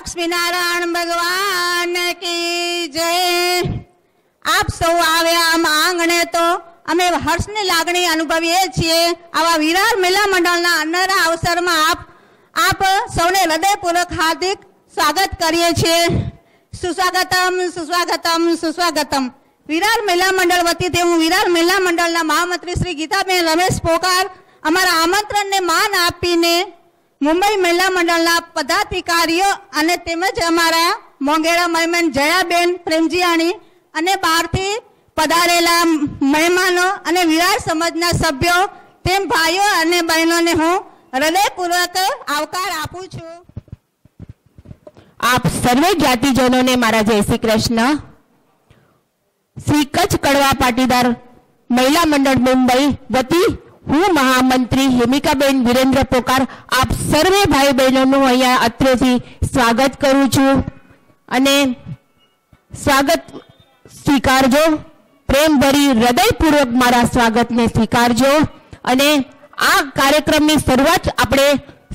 લક્ષ્મીનારાયણ ભગવાન કી જય. આપ સૌ આવ્યા આમ આંગણે તો અમે હર્ષની લાગણી અનુભવીએ છીએ. આવા વિરાર મેલા મંડળના અનરા અવસરમાં આપ આપ સૌને હૃદયપૂર્વક હાર્દિક સ્વાગત કરીએ છીએ. સુસ્વાગતમ સુસ્વાગતમ સુસ્વાગતમ. વિરાર મહિલા મંડળ વતીથી હું વિરાર મહિલા મંડળના મહામંત્રી શ્રી ગીતાબેન રમેશ પોકાર અમારા આમંત્રણને માન આપીને મુંબઈ મહિલા મંડળના પદાધિકારીઓ અને તેમજ અમારા મોંઘેરા મહેમાન જયાબેન પ્રેમજીયાણી અને બહારથી પધારેલા મહેમાનો અને વિરાર સમાજના સભ્યો, તેમ ભાઈઓ અને બહેનોને હું હૃદયપૂર્વક આવકાર આપું છું. આપ સર્વે જ્ઞાતિજનોને મારા જય શ્રી કૃષ્ણ. શ્રી કચ્છ કડવા પાટીદાર મહિલા મંડળ મુંબઈ વતી હું મહામંત્રી હેમિકાબેન વિરેન્દ્ર પોકાર આપ સર્વે ભાઈ બહેનોનું અહીંયા અત્રેથી સ્વાગત કરું છું. અને સ્વાગત સ્વીકારજો. પ્રેમભરી હૃદયપૂર્વક મારા સ્વાગતને સ્વીકારજો. અને આ કાર્યક્રમની શરૂઆત આપણે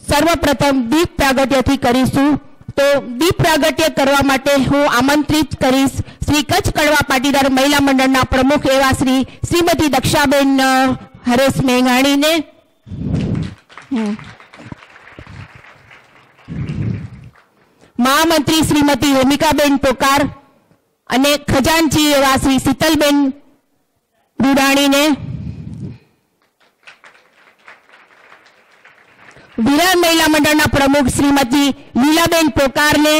સર્વપ્રથમ દીપ પ્રાગટ્યથી કરીશું. તો દીપ પ્રાગટ્ય કરવા માટે હું આમંત્રિત કરીશ શ્રી કચ્છ કડવા પાટીદાર મહિલા મંડળના પ્રમુખ એવા શ્રી શ્રીમતી દક્ષાબેન હરેશ મેઘાણીને હમ. મહામંત્રી શ્રીમતી હેમિકાબેન પોકાર અને ખજાનચી એવા શ્રી શીતલબેન રૂડાણીને વિરાર મહિલા મંડળના પ્રમુખ શ્રીમતી લીલાબેન પોકારને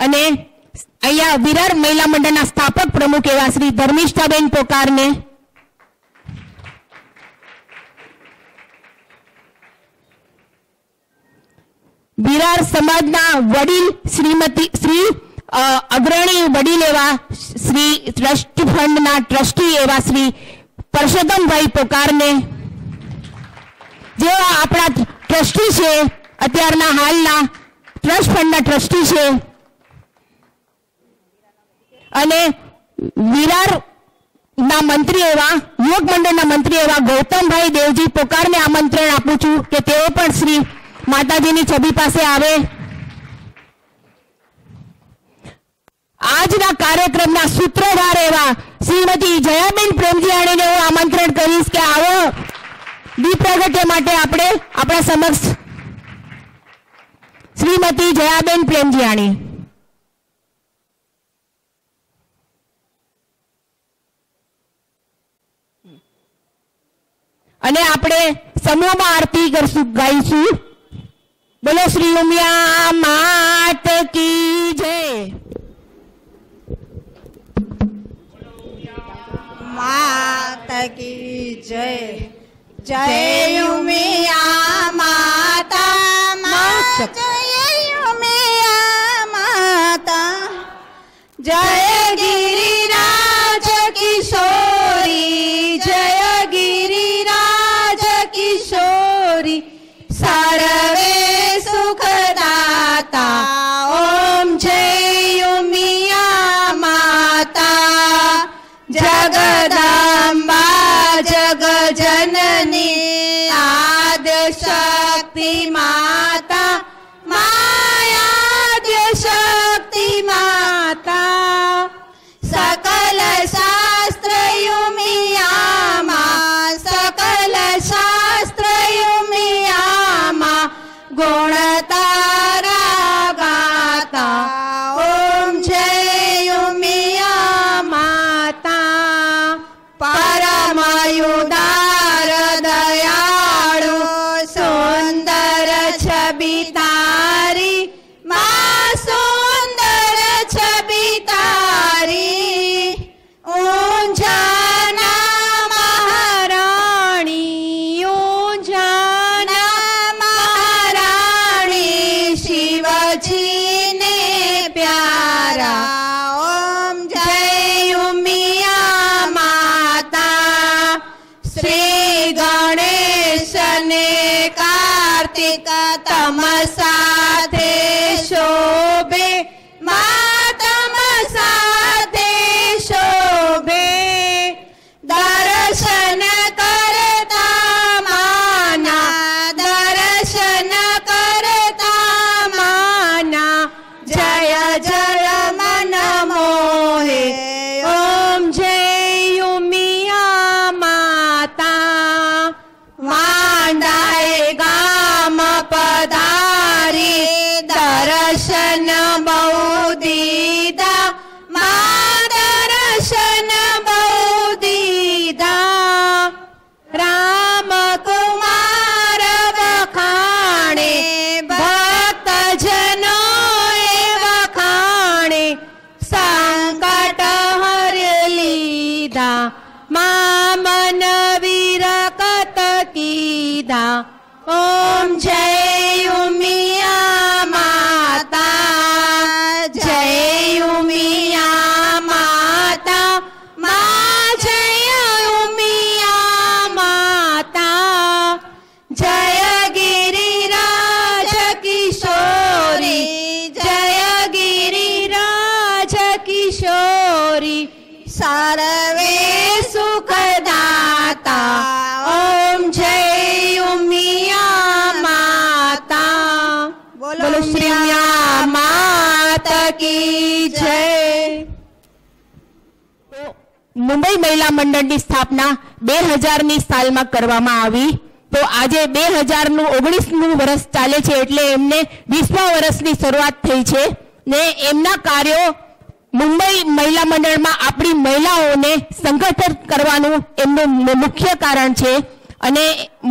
અને અહીંયા વિરાર મહિલા મંડળના સ્થાપક પ્રમુખ એવા શ્રી ધર્મિષ્ઠાબેન પોકારને વિરાર સમાજના વડીલ શ્રીમતી શ્રી અગ્રણી વડીલ એવા શ્રી ટ્રસ્ટ ફંડના ટ્રસ્ટી એવા શ્રી પરસોત્તમભાઈ પોકારને, જેવા આપણા ટ્રસ્ટી છે, અત્યારના હાલના ટ્રસ્ટ ફંડના ટ્રસ્ટી છે. અને વિરાર ના મંત્રી એવા યુવક મંડળના મંત્રી એવા ગૌતમભાઈ દેવજી પોકારને આમંત્રણ આપું છું કે તેઓ પણ શ્રી માતાજીની છબી પાસે આવે. આજના કાર્યક્રમના સૂત્રધાર એવા શ્રીમતી જયાબેન પ્રેમજીયાણીને હું આમંત્રણ કરીશ કે આવો દીપ પ્રગટ્ય માટે આપણે આપણા સમક્ષ શ્રીમતી જયાબેન પ્રેમજીયાણી. અને આપણે સમૂહમાં આરતી કરશું ગાઈશું. બોલો શ્રી ઉમિયા માત કી જય. માત કી જય. જય ઉમિયા માતા. મા જય ઉમિયા માતા. જય ગિરિરાજ કિશોરી. show. ॐ जय સૌમ્યા માત કી જય. મુંબઈ મહિલા મંડળની સ્થાપના બે હજારની સાલમાં કરવામાં આવી. તો આજે બે હજારનું ઓગણીસનું વર્ષ ચાલે છે એટલે એમને વીસમા વર્ષની શરૂઆત થઈ છે. ને એમના કાર્યો મુંબઈ મહિલા મંડળમાં આપણી મહિલાઓને સંગઠિત કરવાનું એમનું મુખ્ય કારણ છે. અને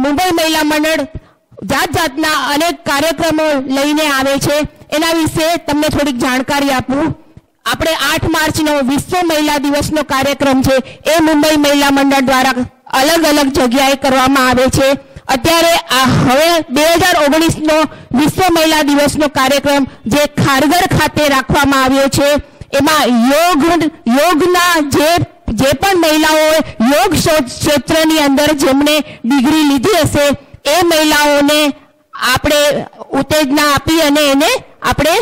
મુંબઈ મહિલા મંડળ જાત જાતના અનેક કાર્યક્રમો લઈને આવે છે. એના વિશે તમને થોડીક જાણકારી આપું. આપણે આઠ માર્ચનો વિશ્વ મહિલા દિવસનો કાર્યક્રમ છે. એ મુંબઈ મહિલા મંડળ દ્વારા અલગ અલગ જગ્યાએ કરવામાં આવે છે. અત્યારે આ હવે બે હજાર ઓગણીસનો વિશ્વ મહિલા દિવસનો કાર્યક્રમ જે ખારગર ખાતે રાખવામાં આવ્યો છે. એમાં યોગ, યોગના જે જે પણ મહિલાઓ યોગ ક્ષેત્રની અંદર જેમણે ડિગ્રી લીધી હશે એ મહિલાઓને આપણે ઉત્તેજના આપી અને એને આપણે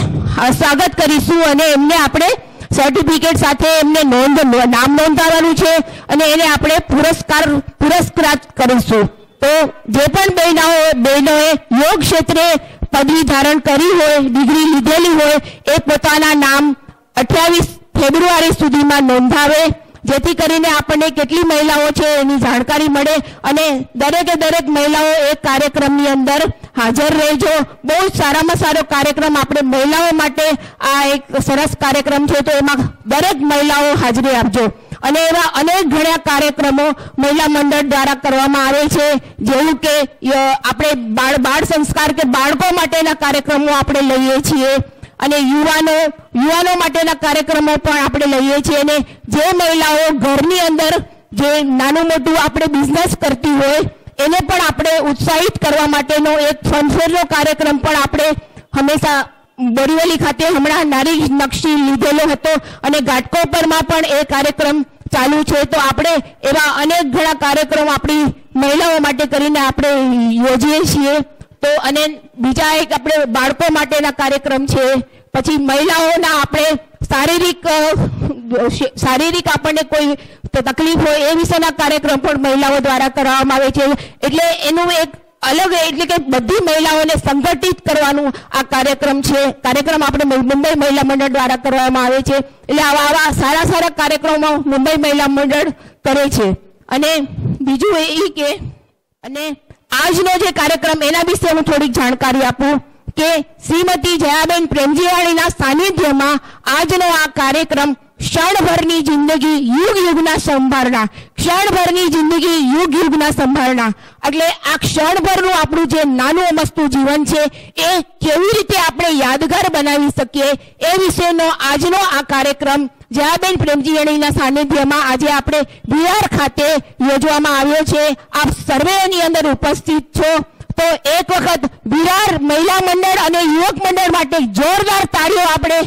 સ્વાગત કરીશું અને એમને આપણે સર્ટિફિકેટ સાથે એમને નોંધ, નામ નોંધાવવાનું છે અને એને આપણે પુરસ્કાર, પુરસ્કૃત કરીશું. તો જે પણ બહેનાઓ બહેનોએ યોગ ક્ષેત્રે પદવી ધારણ કરી હોય, ડિગ્રી લીધેલી હોય, એ પોતાના નામ અઠ્યાવીસ ફેબ્રુઆરી સુધીમાં નોંધાવે જેથી કરીને આપણને કેટલી મહિલાઓ છે એની જાણકારી મળે અને દરેકે દરેક મહિલાઓ એ કાર્યક્રમની અંદર હાજર રહેજો. બહુ સારામાં સારો કાર્યક્રમ આપણે મહિલાઓ માટે આ એક સરસ કાર્યક્રમ છે તો એમાં દરેક મહિલાઓ હાજરી આપજો. અને એવા અનેક ઘણા કાર્યક્રમો મહિલા મંડળ દ્વારા કરવામાં આવે છે, જેવું કે આપણે બાળ બાળ સંસ્કાર કે બાળકો માટેના કાર્યક્રમો આપણે લઈએ છીએ. અને યુવાનો યુવાનો માટેના કાર્યક્રમો પણ આપણે લઈએ છીએ અને જે મહિલાઓ ઘરની અંદર જે નાનું મોટું આપણે બિઝનેસ કરતી હોય, એને પણ આપણે ઉત્સાહિત કરવા માટેનો એક ફનફેરનો કાર્યક્રમ પણ આપણે હંમેશા બોરીવલી ખાતે હમણાં નારી નકશી લીધેલો હતો અને ઘાટકોપરમાં પણ એ કાર્યક્રમ ચાલુ છે. તો આપણે એવા અનેક ઘણા કાર્યક્રમ આપણી મહિલાઓ માટે કરીને આપણે યોજીએ છીએ. તો અને બીજા એક આપણે બાળકો માટેના કાર્યક્રમ છે. પછી મહિલાઓના આપણે શારીરિક શારીરિક આપણને કોઈ તકલીફ હોય એ વિશેના કાર્યક્રમ પણ મહિલાઓ દ્વારા કરવામાં આવે છે. એટલે એનું એક અલગ એટલે કે બધી મહિલાઓને સંગઠિત કરવાનું આ કાર્યક્રમ છે. કાર્યક્રમ આપણે મુંબઈ મહિલા મંડળ દ્વારા કરવામાં આવે છે. એટલે આવા આવા સારા સારા કાર્યક્રમો મુંબઈ મહિલા મંડળ કરે છે. અને બીજું એ કે, અને આજનો જે કાર્યક્રમ, એના વિશે હું થોડીક જાણકારી આપું કે શ્રીમતી જયાબેન પ્રેમજીવાણીના સાનિધ્યમાં આજનો આ કાર્યક્રમ ક્ષણભરની જિંદગી યુગ યુગના સંભાળના ક્ષણભરની જિંદગી યુગ યુગના સંભાળના એટલે આ ક્ષણભરનું આપણું જે નાનું અમસ્તું જીવન છે, એ કેવી રીતે આપણે યાદગાર બનાવી શકીએ, એ વિશેનો આજનો આ કાર્યક્રમ જયાબેન પ્રેમજીવાણીના સાનિધ્યમાં આજે આપણે બિહાર ખાતે યોજવામાં આવ્યો છે. આપ સર્વેની અંદર ઉપસ્થિત છો. તો એક વખત બિહાર મહિલા મંડળ અને યુવક મંડળ માટે જોરદાર તાળીઓ આપણે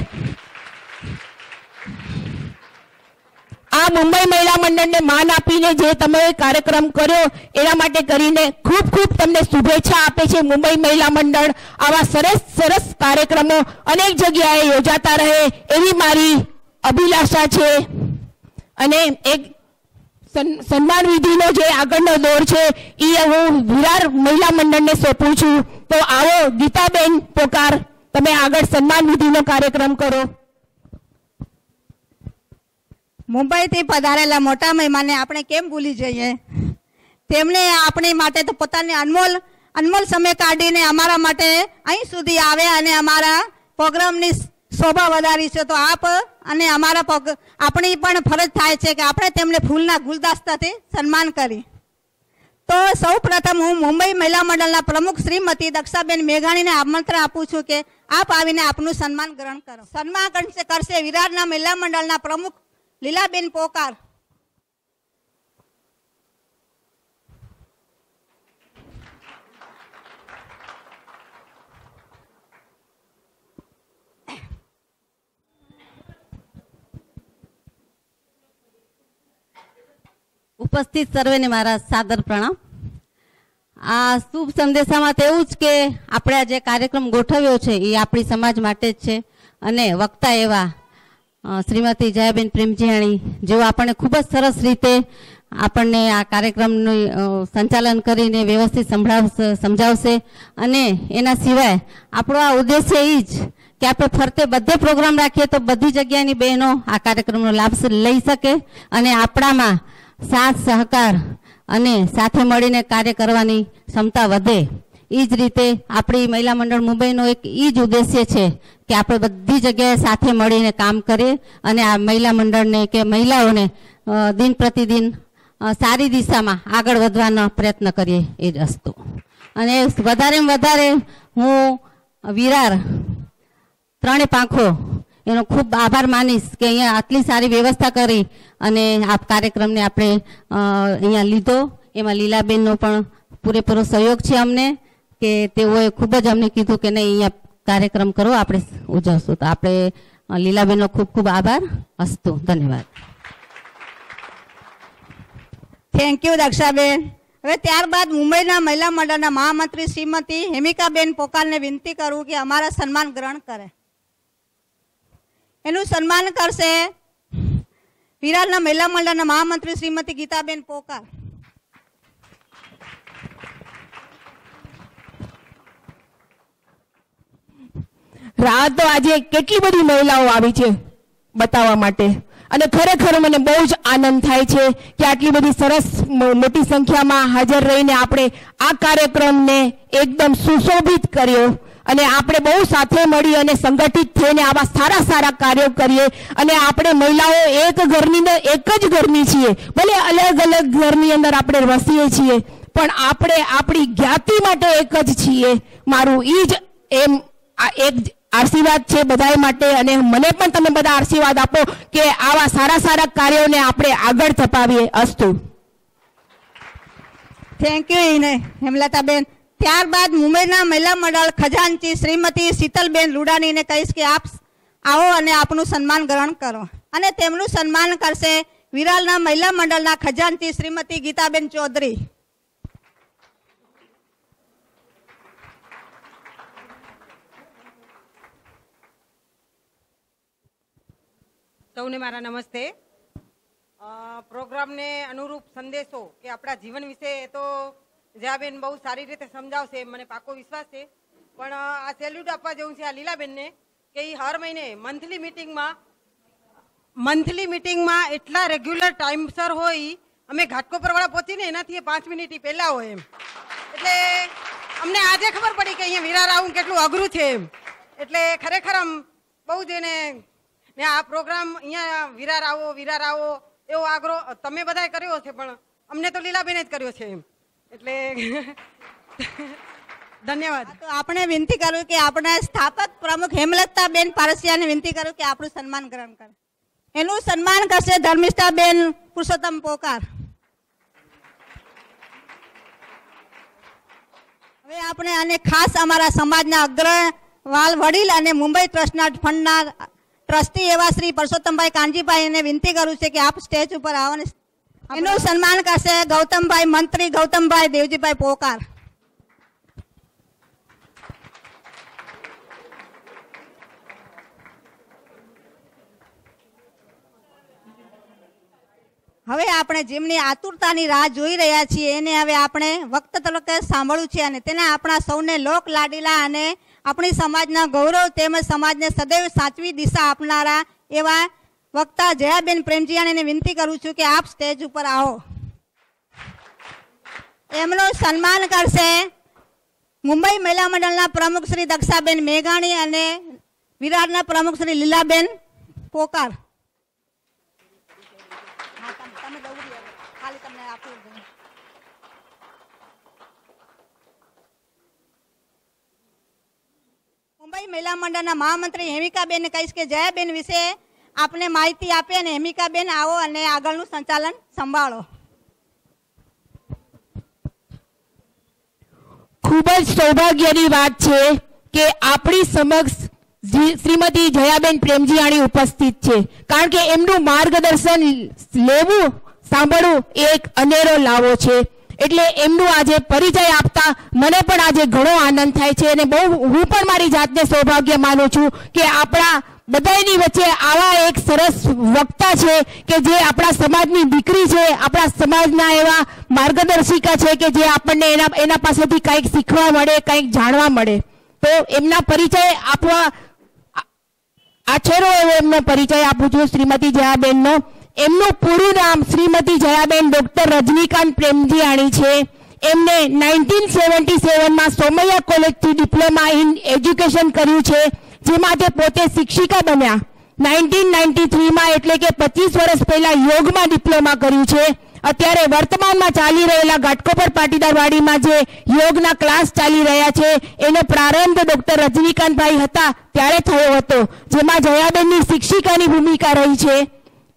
આ મુંબઈ મહિલા મંડળને માન આપીને જે તમે કાર્યક્રમ કર્યો, એના માટે કરીને ખૂબ ખૂબ તમને શુભેચ્છા આપે છે મુંબઈ મહિલા મંડળ. આવા સરસ સરસ કાર્યક્રમો અનેક જગ્યાએ યોજાતા રહે એવી મારી અભિલાષા છે. અને એક સન્- સન્માન વિધિનો જે આગળનો દોર છે, એ હું વિરાર મહિલા મંડળને સોંપું છું. તો આવો, ગીતાબેન પોકાર, તમે આગળ સન્માન વિધિનો કાર્યક્રમ કરો. મુંબઈથી પધારેલા મોટા મહેમાને આપણે કેમ ભૂલી જઈએ? તેમણે આપણી માટે તો પોતાની અનમોલ અનમોલ સમય કાઢીને અમારા માટે અહીં સુધી આવ્યા અને અમારા પ્રોગ્રામની શોભા વધારી છે. તો આપ અને અમારા પગ, આપણી પણ ફરજ થાય છે કે આપણે તેમને ફૂલના ગુલદસ્તાથી સન્માન કરી તો સૌ પ્રથમ હું મુંબઈ મહિલા મંડળના પ્રમુખ શ્રીમતી દક્ષાબેન મેઘાણીને આમંત્રણ આપું છું કે આપ આવીને આપનું સન્માન ગ્રહણ કરો. સન્માન કરશે વિરારના મહિલા મંડળના પ્રમુખ લીલાબેન પોકાર. ઉપસ્થિત સર્વેને મારા સાદર પ્રણામ. આ શુભ સંદેશામાં તો એવું જ કે આપણે આ જે કાર્યક્રમ ગોઠવ્યો છે એ આપણી સમાજ માટે જ છે અને વક્તા એવા શ્રીમતી જયાબેન પ્રેમજીયાણી, જેઓ આપણને ખૂબ જ સરસ રીતે આપણને આ કાર્યક્રમનું સંચાલન કરીને વ્યવસ્થિત સંભળાવશે, સમજાવશે અને એના સિવાય આપણો આ ઉદ્દેશ્ય એ જ કે આપણે ફરતે બધે પ્રોગ્રામ રાખીએ તો બધી જગ્યાની બહેનો આ કાર્યક્રમનો લાભ લઈ શકે અને આપણામાં સાથ સહકાર અને સાથે મળીને કાર્ય કરવાની ક્ષમતા વધે. એ જ રીતે આપણી મહિલા મંડળ મુંબઈનો એક એ જ ઉદ્દેશ્ય છે કે આપણે બધી જગ્યાએ સાથે મળીને કામ કરીએ અને આ મહિલા મંડળને કે મહિલાઓને દિન પ્રતિદિન સારી દિશામાં આગળ વધવાનો પ્રયત્ન કરીએ એ જ વસ્તુ. અને વધારેમાં વધારે હું વિરાર, ત્રણે પાંખો એનો ખૂબ આભાર માનીશ કે અહીંયા આટલી સારી વ્યવસ્થા કરી અને આ કાર્યક્રમને આપણે અહીંયા લીધો. એમાં લીલાબેનનો પણ પૂરેપૂરો સહયોગ છે અમને કે તેઓએ ખૂબ જ અમને કીધું કે નહીં, અહીંયા કાર્યક્રમ કરો, આપણે ઉજવશું. તો આપણે લીલાબેનનો ખૂબ ખૂબ આભાર. અસ્તુ. ધન્યવાદ. Thank you Dakshaben. હવે ત્યારબાદ મુંબઈના મહિલા મંડળના મહામંત્રી શ્રીમતી હેમિકાબેન પોકારને વિનંતી કરું કે અમારા સન્માન ગ્રહણ કરે. એનું સન્માન કરશે. વિરારના મહિલા મંડળના મહામંત્રી શ્રીમતી ગીતાબેન પોકાર. રાહત તો આજે કેટલી બધી મહિલાઓ આવી છે બતાવવા માટે. અને ખરેખર મને બહુ જ આનંદ થાય છે કે આટલી બધી સરસ મોટી સંખ્યામાં હાજર રહીને આપણે આ કાર્યક્રમને એકદમ સુશોભિત કર્યો. અને આપણે બહુ સાથે મળી અને સંગઠિત થઈને આવા સારા સારા કાર્યો કરીએ. અને આપણે મહિલાઓ એક ઘરની એક જ ઘરની છીએ. ભલે અલગ અલગ ઘરની અંદર આપણે વસીએ છીએ, પણ આપણે આપણી જ્ઞાતિ માટે એક જ છીએ. મારું ઈ જ એમ એક આશીર્વાદ છે બધા માટે. અને મને પણ તમે બધા આશીર્વાદ આપો કે આવા સારા સારા કાર્યોને આપણે આગળ ધપાવીએ. અસ્તુ. Thank you Hemlataben. ત્યારબાદ મુંબઈના મહિલા મંડળ ખજાનચી શ્રીમતી શીતલબેન લુડાણીને કહીશ કે આપ આવો અને આપનું સન્માન ગ્રહણ કરો. અને તેમનું સન્માન કરશે વિરાલના મહિલા મંડળના ખજાનચી શ્રીમતી ગીતાબેન ચૌધરી. સૌને મારા નમસ્તે. પ્રોગ્રામને અનુરૂપ સંદેશો કે આપણા જીવન વિશે તો જયાબેન બહુ સારી રીતે સમજાવશે મને પાકો વિશ્વાસ છે. પણ આ સેલ્યુટ આપવા જેવું છે આ લીલાબેનને કે એ હર મહિને મંથલી મિટિંગમાં મંથલી મિટિંગમાં એટલા રેગ્યુલર ટાઈમસર હોય અમે ઘાટકોપરવાળા પહોંચીને એનાથી એ પાંચ મિનિટ પહેલા હોય એમ. એટલે અમને આજે ખબર પડી કે અહીંયા વિરાર આવું કેટલું અઘરું છે એમ. એટલે ખરેખર આમ બહુ જ એને, ને આ પ્રોગ્રામ અહીંયા વિરાર આવો વિરાર આવો એવો આગ્રહ તમે બધાએ કર્યો છે પણ અમને તો લીલાબેને જ કર્યો છે એમ. એટલે ધન્યવાદ. તો આપણે વિનંતી કરું કે આપણા સ્થાપક પ્રમુખ હેમલતાબેન પારસિયાને વિનંતી કરું કે આપણું સન્માન ગ્રહણ કરે. એનું સન્માન કરશે ધર્મિષ્ઠાબેન પુરુષોત્તમ પોકાર. હવે આપણે અને ખાસ અમારા સમાજના અગ્રવાલ વડીલ અને મુંબઈ ટ્રસ્ટના ફંડના ટ્રસ્ટી એવા શ્રી પરસોત્તમભાઈ કાનજીભાઈ એને વિનંતી કરું છે કે આપ સ્ટેજ ઉપર આવો ને એનું સન્માન કરશે ગૌતમભાઈ મંત્રી ગૌતમભાઈ દેવજીભાઈ પોકાર. હવે આપણે જેમની આતુરતાની રાહ જોઈ રહ્યા છીએ, એને હવે આપણે વક્ત તરીકે સાંભળ્યું છે અને તેને આપણા સૌને લોક લાડીલા અને આપણી સમાજના ગૌરવ તેમજ સમાજને સદૈવ સાચવી દિશા આપનારા એવા વક્તા જયાબેન પ્રેમજીયાણીને વિનંતી કરું છું કે આપ સ્ટેજ ઉપર આવો. એમનું સન્માન કરશે મુંબઈ મહિલા મંડળના પ્રમુખ શ્રી દક્ષાબેન મેઘાણી અને વિરાટના પ્રમુખ શ્રી લીલાબેન પોકાર. મુંબઈ મહિલા મંડળના મહામંત્રી હેમિકાબેન કહીશ કે જયાબેન વિશે આપને માહિતી આપે અને હેમિકાબેન આવો અને આગળનું સંચાલન સંભાળો. ખૂબ જ સૌભાગ્યની વાત છે કે આપણી સમક્ષ શ્રીમતી જયાબેન પ્રેમજીયાણી ઉપસ્થિત છે. કારણ કે એમનું માર્ગદર્શન લેવું, સાંભળવું એક અનેરો લાવો છે. એટલે એમનું આજે પરિચય આપતા મને પણ આજે ઘણો આનંદ થાય છે અને બહુ હું પણ મારી જાતને સૌભાગ્ય માનું છું કે આપણા બધાની વચ્ચે આવા એક સરસ વક્તા છે કે જે આપણા સમાજની દીકરી છે, આપણા સમાજના એવા માર્ગદર્શિકા છે કે જે આપણને એના એના પાસેથી કંઈક શીખવા મળે, કંઈક જાણવા મળે. તો એમના પરિચય આપવા આછેરો એવો એમનો પરિચય આપું છું શ્રીમતી જયાબેનનો. એમનું પૂરું નામ શ્રીમતી જયાબેન ડોક્ટર રજનીકાંત પ્રેમજીયાણી છે. એમને nineteen seventy સેવનમાં Somaiya college diploma in education કર્યું છે. જેમાં તે પોતે શિક્ષિકા બન્યા. નાઇન્ટીન નાઇન્ટી થ્રીમાં એટલે કે પચીસ વર્ષ પહેલા યોગમાં ડિપ્લોમા કર્યું છે. અત્યારે વર્તમાનમાં ચાલી રહેલા ઘાટકોપર પાટીદારવાડીમાં જે યોગના ક્લાસ ચાલી રહ્યા છે, એનો પ્રારંભ ડોક્ટર રજનીકાંતભાઈ હતા, ત્યારે થયો હતો, જેમાં જયાબેનની શિક્ષિકાની ભૂમિકા રહી છે.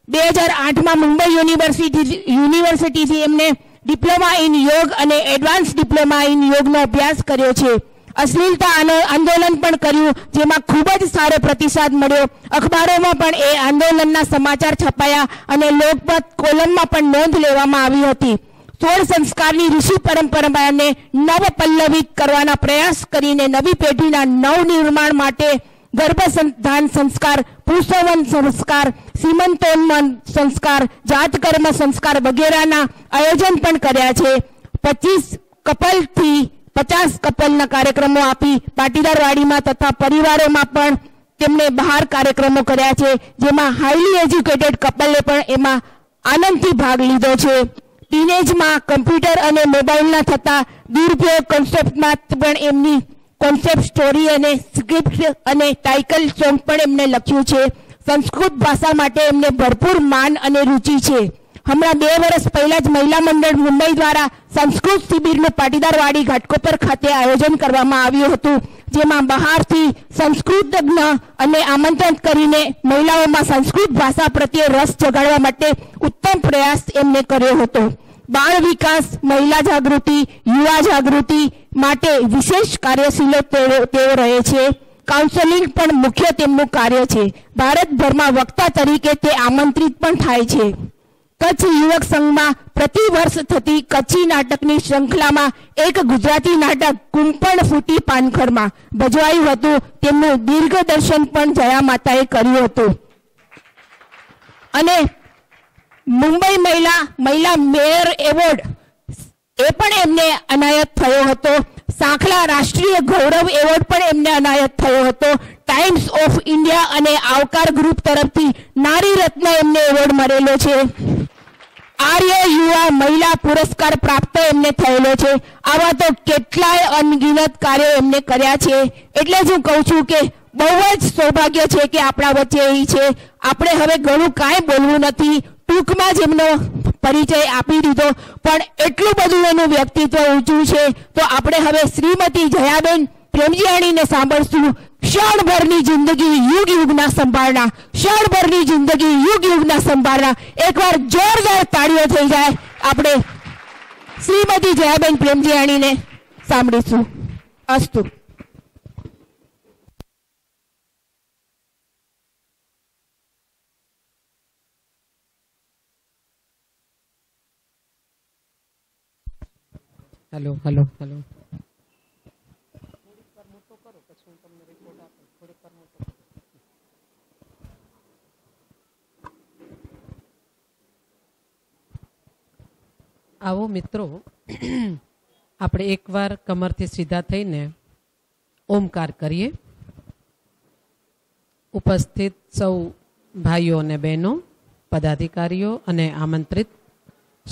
બે હજાર આઠમાં મુંબઈ યુનિવર્સિટી યુનિવર્સિટીથી એમને ડિપ્લોમા ઇન યોગ અને એડવાન્સ ડિપ્લોમા ઇન યોગનો અભ્યાસ કર્યો છે. અશ્લીલતા આંદોલન પણ કર્યું, જેમાં ખૂબ જ સારો પ્રતિસાદ મળ્યો. અખબારોમાં પણ એ આંદોલનના સમાચાર છપાયા અને લોકમત કોલમમાં પણ નોંધ લેવામાં આવી હતી. સોળ સંસ્કારની ઋષિ પરંપરાને નવ પલ્લવિત કરવાના પ્રયાસ કરીને નવી પેઢીના નવનિર્માણ માટે ગર્ભસંધાન સંસ્કાર પુરુષોવન સંસ્કાર, સીમંતોન્મન સંસ્કાર, જાતકર્મ સંસ્કાર વગેરેના આયોજન પણ કર્યા છે. પચીસ કપલથી પચાસ કપલના કાર્યક્રમો આપી પાટીદારવાડીમાં તથા પરિવારોમાં પણ તેમણે બહાર કાર્યક્રમો કર્યા છે, જેમાં હાઈલી એજ્યુકેટેડ કપલે પણ એમાં આનંદથી ભાગ લીધો છે. ટીનેજમાં કમ્પ્યુટર અને મોબાઈલના થતા દુરુપયોગ કોન્સેપ્ટમાં પણ એમની કોન્સેપ્ટ સ્ટોરી અને સ્ક્રિપ્ટ અને ટાઇકલ સોંગ પણ એમને લખ્યું છે. સંસ્કૃત ભાષા માટે એમને ભરપૂર માન અને રુચિ છે. હમણાં બે વર્ષ પહેલા જ મહિલા મંડળ મુંબઈ દ્વારા સંસ્કૃત શિબિરનું પાટીદારવાડી ઘાટકોપર ખાતે આયોજન કરવામાં આવ્યું હતું, જેમાં બહારથી સંસ્કૃત જ્ઞ અને આમંત્રણ કરીને મહિલાઓમાં સંસ્કૃત ભાષા પ્રત્યે રસ જગાડવા માટે ઉત્તમ પ્રયાસ એમને કર્યો હતો. બાળ વિકાસ, મહિલા જાગૃતિ, યુવા જાગૃતિ માટે વિશેષ કાર્યશીલો તેઓ રહે છે. કાઉન્સેલિંગ પણ મુખ્ય તેમનું કાર્ય છે. ભારતભરમાં વક્તા તરીકે તે આમંત્રિત પણ થાય છે. કચ્છ યુવક સંઘમાં પ્રતિ વર્ષ થતી કચ્છી નાટકની શ્રૃંખલામાં એક ગુજરાતી નાટક કુંપણ ફૂટી પાનખરમાં. ભજવાયું હતું, તેમનું દીર્ઘદર્શન પણ જયા માતાએ કર્યું હતું. અને મુંબઈ મહિલા મહિલા મેયર એવોર્ડ એ પણ એમને અનાયત થયો હતો. સાંખલા રાષ્ટ્રીય ગૌરવ એવોર્ડ પણ એમને અનાયત થયો હતો. ટાઈમ્સ ઓફ ઇન્ડિયા અને આવકાર ગ્રુપ તરફથી નારી રત્ન એમને એવોર્ડ મળેલો છે. આર્ય યુવા મહિલા પુરસ્કાર પ્રાપ્ત એમને થયેલો છે. આવા તો કેટલાય અનગિનત કાર્યો એમને કર્યા છે. એટલે જ હું કહું છું કે બહુ જ સૌભાગ્ય છે કે આપણા વચ્ચે એ છે. આપણે હવે ઘણું કાંઈ બોલવું નથી. ટૂંકમાં જ એમનો પરિચય આપી દીધો. પણ એટલું બધું એનું વ્યક્તિત્વ ઊંચું છે. તો આપણે હવે શ્રીમતી જયાબેન પ્રેમજીયાણીને સાંભળશું. ક્ષણભરની જિંદગી યુગ યુગના સંભાળના, ક્ષણભરની જિંદગી યુગ યુગના સંભાળના. એકવાર જોરદાર તાળીઓ થઈ જાય. આપણે શ્રીમતી જયાબેન પ્રેમજીયાણીને સાંભળીશું. અસ્તુ. હેલો હેલો હેલો આવો મિત્રો, આપણે એકવાર કમરથી સીધા થઈને ઓમકાર કરીએ. ઉપસ્થિત સૌ ભાઈઓ અને બહેનો, પદાધિકારીઓ અને આમંત્રિત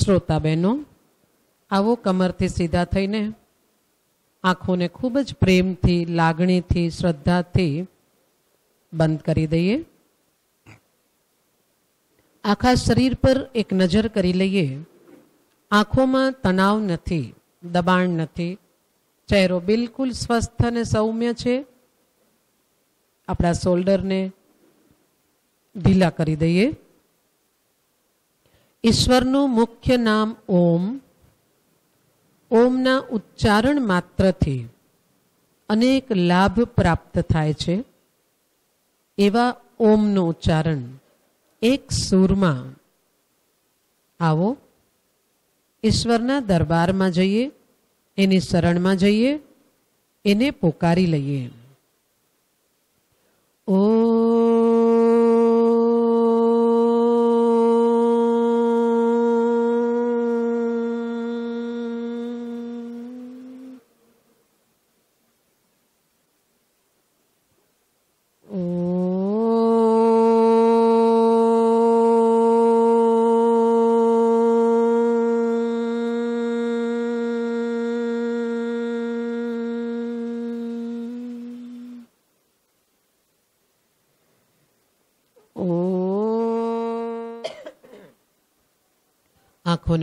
શ્રોતા બહેનો, આવો કમરથી સીધા થઈને આંખોને ખૂબ જ પ્રેમથી, લાગણીથી, શ્રદ્ધાથી બંધ કરી દઈએ. આખા શરીર પર એક નજર કરી લઈએ. આંખોમાં તણાવ નથી, દબાણ નથી, ચહેરો બિલકુલ સ્વસ્થ અને સૌમ્ય છે. આપણા શોલ્ડરને ઢીલા કરી દઈએ. ઈશ્વરનું મુખ્ય નામ ઓમ. ઓમના ઉચ્ચારણ માત્રથી અનેક લાભ પ્રાપ્ત થાય છે. એવા ઓમનું ઉચ્ચારણ એક સૂરમાં. આવો. ઈશ્વરના દરબારમાં જઈએ એની શરણમાં જઈએ એને પોકારી લઈએ. ઓ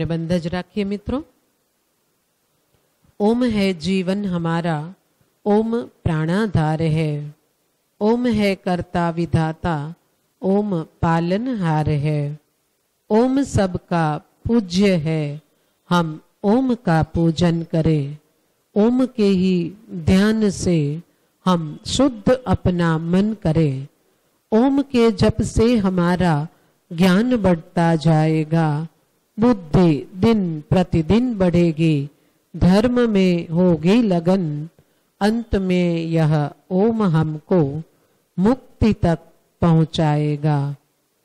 आंखों ने बंद ज રાખીએ મિત્રો ओम है जीवन हमारा ओम प्राणाधार है ओम है कर्ता विधाता ओम पालनहार है ओम सबका पूज्य है हम ओम का पूजन करें ओम के ही ध्यान से हम शुद्ध अपना मन करें ओम के जप से हमारा ज्ञान बढ़ता जाएगा बुद्धि दिन प्रतिदिन बढ़ेगी। धर्म में होगी लगन। अंत में यह ओम हमको मुक्ति तक पहुंचाएगा।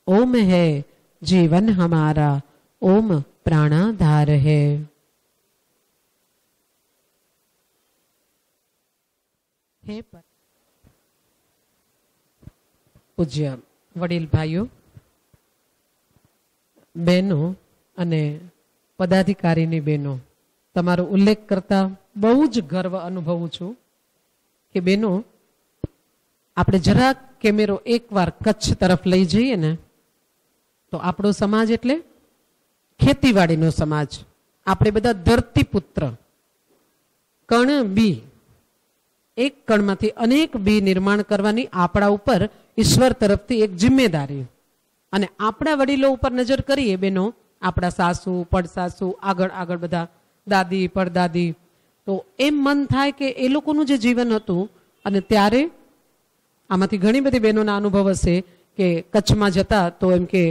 ओम है जीवन हमारा। ओम प्राणाधार है। पूज्य वडिल भाइयों, बहनों અને પદાધિકારીની બહેનો. તમારો ઉલ્લેખ કરતા બહુ જ ગર્વ અનુભવું છું કે બહેનો, આપણે જરાક કેમેરો એકવાર કચ્છ તરફ લઈ જઈએ ને, તો આપણો સમાજ એટલે ખેતીવાડીનો સમાજ. આપણે બધા ધરતીપુત્ર કણ બી. એક કણમાંથી અનેક બી નિર્માણ કરવાની આપણા ઉપર ઈશ્વર તરફથી એક જિમ્મેદારી. અને આપણા વડીલો ઉપર નજર કરીએ બેનો આપણા સાસુ, પડસાસુ, આગળ આગળ બધા, દાદી પડદાદી તો એમ મન થાય કે એ લોકોનું જે જીવન હતું, અને ત્યારે આમાંથી ઘણી બધી બહેનોના અનુભવ હશે કે કચ્છમાં જતા, તો એમ કે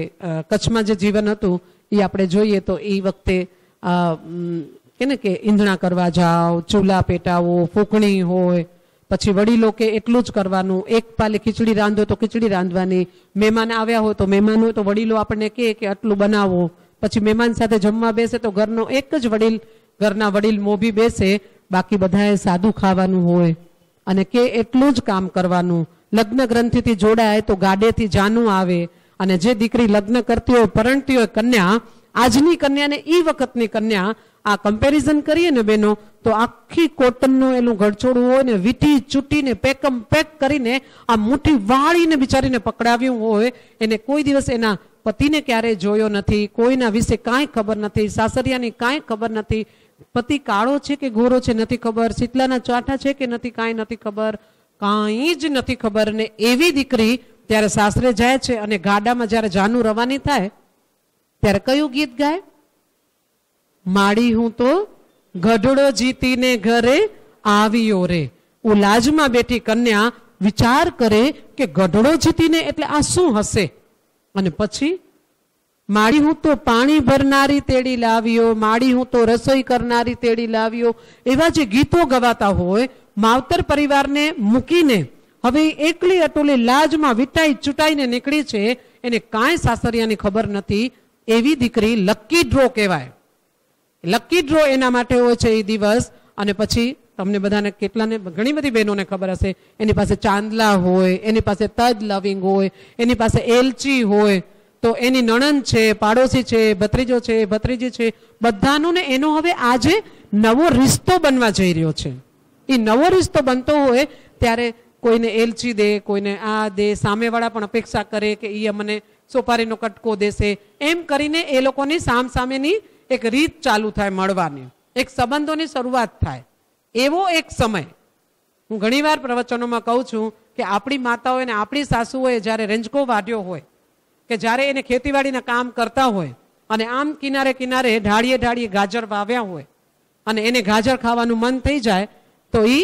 કચ્છમાં જે જીવન હતું, એ આપણે જોઈએ તો એ વખતે કે ને કે ઈંધણા કરવા જાઓ, ચૂલા પેટાવો, ફૂંકણી હોય, પછી વડીલો કે એટલું જ કરવાનું, એક પાલે ખીચડી રાંધો તો ખીચડી રાંધવાની, મહેમાન આવ્યા હોય તો મહેમાન હોય તો વડીલો આપણને કહે કે આટલું બનાવો. પછી મહેમાન સાથે જમવા બેસે તો ઘરનો એક જ વડીલ, ઘરના વડીલ મોભી બેસે, બાકી બધાએ સાદું ખાવાનું હોય. અને કે એટલું જ કામ કરવાનું. લગ્ન ગ્રંથિથી જોડાય તો ગાડેથી જાનું આવે. અને જે દીકરી લગ્ન કરતી હોય, પરણતી હોય કન્યા, આજની કન્યાને ઈ વખતની કન્યા આ કમ્પેરિઝન કરીએ ને બેનો, તો આખી કોટનનું એનું ગળચોડું હોય ને વીટી ચૂંટીને પેકમ પેક કરીને આ મુઠ્ઠી વાળીને બિચારીને પકડાવ્યું હોય, એને કોઈ દિવસ એના પતિને ક્યારેય જોયો નથી, કોઈના વિશે કાંઈ ખબર નથી, સાસરિયાની કાંઈ ખબર નથી. પતિ કાળો છે કે ગોરો છે નથી ખબર, શીતલાના ચાઠા છે કે નથી કાંઈ નથી ખબર, કાંઈ જ નથી ખબર. ને એવી દીકરી ત્યારે સાસરે જાય છે અને ગાડામાં જ્યારે જાનું રવાની થાય, ત્યારે કયું ગીત ગાય? માડી હું તો ગઢડો જીતીને ઘરે આવ્યો રે. ઉલાજમાં બેઠી કન્યા, વિચાર કરે કે ગઢડો જીતીને એટલે આ શું હશે? અને પછી માડી હું તો પાણી ભરનારી તેડી લાવ્યો માડી હું તો રસોઈ કરનારી તેડી લાવ્યો, એવા જે ગીતો ગવાતા હોય, માવતર પરિવારને મૂકીને હવે એકલી અટોલી લાજમાં વિટાઈ ચૂંટાઈને નીકળી છે, એને કાંઈ સાસરિયાની ખબર નથી, એવી દીકરી લકી ડ્રો કહેવાય. લકી ડ્રો એના માટે હોય છે એ દિવસ, અને પછી તમને બધાને કેટલાને, ઘણી બધી બહેનોને ખબર હશે. એની પાસે ચાંદલા હોય, એની પાસે તજ લવિંગ હોય, એની પાસે એલચી હોય, તો એની નણંદ છે, પાડોશી છે, ભત્રીજો છે, ભત્રીજી છે બધાનું ને એનો હવે આજે નવો રિશ્તો બનવા જઈ રહ્યો છે. એ નવો રિશ્તો બનતો હોય, ત્યારે કોઈને એલચી દે, કોઈને આ દે, સામેવાળા પણ અપેક્ષા કરે કે એ અમને સોપારીનો કટકો દેશે. એમ કરીને એ લોકોની સામસામેની એક રીત ચાલુ થાય મળવાની. એક સંબંધોની શરૂઆત થાય. એવો એક સમય. હું ઘણીવાર પ્રવચનોમાં કહું છું કે આપણી માતાઓએ ને આપણી સાસુઓએ જ્યારે રેંજકો વાઢ્યો હોય, કે જ્યારે એને ખેતીવાડીના કામ કરતા હોય, અને આમ કિનારે કિનારે ઢાળીએ ઢાળીએ ગાજર વાવ્યા હોય, અને એને ગાજર ખાવાનું મન થઈ જાય, તો એ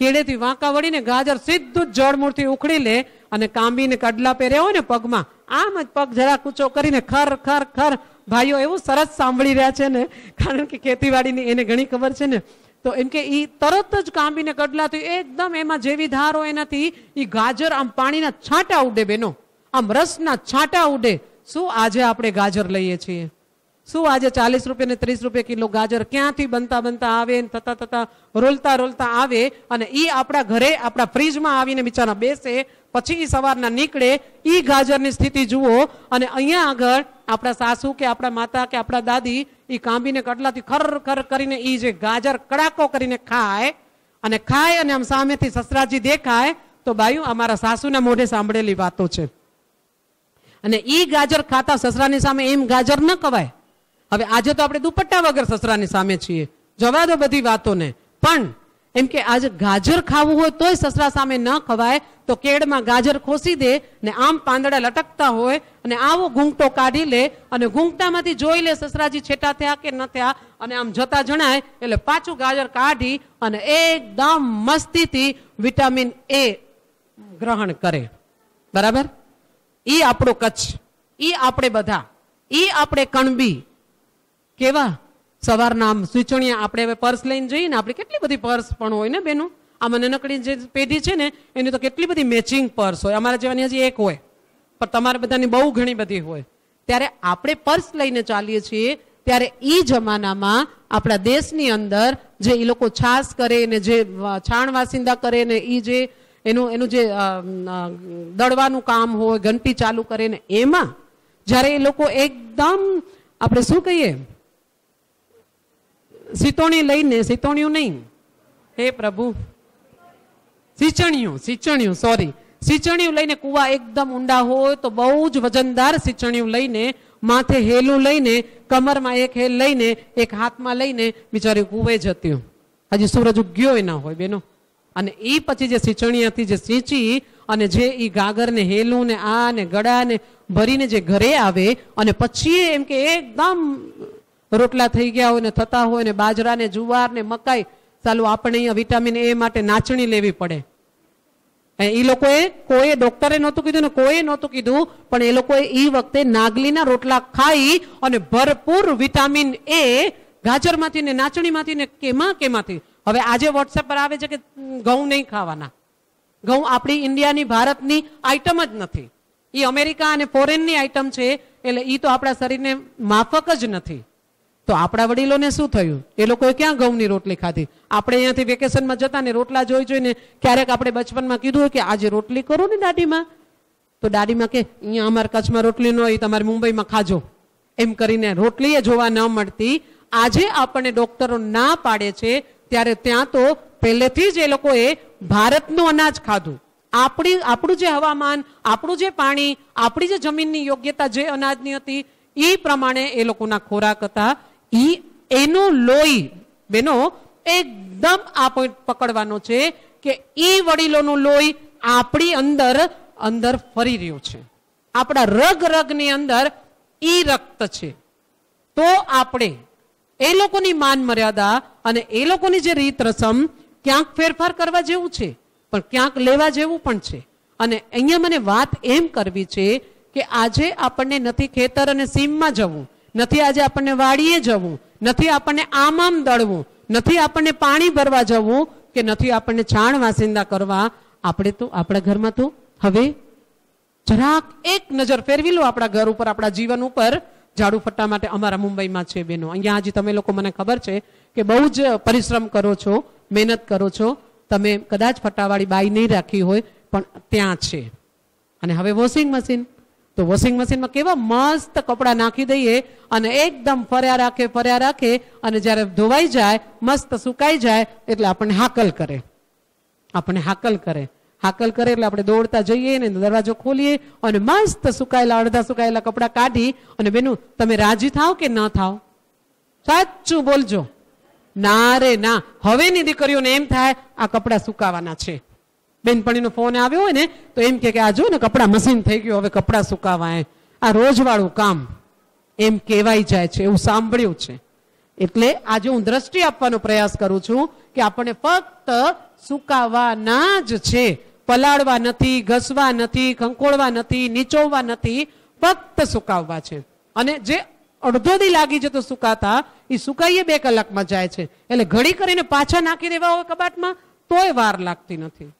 કેળેથી વાંકા વળીને ગાજર સીધું જ જળમૂળથી ઉખડી લે અને કાંબીને કડલા પહેર્યા હોય ને પગમાં, આમ જ પગ જરા કૂચો કરીને ખર ખર ખર, ભાઈઓ એવું સરસ સાંભળી રહ્યા છે ને, કારણ કે ખેતીવાડીની એને ઘણી ખબર છે ને તો એમ કે એ તરત જ કાંબીને કડલાથી એકદમ એમાં જેવી ધાર હોય એનાથી એ ગાજર આમ પાણીના છાંટા ઉડે બેનો. આમ રસના છાંટા ઉડે. શું આજે આપણે ગાજર લઈએ છીએ? શું આજે ચાલીસ રૂપિયા ને ત્રીસ રૂપિયા કિલો ગાજર ક્યાંથી બનતા બનતા આવે થતા થતા રોલતા રોલતા આવે અને એ આપણા ઘરે, આપણા ફ્રીજમાં આવીને બિચારા બેસે, પછી એ સવારના નીકળે એ ગાજરની સ્થિતિ જુઓ અને અહીંયા આગળ આપણા સાસુ કે આપણા માતા કે આપણા દાદી ઈ કાંબીને કટલાથી ખર ખર કરીને એ જે ગાજર કડાકો કરીને ખાય અને ખાય અને આમ સામેથી સસરાજી દેખાય, તો બાયુ અમારા સાસુના મોઢે સાંભળેલી વાતો છે. અને એ ગાજર ખાતા સસરાની સામે એમ ગાજર ન કવાય. હવે આજે તો આપણે દુપટ્ટા વગર સસરાની સામે છીએ. જવા દો બધી વાતોને. પણ એમ કે આજે ગાજર ખાવું હોય તોય સસરા સામે ન ખવાય, તો કેળમાં ગાજર ખોસી દે ને આમ પાંદડા લટકતા હોય અને આવો ઘૂંઘટો કાઢી લે અને ઘૂંઘટામાંથી જોઈ લે સસરાજી છેટા થયા કે ન થયા અને આમ જતા જણાય, એટલે પાછું ગાજર કાઢી અને એકદમ મસ્તીથી વિટામિન એ ગ્રહણ કરે. બરાબર? ઈ આપણો કચ્છ, ઈ આપણે બધા, ઈ આપણે કણબી. કેવા? સવારના સૂચણીયા આપણે હવે પર્સ લઈને જઈએ ને, આપણે કેટલી બધી પર્સ પણ હોય ને બેનો? આ મને નકડી જે પેઢી છે ને, એની તો કેટલી બધી મેચિંગ પર્સ હોય. અમારા જેવાની હજી એક હોય, પણ તમારે બધાની બહુ ઘણી બધી હોય. ત્યારે આપણે પર્સ લઈને ચાલીએ છીએ, ત્યારે એ જમાનામાં આપણા દેશની અંદર જે એ લોકો છાસ કરે ને જે છાણ વાસિંદા કરે ને એ જે એનું એનું જે દળવાનું કામ હોય, ઘંટી ચાલુ કરે ને, એમાં જ્યારે એ લોકો એકદમ, આપણે શું કહીએ સિતોણી લઈને સિતોણિયું નહીં. હે પ્રભુ. સિંચણિયું સિંચણિયું સોરી સિંચણિયું લઈને કુવા એકદમ ઊંડા હોય તો બહુ જ વજનદાર સિંચણિયું લઈને, માથે હેલું લઈને, કમરમાં એક હેલ લઈને, એક હાથમાં લઈને બિચારી કુવે જતી હજી સૂરજ ઉગ્યો ના હોય બેનો. અને એ પછી જે સિંચણિયાથી જે સિંચી અને જે એ ગાગરને હેલું ને આ ને ગળાને ભરીને જે ઘરે આવે અને પછી એમ કે એકદમ રોટલા થઈ ગયા હોય ને થતા હોય ને બાજરા ને જુવાર ને મકાઈ, ચાલુ આપણે અહીંયા વિટામિન એ માટે નાચણી લેવી પડે. એ લોકોએ કોઈ ડોક્ટરે નહોતું કીધું ને કોઈ નહોતું કીધું, પણ એ લોકોએ એ વખતે નાગલીના રોટલા ખાઈ અને ભરપૂર વિટામિન એ ગાજરમાંથી ને નાચણીમાંથી ને કેમાં કેમાંથી. હવે આજે વોટ્સએપ પર આવે છે કે ઘઉં નહીં ખાવાના. ઘઉં આપણી ઇન્ડિયાની ભારતની આઈટમ જ નથી. એ અમેરિકા અને ફોરેનની આઈટમ છે, એટલે એ તો આપણા શરીરને માફક જ નથી. તો આપણા વડીલોને શું થયું? એ લોકોએ ક્યાં ઘઉંની રોટલી ખાધી? આપણે અહીંયાથી વેકેશનમાં જતા ને રોટલા જોઈ જોઈને ક્યારેક આપણે બચપનમાં કીધું હોય કે આજે રોટલી કરો ને દાડીમાં. તો દાડીમાં કે, અહીંયા અમારા કચ્છમાં રોટલી ન હોય, તમારે મુંબઈમાં ખાજો. એમ કરીને રોટલી એ જોવા ન મળતી. આજે આપણને ડોક્ટરો ના પાડે છે, ત્યારે ત્યાં તો પહેલેથી જ એ લોકોએ ભારતનું અનાજ ખાધું. આપણી, આપણું જે હવામાન, આપણું જે પાણી, આપણી જે જમીનની યોગ્યતા જે અનાજની હતી એ પ્રમાણે એ લોકોના ખોરાક હતા. ઈ એનું લોહી. બેનો, એકદમ આ પકડવાનો છે કે એ વડીલોનું લોહી આપણી અંદર અંદર ફરી રહ્યું છે. આપણા રગ રગની અંદર એ રક્ત છે. તો આપણે એ લોકોની માન મર્યાદા અને એ લોકોની જે રીત રસમ ક્યાંક ફેરફાર કરવા જેવું છે, પણ ક્યાંક લેવા જેવું પણ છે. અને અહીંયા મને વાત એમ કરવી છે કે આજે આપણને નથી ખેતર અને સીમમાં જવું. નથી આજે આપણને વાડીએ જવું, નથી આપણને આમ આમ દળવું, નથી આપણને પાણી ભરવા જવું કે નથી આપણને છાણ વાસિંદા કરવા. આપણે તો આપણા ઘરમાં તો હવે જરાક એક નજર ફેરવી લો આપણા ઘર ઉપર, આપણા જીવન ઉપર. ઝાડુ ફટ્ટા માટે અમારા મુંબઈમાં છે બેનો અહીંયા આજે તમે લોકો મને ખબર છે કે બહુ જ પરિશ્રમ કરો છો, મહેનત કરો છો. તમે કદાચ ફટ્ટાવાળી બાઈ નહીં રાખી હોય, પણ ત્યાં છે. અને હવે વોશિંગ મશીન. તો વોશિંગ મશીનમાં કેવા મસ્ત કપડાં નાખી દઈએ અને એકદમ ફર્યા રાખે ફર્યા રાખે અને જ્યારે ધોવાઈ જાય, મસ્ત સુકાઈ જાય, એટલે આપણને હાકલ કરે. આપણને હાકલ કરે. હાકલ કરે એટલે આપણે દોડતા જઈએ ને દરવાજો ખોલીએ અને મસ્ત સુકાયેલા, અડધા સુકાયેલા કપડાં કાઢી અને બેનું, તમે રાજી થાવ કે ન થાવ? સાચું બોલજો. ના રે, ના. હવેની દીકરીઓને એમ થાય, આ કપડાં સુકાવાના છે. બેનપણીનો ફોન આવ્યો હોય ને, તો એમ કે આ જો ને કપડાં મશીન થઈ ગયું, હવે કપડાં સુકાવાય આ રોજવાળું કામ એમ કહેવાય જાય છે, એવું સાંભળ્યું છે. એટલે આજે હું દ્રષ્ટિ આપવાનો પ્રયાસ કરું છું કે આપણને ફક્ત સુકાવાના જ છે, પલાળવા નથી, ઘસવા નથી, ખંકોળવા નથી, નીચોવવા નથી, ફક્ત સુકાવવા છે. અને જે અડધો દી લાગી જતો સુકાતા એ સુકાઈએ બે કલાકમાં જાય છે. એટલે ઘડી કરીને પાછા નાખી દેવા હોય કબાટમાં, તોય વાર લાગતી નથી.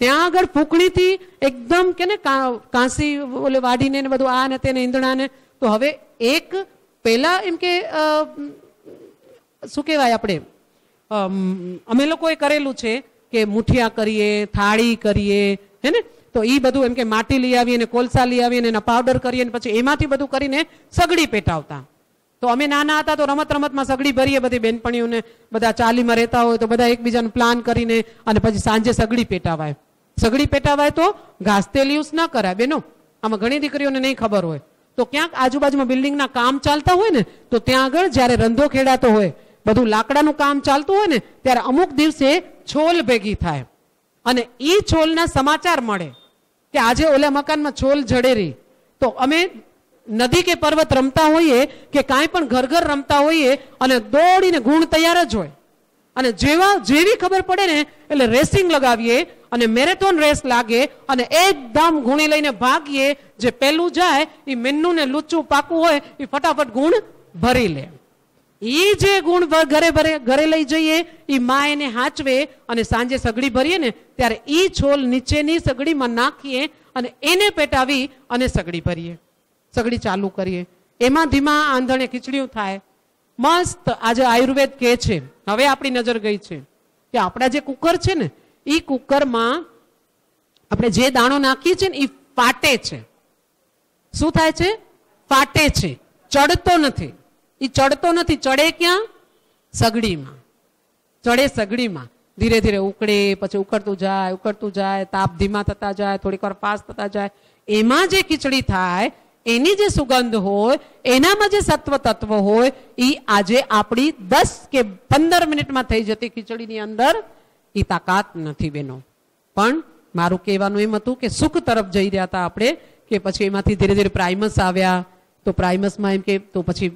ત્યાં આગળ ફૂંકણીથી એકદમ કે ને કાંસી ઓલે વાઢીને ને બધું આ ને તેને ઈંધણાને તો હવે એક પેલા એમ કે શું કહેવાય આપણે? અમે લોકોએ કરેલું છે કે મુઠિયા કરીએ, થાળી કરીએ, હે ને? તો એ બધું એમ કે માટી લઈ આવીએ ને કોલસા લઈ આવીએ ને એના પાવડર કરીએ ને પછી એમાંથી બધું કરીને સગડી પેટાવતા. તો અમે નાના હતા તો રમત રમતમાં સગડી ભરીએ બધી બેનપણીઓને, બધા ચાલીમાં રહેતા હોય તો બધા એકબીજાનું પ્લાન કરીને અને પછી સાંજે સગડી પેટાવાય. સગડી પેટાવાય તો ઘાસ તેલ યુઝ ન કરાય. બેનો, આમાં ઘણી દીકરીઓને નહીં ખબર હોય. તો ક્યાંક આજુબાજુમાં બિલ્ડિંગના કામ ચાલતા હોય ને, તો ત્યાં આગળ જ્યારે રંધો ખેડાતો હોય, બધું લાકડાનું કામ ચાલતું હોય ને, ત્યારે અમુક દિવસે છોલ ભેગી થાય. અને એ છોલના સમાચાર મળે કે આજે ઓલા મકાનમાં છોલ જડેરી તો અમે નદી કે પર્વત રમતા હોઈએ કે કાંઈ પણ ઘર ઘર રમતા હોઈએ અને દોડીને ગુણ તૈયાર જ હોય. અને જેવા જેવી ખબર પડે ને, એટલે રેસિંગ લગાવીએ અને મેરેથોન રેસ લાગે અને એકદમ ગુણી લઈને ભાગીએ. જે પેલું જાય એ મેન્નું ને લુચ્ચું પાકું હોય એ ફટાફટ ગુણ ભરી લે. એ જે ગુણ ઘરે ભરે ઘરે લઈ જઈએ એ મા એને હાચવે અને સાંજે સગડી ભરીએ ને, ત્યારે એ છોલ નીચેની સગડીમાં નાખીએ અને એને પેટાવી અને સગડી ભરીએ. સગડી ચાલુ કરીએ. એમાં ધીમા આંધણે ખીચડીયું થાય. મસ્ત આજે આયુર્વેદ કહે છે. હવે આપણી નજર ગઈ છે કે આપણા જે કુકર છે ને એ કુકરમાં આપણે જે દાણો નાખીએ છીએ ને એ ફાટે છે. શું થાય છે? ફાટે છે. ચડતો નથી. એ ચડતો નથી. ચડે ક્યાં? સગડીમાં. ચડે સગડીમાં. ધીરે ધીરે ઉકળે, પછી ઉકળતું જાય ઉકળતું જાય, તાપ ધીમા થતા જાય, થોડીક વાર પાસ થતા જાય. એમાં જે ખીચડી થાય, એની જે સુગંધ હોય, એનામાં જે સત્વ તત્વ હોય એ આજે આપણી દસ કે પંદર મિનિટમાં થઈ જતી ખીચડીની અંદર એ તાકાત નથી બેનો. પણ મારું કહેવાનું એમ હતું કે સુખ તરફ જઈ રહ્યા હતા આપણે, કે પછી એમાંથી ધીરે ધીરે પ્રાઇમસ આવ્યા, તો પ્રાઇમસમાં એમ કે, તો પછી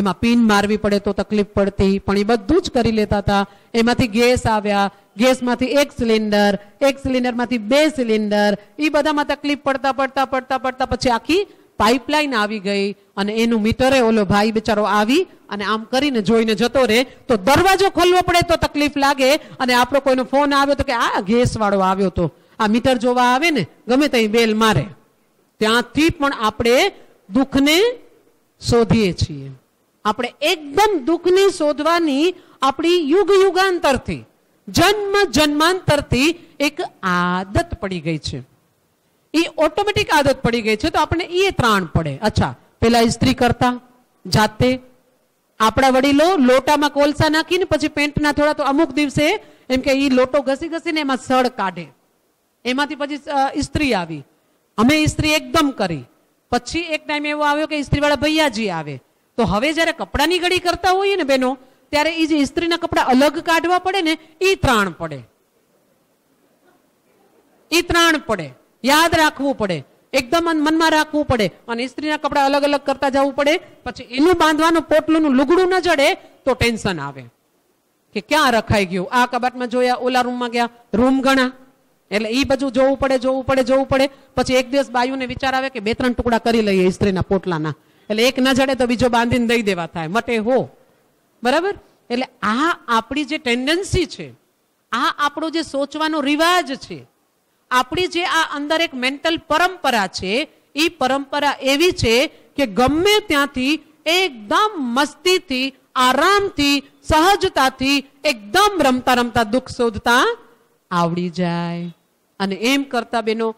એમાં પિન મારવી પડે તો તકલીફ પડતી, પણ એ બધું જ કરી લેતા હતા. એમાંથી ગેસ આવ્યા, ગેસમાંથી એક સિલિન્ડર, એક સિલિન્ડરમાંથી બે સિલિન્ડર એ બધામાં તકલીફ પડતા પડતા પડતા પડતા પછી આખી પાઇપલાઇન આવી ગઈ અને એનું મીટરે ઓલો ભાઈ બિચારો આવી અને આમ કરીને જોઈને જતો રહે, તો દરવાજો ખોલવો પડે તો તકલીફ લાગે અને આપણો કોઈનો ફોન આવ્યો તો કે આ ગેસ વાળો આવ્યો તો. આ મીટર જોવા આવે ને, ગમે ત્યાં બેલ મારે. ત્યાંથી પણ આપણે દુઃખને શોધીએ છીએ. આપણે એકદમ દુઃખને શોધવાની આપણી યુગ યુગાંતરથી, જન્મ જન્માંતરથી એક આદત પડી ગઈ છે. એ ઓટોમેટિક આદત પડી ગઈ છે, તો આપણને એ ત્રાણ પડે. અચ્છા, પેલા ઇસ્ત્રી કરતા, જાતે. આપણા વડીલો લોટામાં કોલસા નાખીને પછી પેન્ટના થોડા, તો અમુક દિવસે એમ કે એ લોટો ઘસી ઘસીને એમાં સળ કાઢે. એમાંથી પછી ઇસ્ત્રી આવી. અમે ઇસ્ત્રી એકદમ કરી. પછી એક ટાઈમ એવો આવ્યો કે ઇસ્ત્રીવાળા ભૈયાજી આવે. તો હવે જ્યારે કપડાની ઘડી કરતા હોઈએ ને બેનો ત્યારે એ જે ઇસ્ત્રીના કપડા અલગ કાઢવા પડે ને એ ત્રાણ પડે. એ ત્રાણ પડે. યાદ રાખવું પડે. એકદમ મનમાં રાખવું પડે. અને ઇસ્ત્રીના કપડા અલગ અલગ કરતા જવું પડે. પછી એનું બાંધવાનું પોટલું લુગડું ન જડે, તો ટેન્શન આવે. કે ક્યાં રખાઈ ગયું? આ કબાટમાં જોયા, ઓલા રૂમમાં ગયા. રૂમ ગણા એટલે એ બધું જોવું પડે જોવું પડે જોવું પડે. પછી એક દિવસ બાયુને વિચાર આવે કે બે ત્રણ ટુકડા કરી લઈએ ઇસ્ત્રીના પોટલાના. એટલે એક ન જડે તો બીજો બાંધીને દઈ દેવા થાય. મટે હો. બરાબર? એટલે આ આપણી જે ટેન્ડન્સી છે, આ આપણો જે સોચવાનો રિવાજ છે આપણી જે આ અંદર એક મેન્ટલ પરંપરા છે એ પરંપરા એવી છે કે ગમે ત્યાંથી એકદમ મસ્તીથી, આરામથી, સહજતાથી, એકદમ રમતા રમતા દુઃખ શોધતા આવડી જાય. અને એમ કરતા બેનો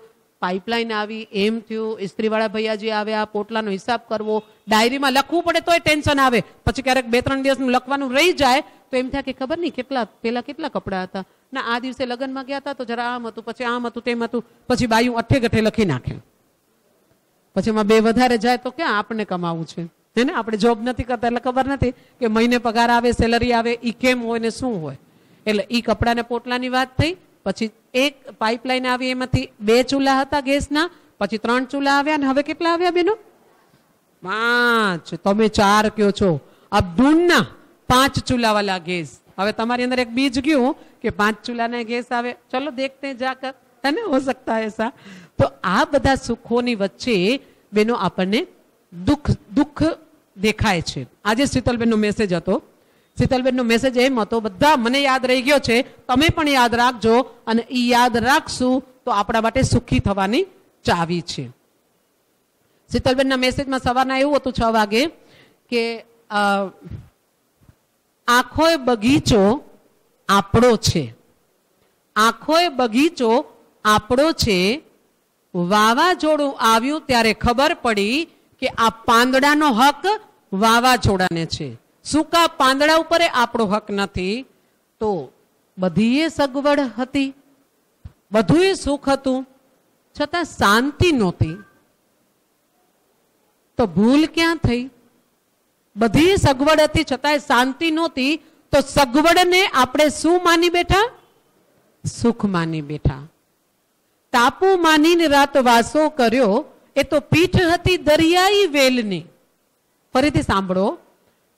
પાઇપલાઇન આવી, એમ થયું, ઇસ્ત્રીવાળા ભૈયાજી આવ્યા પોટલાનો હિસાબ કરવો, ડાયરીમાં લખવું પડે તોય ટેન્શન આવે. પછી ક્યારેક બે ત્રણ દિવસનું લખવાનું રહી જાય, તો એમ થાય કે ખબર નહીં, કેટલા, પહેલા કેટલા કપડાં હતા? ના, આ દિવસે લગ્નમાં ગયા હતા તો જરા આમ હતું, પછી આમ હતું, તેમ હતું. પછી બાયું અઠે ગઠે લખી નાખે પછી એમાં બે વધારે જાય તો ક્યાં આપણને કમાવું છે? હે ને? આપણે જોબ નથી કરતા, એટલે ખબર નથી કે મહિને પગાર આવે સેલરી આવે એ કેમ હોય ને શું હોય. એટલે એ કપડાને પોટલાની વાત થઈ, પછી એક પાઇપલાઇન આવી એમાંથી, બે ચૂલા હતા ગેસના, પછી ત્રણ ચૂલા આવ્યા, ને હવે કેટલા આવ્યા બેનો? પાંચ. તમે ચાર કયો છો. અબ્દુલના પાંચ ચૂલાવાલા ગેસ. હવે તમારી અંદર એક બીજ ગયું કે પાંચ ચૂલાને ગેસ આવે. ચલો દેખતે જાકર હે હો સકતા એસા. તો આ બધા સુખોની વચ્ચે બેનો આપણને દુઃખ દુઃખ દેખાય છે. આજે શીતલબેનનો મેસેજ હતો. શીતલબેનનો મેસેજ એમ હતો, બધા, મને યાદ રહી ગયો છે. તમે પણ યાદ રાખજો અને એ યાદ રાખશું તો આપણા માટે સુખી થવાની ચાવી છે. શીતલબેનના મેસેજમાં સવારના એવું હતું છ વાગે કે આખોય બગીચો આપણો છે. આખોય બગીચો આપણો છે. વાવાઝોડું આવ્યું ત્યારે ખબર પડી કે આ પાંદડાનો હક વાવાઝોડાને છે. સૂકા પાંદડા ઉપર આપણો હક નથી? તો બધીએ સગવડ હતી. બધુંય સુખ હતું. છતાં શાંતિ નહોતી. તો ભૂલ ક્યાં થઈ? બધી સગવડ હતી છતાંય શાંતિ નહોતી, તો સગવડને આપણે શું માની બેઠા? સુખ માની બેઠા. ટાપુ માનીને રાત વાસો કર્યો, એ તો પીઠ હતી દરિયાઈ વેલની. ફરીથી સાંભળો.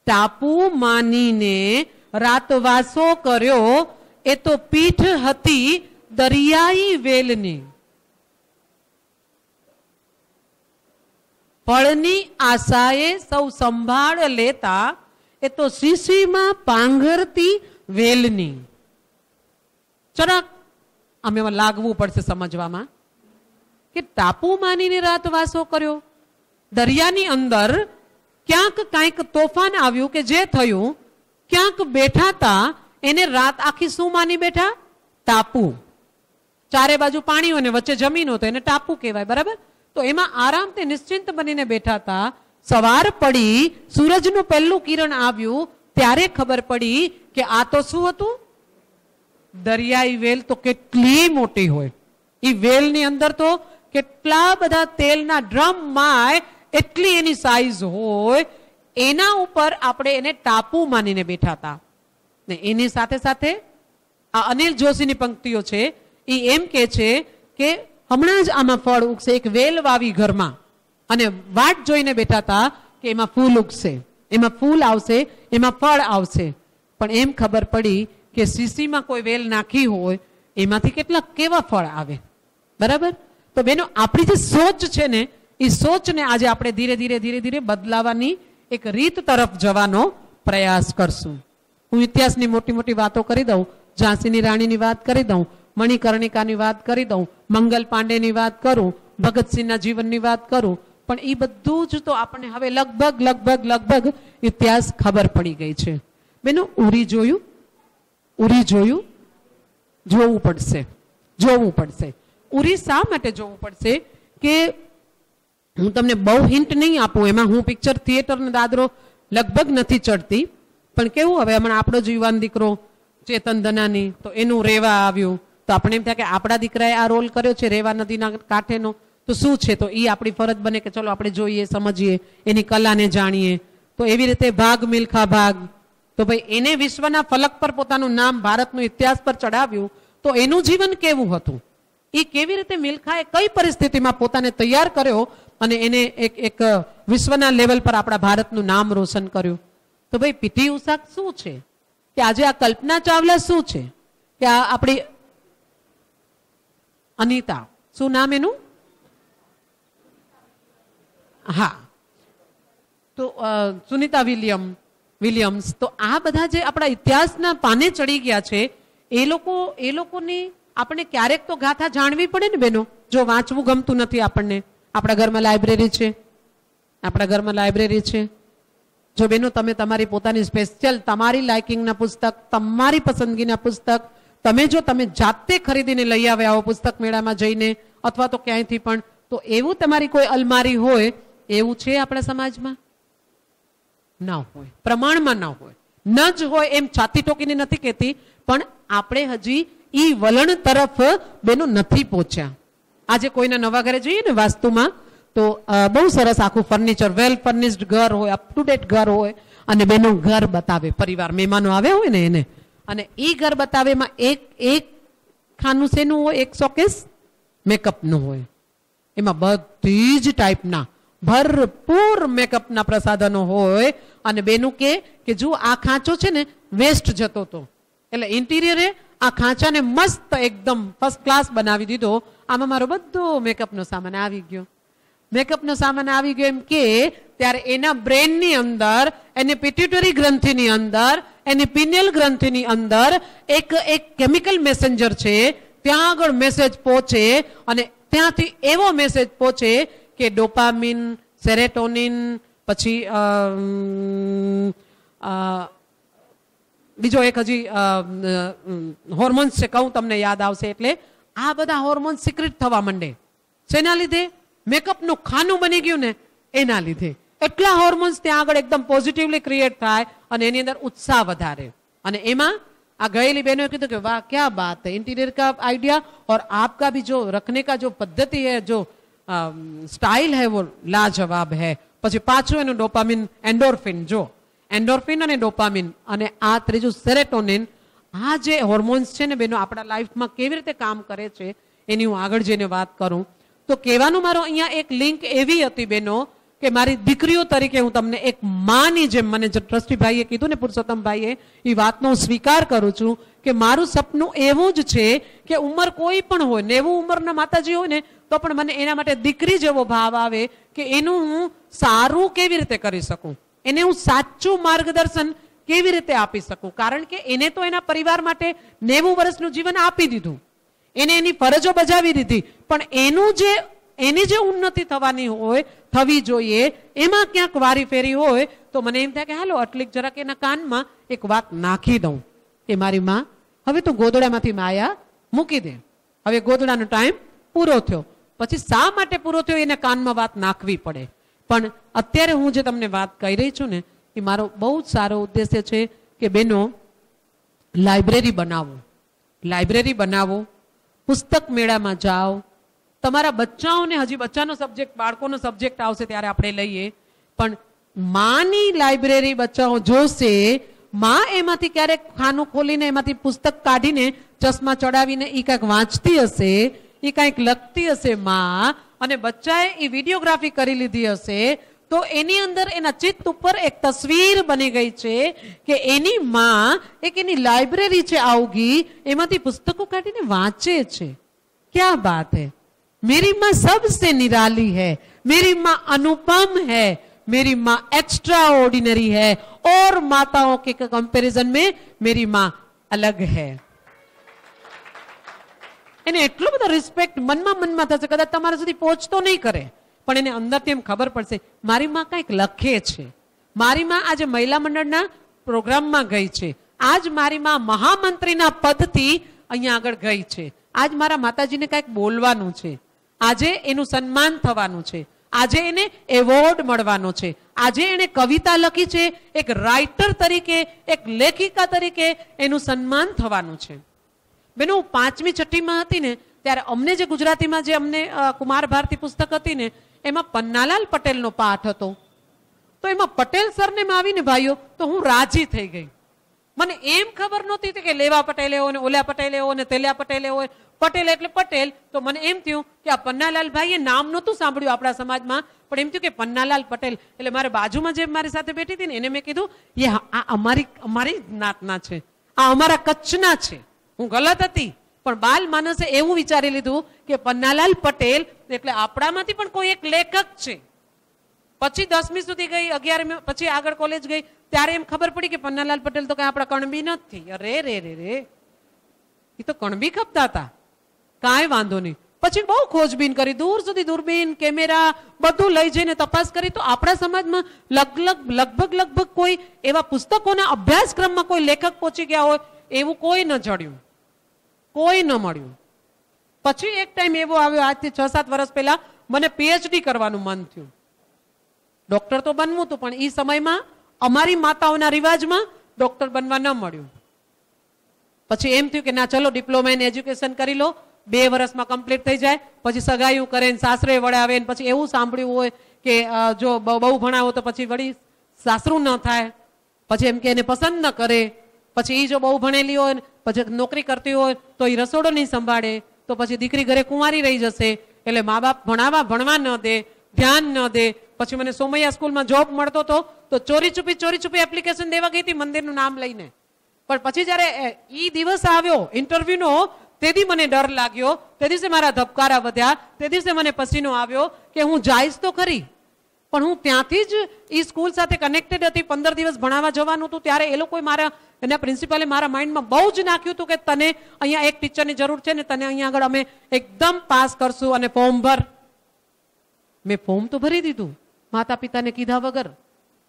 ટાપુ માનીને રાત વાસો કર્યો, એ તો પીઠ હતી દરિયાઈ વેલની. ફળની આશાએ સૌ સંભાળ લેતા, એ તો શીશીમાં પાંઘરતી વેલની. ચરક અમે લાગવું પડશે સમજવામાં. કે ટાપુ માનીને રાત વાસો કર્યો. દરિયાની અંદર ક્યાંક કાંઈક તોફાન આવ્યું કે જે થયું, ક્યાંક બેઠા તા એને રાત આખી શું માની બેઠા? ટાપુ. ચારે બાજુ પાણી હોય ને વચ્ચે જમીન હોય તો એને ટાપુ કહેવાય, બરાબર? તો એમાં આરામથી નિશ્ચિંત બનીને બેઠા હતા. સવાર પડી, સૂરજનું પહેલું કિરણ આવ્યું, ત્યારે ખબર પડી કે આ તો શું હતું? દરિયાઈ વેલ તો કેટલી મોટી હોય. એ વેલની અંદર તો કેટલા બધા તેલના ડ્રમમાં એટલી એની સાઈઝ હોય. એના ઉપર આપણે એને ટાપુ માનીને બેઠા હતા. ને એની સાથે સાથે આ અનિલ જોશીની પંક્તિઓ છે. એ એમ કે છે કે હમણાં જ આમાં ફળ ઉગશે, એક વેલ વાવી ઘરમાં. અને વાટ જોઈને બેઠા હતા કે એમાં ફૂલ ઉગશે. એમાં ફૂલ આવશે, એમાં ફળ આવશે. પણ એમ ખબર પડી કે શીશીમાં કોઈ વેલ નાખી હોય, એમાંથી કેટલા કેવા ફળ આવે. બરાબર? તો બેનો, આપણી જે સોચ છે ને, એ સોચને આજે આપણે ધીરે ધીરે ધીરે ધીરે બદલાવાની એક રીત તરફ જવાનો પ્રયાસ કરશું. હું ઇતિહાસની મોટી મોટી વાતો કરી દઉં, ઝાંસીની રાણીની વાત કરી દઉં મણિકર્ણિકાની વાત કરી દઉં, મંગલ પાંડેની વાત કરું ભગતસિંહના જીવનની વાત કરું, પણ એ બધું જ તો આપણને હવે લગભગ લગભગ લગભગ ઇતિહાસ ખબર પડી ગઈ છે. બેનો, ઉરી જોયું? ઉરી જોયું? જોવું પડશે. જોવું પડશે. ઉરી શા માટે જોવું પડશે? કે હું તમને બહુ હિન્ટ નહીં આપું, એમાં હું પિક્ચર થિયેટરનો દાદરો લગભગ નથી ચડતી, પણ કેવું, હવે હમણાં આપણો જ યુવાન દીકરો ચેતન દનાની, તો એનું રેવા આવ્યું. તો આપણે એમ થાય કે આપણા દીકરાએ આ રોલ કર્યો છે રેવા નદીના કાંઠેનો, તો શું છે? તો એ આપણી ફરજ બને કે ચલો આપણે જોઈએ, સમજીએ, એની કલાને જાણીએ. તો એવી રીતે ભાગ મિલ્ખા ભાગ. તો ભાઈ એને વિશ્વના ફલક પર પોતાનું નામ ભારતનું ઇતિહાસ પર ચડાવ્યું, તો એનું જીવન કેવું હતું? એ કેવી રીતે મિલ્ખાએ, કઈ પરિસ્થિતિમાં પોતાને તૈયાર કર્યો અને એને એક એક વિશ્વના લેવલ પર આપણા ભારતનું નામ રોશન કર્યું? તો ભાઈ પીટી ઉષા શું છે? કે આજે આ કલ્પના ચાવલા શું છે? કે આ આપણી અનિતા. શું નામ એનું? હા. તો સુનિતા વિલિયમ, વિલિયમ્સ. તો આ બધા જે આપણા ઇતિહાસના પાને ચડી ગયા છે, એ લોકો, એ લોકોની આપણે ક્યારેક તો ગાથા જાણવી પડે ને બેનો? જો વાંચવું ગમતું નથી આપણને. આપણા ઘરમાં લાઇબ્રેરી છે. આપણા ઘરમાં લાઇબ્રેરી છે. જો બેનો, તમે તમારી પોતાની સ્પેશિયલ તમારી લાઇકિંગના પુસ્તક, તમારી પસંદગીના પુસ્તક તમે જો તમે જાતે ખરીદીને લઈ આવ્યા હો પુસ્તક મેળામાં જઈને, અથવા તો ક્યાંયથી પણ, તો એવું તમારી કોઈ અલમારી હોય, એવું છે આપણા સમાજમાં? ના હોય. પ્રમાણમાં ના હોય. ન જ હોય એમ છાતી ટોકીને નથી કહેતી, પણ આપણે હજી ઈ વલણ તરફ બેનો નથી પહોંચ્યા. આજે કોઈના નવા ઘરે જઈએ ને વાસ્તુમાં, તો બહુ સરસ આખું ફર્નિચર વેલ ફર્નિશ્ડ ઘર હોય અપ ટુ ડેટ ઘર હોય, અને બેનો ઘર બતાવે, પરિવાર, મહેમાનો આવ્યા હોય ને એને અને એ ઘર બતાવે એમાં એક એક ખાનું શેનું હોય? એક શોકેસ મેકઅપનું હોય. એમાં બધી જ ટાઈપના, ભરપૂર મેકઅપના પ્રસાધનો હોય. અને બેનું કે કે જો આ ખાંચો છે ને, વેસ્ટ જતો હતો એટલે ઇન્ટિરિયરે આ ખાંચાને મસ્ત એકદમ ફર્સ્ટ ક્લાસ બનાવી દીધો. આમાં મારો બધો મેકઅપનો સામાન આવી ગયો. મેકઅપનો સામાન આવી ગયો એમ કે, ત્યારે એના બ્રેનની અંદર, એની પિટ્યુટરી ગ્રંથિની અંદર એની પિનેલ ગ્રંથિની અંદર એક એક કેમિકલ મેસેન્જર છે. ત્યાં આગળ મેસેજ પહોંચે અને ત્યાંથી એવો મેસેજ પહોંચે કે ડોપામિન, સેરેટોનિન, પછી બીજો એક હજી હોર્મોન્સ છે, કહું તમને યાદ આવશે એટલે આ બધા હોર્મોન્સ સિક્રેટ થવા માંડે. શેના લીધે? મેકઅપનું ખાનું બની ગયું ને એના લીધે. એટલા હોર્મોન્સ ત્યાં આગળ એકદમ પોઝિટિવલી ક્રિએટ થાય અને એની અંદર ઉત્સાહ વધારે અને એમાં આ ગયેલી બહેનોએ કીધું કે વાહ क्या बात है इंटीरियर का आइडिया और आपका भी जो रखने का जो पद्धति है जो स्टाइल है वो लाजवाब है પછી પાછું એનું ડોપામિન એન્ડોર્ફિન જો એન્ડોર્ફિન અને ડોપામિન અને આ ત્રીજું સેરેટોનિન આ જે હોર્મોન્સ છે ને બેનો આપણા લાઈફમાં કેવી રીતે કામ કરે છે એની હું આગળ જઈને વાત કરું તો કહેવાનું મારો અહીંયા એક લિંક એવી હતી બેનો કે મારી દીકરીઓ તરીકે હું તમને એક માની જેમ મને ટ્રસ્ટીભાઈએ કીધું ને પુરુષોત્તમભાઈએ એ વાતનો સ્વીકાર કરું છું કે મારું સપનું એવું જ છે કે ઉંમર કોઈ પણ હોય, નેવું ઉંમરના માતાજી હોય ને, તો પણ મને એના માટે દીકરી જેવો ભાવ આવે કે એનું હું સારું કેવી રીતે કરી શકું? એને હું સાચું માર્ગદર્શન કેવી રીતે આપી શકું? કારણ કે એને તો એના પરિવાર માટે નેવું વર્ષનું જીવન આપી દીધું. એને એની ફરજો બજાવી દીધી. પણ એનું જે એની જે ઉન્નતિ થવાની હોય, થવી જોઈએ, એમાં ક્યાંક વારી ફેરી હોય, તો મને એમ થાય કે હાલો, આટલીક જરાક એના કાનમાં એક વાત નાખી દઉં. કે મારી માં, હવે તું ગોદડામાંથી માયા મૂકી દે. હવે ગોદડાનો ટાઈમ પૂરો થયો. પછી શા માટે પૂરો થયો એને કાનમાં વાત નાખવી પડે? પણ અત્યારે હું જે તમને વાત કહી રહી છું ને, એ મારો બહુ જ સારો ઉદ્દેશ્ય છે કે બેનો, લાઇબ્રેરી બનાવો. લાઇબ્રેરી બનાવો. પુસ્તક મેળામાં જાઓ. તમારા બચ્ચાઓને હજી બચ્ચાનો સબ્જેક્ટ બાળકોનો સબ્જેક્ટ આવશે ત્યારે આપણે લઈએ. પણ માની લાઇબ્રેરી બચ્ચાઓ જોશે, માં એમાંથી ક્યારેક ખાનું ખોલીને એમાંથી પુસ્તક કાઢીને ચશ્મા ચડાવીને એ કાંઈક વાંચતી હશે એ કાંઈક લખતી હશે માં, અને બચ્ચાએ એ વિડીયોગ્રાફી કરી લીધી હશે, તો એની અંદર એના ચિત્ત ઉપર એક તસવીર બની ગઈ છે કે એની માં એક એની લાઇબ્રેરી છે આવગી એમાંથી પુસ્તકો કાઢીને વાંચે છે. ક્યાં બાત હે? मेरी माँ सबसे निराली है मेरी माँ अनुपम है मेरी माँ एक्स्ट्रा ऑर्डिनरी है और माताओं के कंपैरिजन में मेरी माँ अलग है એને એટલો બધો રિસ્પેક્ટ મનમાં મનમાં થશે કદાચ તમારા સુધી પહોંચતો નહીં કરે પણ એને અંદરથી એમ ખબર પડશે મારી માં કંઈક લખે છે મારી માં આજે મહિલા મંડળના પ્રોગ્રામમાં ગઈ છે આજ મારી માં મહામંત્રીના પદથી અહીંયા આગળ ગઈ છે આજ મારા માતાજીને કંઈક બોલવાનું છે આજે એનું સન્માન થવાનું છે. આજે એને એવોર્ડ મળવાનો છે. આજે એને કવિતા લખી છે, એક રાઇટર તરીકે, એક લેખિકા તરીકે એનું સન્માન થવાનું છે. બેનો, હું પાંચમી છઠ્ઠીમાં હતી ને, ત્યારે અમને જે ગુજરાતીમાં જે અમને કુમાર ભારતી પુસ્તક હતી ને, એમાં પન્નાલાલ પટેલનો પાઠ હતો. તો એમાં પટેલ સરને આવીને, ભાઈઓ, તો હું રાજી થઈ ગઈ. મને એમ ખબર નહોતી કે લેવા પટેલે હોય ને ઓલા પટેલે હોય ને તેલિયા પટેલે હોય. પટેલ એટલે પટેલ. તો મને એમ થયું કે આ પન્નાલાલ ભાઈએ નામ નહોતું સાંભળ્યું આપણા સમાજમાં, પણ એમ થયું કે પન્નાલાલ પટેલ. એટલે મારે બાજુમાં જે મારી સાથે બેઠી હતી ને, એને મેં કીધું, એ આ અમારી અમારી જ્ઞાતના છે. આ અમારા કચ્છના છે. હું ગલત હતી, પણ બાલ માનસે એવું વિચારી લીધું કે પન્નાલાલ પટેલ એટલે આપણામાંથી પણ કોઈ એક લેખક છે. પછી દસમી સુધી ગઈ, અગિયારમી, પછી આગળ કોલેજ ગઈ, ત્યારે એમ ખબર પડી કે પન્નાલાલ પટેલ તો કઈ આપણા કણબી નથી. અરે, રે રે રે. એ તો કણબી ખપતા હતા. કાંઈ વાંધો નહીં. પછી બહુ ખોજબીન કરી, દૂર સુધી દૂરબીન, કેમેરા, બધું લઈ જઈને તપાસ કરી. તો આપણા સમાજમાં લગલગ, લગભગ લગભગ કોઈ એવા પુસ્તકોના અભ્યાસક્રમમાં કોઈ લેખક પહોંચી ગયા હોય, એવું કોઈ ન જડ્યું. કોઈ ન મળ્યું. પછી એક ટાઈમ એવો આવ્યો, આજથી છ સાત વર્ષ પહેલા, મને પીએચડી કરવાનું મન થયું. ડોક્ટર તો બનવું હતું, પણ એ સમયમાં અમારી માતાઓના રિવાજમાં ડોક્ટર બનવા ન મળ્યું. પછી એમ થયું કે ના, ચલો ડિપ્લોમા ઇન એજ્યુકેશન કરી લો બે વર્ષમાં કમ્પ્લીટ થઈ જાય, પછી સગાયું કરે ને સાસરે વળાવે ને પછી એવું સાંભળ્યું હોય કે જો બહુ ભણાવો તો પછી વળી સાસરું ન થાય, પછી એમ કે એને પસંદ ન કરે, પછી એ જો બહુ ભણેલી હોય પછી નોકરી કરતી હોય તો એ રસોડો નહીં સંભાળે, તો પછી દીકરી ઘરે કુંવારી રહી જશે, એટલે મા બાપ ભણાવવા ભણવા ન દે, ધ્યાન ન દે, પછી મને સોમૈયા સ્કૂલમાં જોબ મળતો હતો તો ચોરી છુપી ચોરી છુપી એપ્લિકેશન દેવા ગઈ હતી મંદિરનું નામ લઈને. પણ પછી જ્યારે ઈ દિવસ આવ્યો ઇન્ટરવ્યુનો તેથી મને ડર લાગ્યો, તે દિવસે મારા ધબકારા વધ્યા, તે દિવસે મને પસીનો આવ્યો કે હું જઈશ તો ખરી. પણ હું ત્યાંથી જ એ સ્કૂલ સાથે કનેક્ટેડ હતી, પંદર દિવસ ભણાવવા જવાનું હતું, ત્યારે એ લોકોએ મારા, એના પ્રિન્સિપાલે મારા માઇન્ડમાં બહુ જ નાખ્યું હતું કે તને અહીંયા એક ટીચરની જરૂર છે ને તને અહીંયા આગળ અમે એકદમ પાસ કરશું અને ફોર્મ ભર. મેં ફોર્મ તો ભરી દીધું. માતા પિતાને કીધા વગર.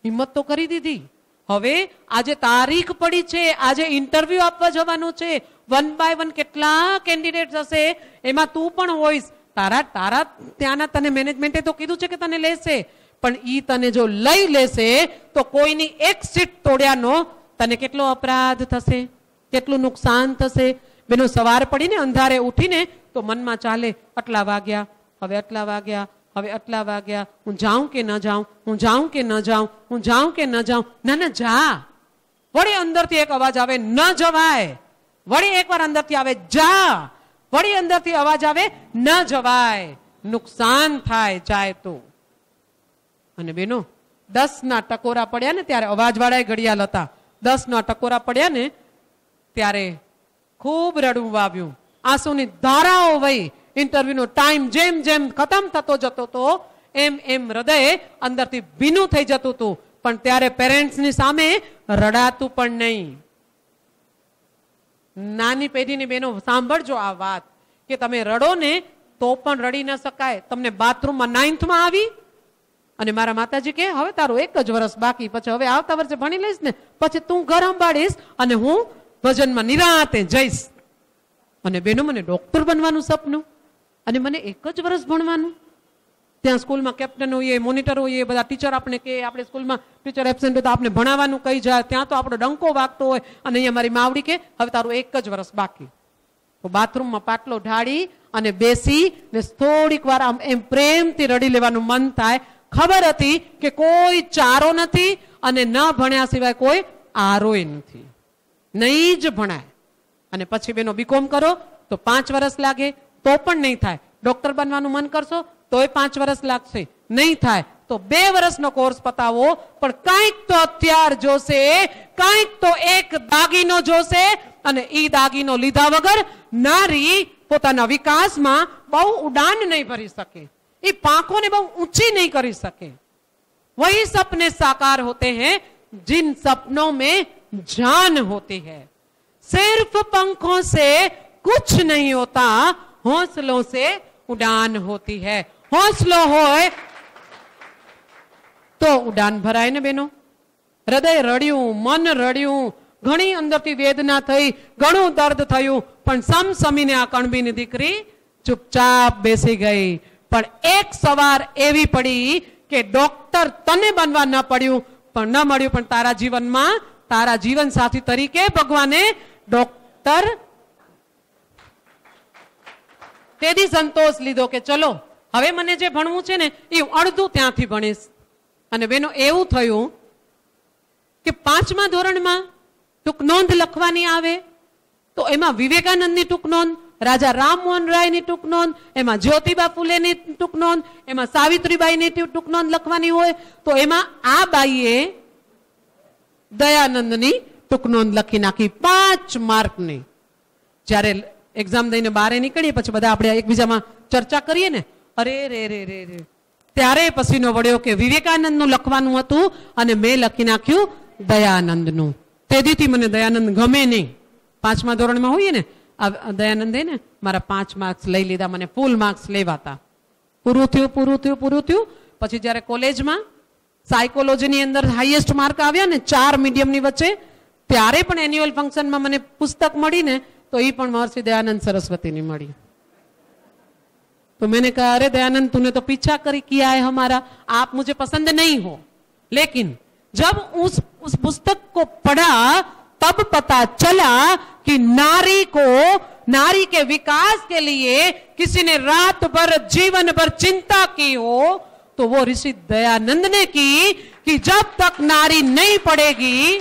હિંમત તો કરી દીધી. હવે આજે તારીખ પડી છે. આજે ઇન્ટરવ્યુ આપવા જવાનું છે. વન બાય વન કેટલા કેન્ડિડેટ હશે એમાં તું પણ હોઈશ. તારા તારા ત્યાંના તને મેનેજમેન્ટે તો કીધું છે કે તને લેશે. પણ ઈ તને જો લઈ લેશે, તો કોઈની એક સીટ તોડ્યાનો તને કેટલો અપરાધ થશે? કેટલું નુકસાન થશે? બેનો સવાર પડીને અંધારે ઉઠીને તો મનમાં ચાલે, આટલા વાગ્યા, હવે આટલા વાગ્યા હવે આટલા વાગ્યા, હું જાઉં કે ન જાઉં, હું જાઉં કે ન જાઉં, હું જાઉં કે ન જાઉં, ના ના, જા. વળી અંદરથી એક અવાજ આવે, ન જવાય. વળી એકવાર અંદરથી આવે, જા. વળી અંદરથી અવાજ આવે, ન જવાય. નુકસાન થાય, જાય તો. અને બેનો દસ ના ટકોરા પડ્યા ને ત્યારે અવાજવાળાએ ઘડિયાળ હતા. દસ ના ટકોરા પડ્યા ને ત્યારે ખૂબ રડવું વાવ્યું આંસુની ધારાઓ વહી. ઇન્ટરવ્યુનો ટાઈમ જેમ જેમ ખતમ થતો જતો હતો, એમ એમ હૃદય અંદરથી ભીનું થઈ જતું હતું. પણ ત્યારે પેરેન્ટ્સની સામે રડાતું પણ નહીં. નાની પેઢીની બહેનો, સાંભળજો આ વાત, કે તમે રડો ને તો પણ રડી ન શકાય. તમને બાથરૂમમાં નાઇન્થમાં આવી, અને મારા માતાજી કે હવે તારું એક જ વર્ષ બાકી, પછી હવે આવતા વર્ષે ભણી લઈશ ને, પછી તું ઘર સંભાળીશ અને હું ભજનમાં નિરાતે જઈશ. અને બેનો મને ડોક્ટર બનવાનું સપનું. અને મને એક જ વર્ષ ભણવાનું. ત્યાં સ્કૂલમાં કેપ્ટન હોઈએ મોનિટર હોઈએ, બધા ટીચર આપણે કે આપણે સ્કૂલમાં ટીચર એબસેન્ટ હોય તો આપણે ભણાવવાનું કહી જાય. ત્યાં તો આપણો ડંકો વાગતો હોય અને અહીંયા મારી માવડી કે હવે તારું એક જ વર્ષ બાકી. તો બાથરૂમમાં પાટલો ઢાળી અને બેસી ને થોડીક વાર આમ એમ પ્રેમથી રડી લેવાનું મન થાય. ખબર હતી કે કોઈ ચારો નથી અને ન ભણ્યા સિવાય કોઈ આરોય નથી. નહીં જ ભણાય. અને પછી બેનો બીકોમ કરો, તો પાંચ વર્ષ લાગે. તો પણ નહીં થાય ડોક્ટર બનવાનું મન કરશો તોય પાંચ વર્ષ લાગશે નહીં થાય તો બે વર્ષનો કોર્સ પતાવો પણ કાંઈક તો હથિયાર જોશે કાંઈક તો એક દાગીનો જોશે અને ઈ દાગીનો લીધા વગર નારી પોતાના વિકાસમાં બહુ ઉડાન નહીં ભરી શકે એ પાંખોને બહુ ઊંચી નહીં કરી શકે वही सपने साकार होते हैं जिन सपनों में जान होती है सिर्फ पंखों से कुछ नहीं होता हौसलों से उड़ान होती है हौसलो होए તો ઉડાન ભરાય ને બેનો હૃદય રડ્યું મન રડ્યું ઘણી અંદરથી વેદના થઈ ઘણું દર્દ થયું પણ સમ સમીને આ કણબીની દીકરી ચૂપચાપ બેસી ગઈ પણ એક સવાર એવી પડી કે ડોક્ટર તને બનવા ન પડ્યું પણ ન મળ્યું પણ તારા જીવનમાં તારા જીવન સાથી તરીકે ભગવાને ડોક્ટર તેથી સંતોષ લીધો કે ચલો, હવે મને જે ભણવું છે ને, એ અડધું ત્યાંથી ભણીશ. અને બેનો, એવું થયું કે પાંચમા ધોરણમાં ટૂંક નોંધ લખવાની આવે, તો એમાં વિવેકાનંદની ટૂંક નોંધ, રાજા રામમોહન રાયની ટૂંક નોંધ, એમાં જ્યોતિબા ફૂલેની ટૂંક નોંધ, એમાં સાવિત્રીબાઈની ટૂંક નોંધ લખવાની હોય, તો એમાં આ બાઈએ દયાનંદની ટૂંક નોંધ લખી નાખી પાંચ માર્કની. જ્યારે એક્ઝામ દઈને બહાર નીકળીએ, પછી બધા આપણે એકબીજામાં ચર્ચા કરીએ ને? અરે, રે રે રે રે. ત્યારે પછીનો વળ્યો કે વિવેકાનંદનું લખવાનું હતું અને મેં લખી નાખ્યું દયાનંદનું. તેથી મને દયાનંદ ગમે નહીં. પાંચમા ધોરણમાં હોઈએ ને દયાનંદે ને મારા પાંચ માર્ક્સ લઈ લીધા, મને ફૂલ માર્ક્સ લેવાતા. પૂરું થયું પૂરું થયું પૂરું થયું. પછી જ્યારે કોલેજમાં સાયકોલોજીની અંદર હાઈએસ્ટ માર્ક આવ્યા ને, ચાર મીડિયમની વચ્ચે, ત્યારે પણ એન્યુઅલ ફંક્શનમાં મને પુસ્તક મળી ને તો એ પણ મહર્ષિ દયાનંદ સરસ્વતીની મળી तो मैंने कहा अरे दयानंद तूने तो पीछा कर किया है हमारा आप मुझे पसंद नहीं हो लेकिन जब उस उस पुस्तक को पढ़ा तब पता चला कि नारी को नारी के विकास के लिए किसी ने रात भर जीवन भर चिंता की हो तो वो ऋषि दयानंद ने की कि जब तक नारी नहीं पढ़ेगी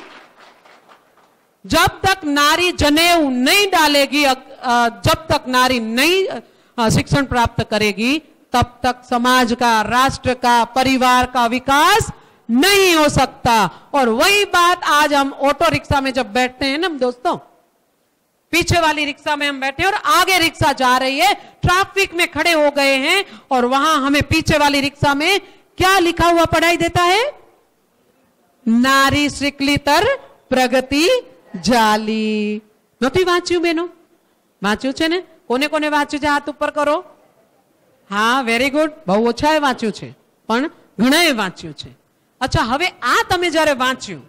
जब तक नारी जनेऊ नहीं डालेगी जब तक नारी नहीं शिक्षण प्राप्त करेगी, तब तक समाज का, राष्ट्र का, परिवार का विकास नहीं हो सकता। और वही बात आज हम ऑटो रिक्शा में जब बैठते हैं ना दोस्तों, पीछे वाली रिक्शा में हम बैठे हैं और आगे रिक्शा जा रही है, ट्रैफ़िक में खड़े हो गए हैं और वहाँ हमें पीछे वाली रिक्शा में क्या लिखा हुआ पढ़ाई देता है? नारी श्रिकलितर प्रगति જાલી. નથી વાંચ્યું બેનો? વાંચ્યું છે ને? કોને કોને વાંચ્યું છે? હાથ ઉપર કરો. હા વેરી ગુડ બહુ ઓછાએ વાંચ્યું છે, પણ ઘણાએ વાંચ્યું છે. અચ્છા, હવે આ તમે જ્યારે વાંચ્યું,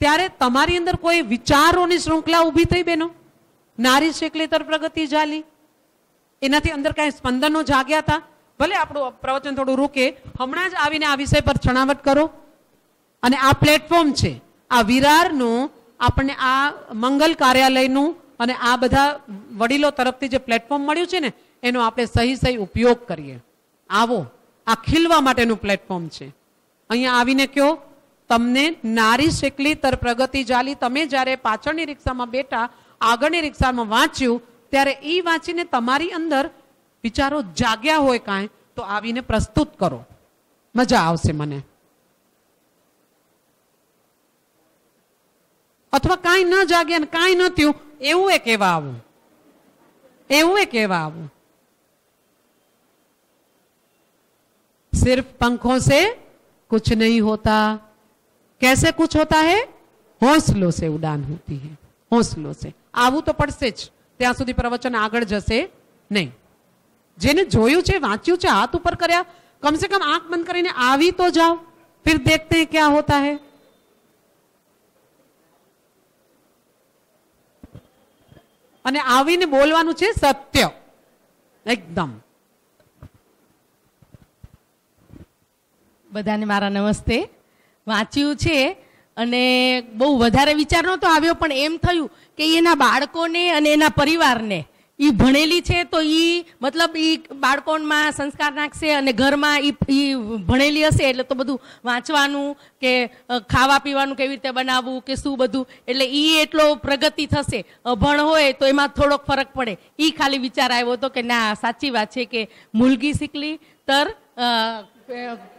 ત્યારે તમારી અંદર કોઈ વિચારોની શૃંખલા ઊભી થઈ બેનો? નારી શ્રીકલીતર પ્રગતિ જાલી. એનાથી અંદર કાંઈ સ્પંદનો જાગ્યા હતા? ભલે આપણું પ્રવચન થોડું રૂકે, હમણાં જ આવીને આ વિષય પર છણાવટ કરો. અને આ પ્લેટફોર્મ છે, આ વિરારનું આપણને આ મંગલ કાર્યાલયનું અને આ બધા વડીલો તરફથી જે પ્લેટફોર્મ મળ્યું છે ને, એનો આપણે સહી સહી ઉપયોગ કરીએ. આવો, આ ખીલવા માટેનું પ્લેટફોર્મ છે. અહીંયા આવીને કયો તમને નારી શેકલી તર પ્રગતિ જાલી, તમે જ્યારે પાછળની રિક્ષામાં બેઠા, આગળની રિક્ષામાં વાંચ્યું, ત્યારે એ વાંચીને તમારી અંદર વિચારો જાગ્યા હોય કાંઈ, તો આવીને પ્રસ્તુત કરો. મજા આવશે મને. અથવા કાંઈ ન જાગે અને કાંઈ ન થયું એવું એ કહેવા આવું એવું એ કહેવા આવું सिर्फ पंखों से कुछ नहीं होता कैसे कुछ होता है હોંસલો से ઉડાન હોતી है હોંસલો से આવું તો પડશે જ ત્યાં સુધી પ્રવચન આગળ જશે નહીં જેને જોયું છે વાંચ્યું છે હાથ ઉપર કર્યા કમ સે કમ આંખ બંધ કરીને આવી તો જાઓ फिर देखते हैं क्या होता અને આવીને બોલવાનું છે સત્ય. એકદમ. બધાને મારા નમસ્તે. વાંચ્યું છે અને બહુ વધારે વિચાર નહોતો આવ્યો, પણ એમ થયું કે એના બાળકોને અને એના પરિવારને એ ભણેલી છે તો એ મતલબ એ બાળકોમાં સંસ્કાર નાખશે અને ઘરમાં એ એ ભણેલી હશે એટલે તો બધું વાંચવાનું કે ખાવા પીવાનું કેવી રીતે બનાવવું કે શું બધું, એટલે એ એટલો પ્રગતિ થશે. અભણ હોય તો એમાં થોડોક ફરક પડે. એ ખાલી વિચાર આવ્યો હતો કે ના, સાચી વાત છે કે મુલગી શીખલી, તર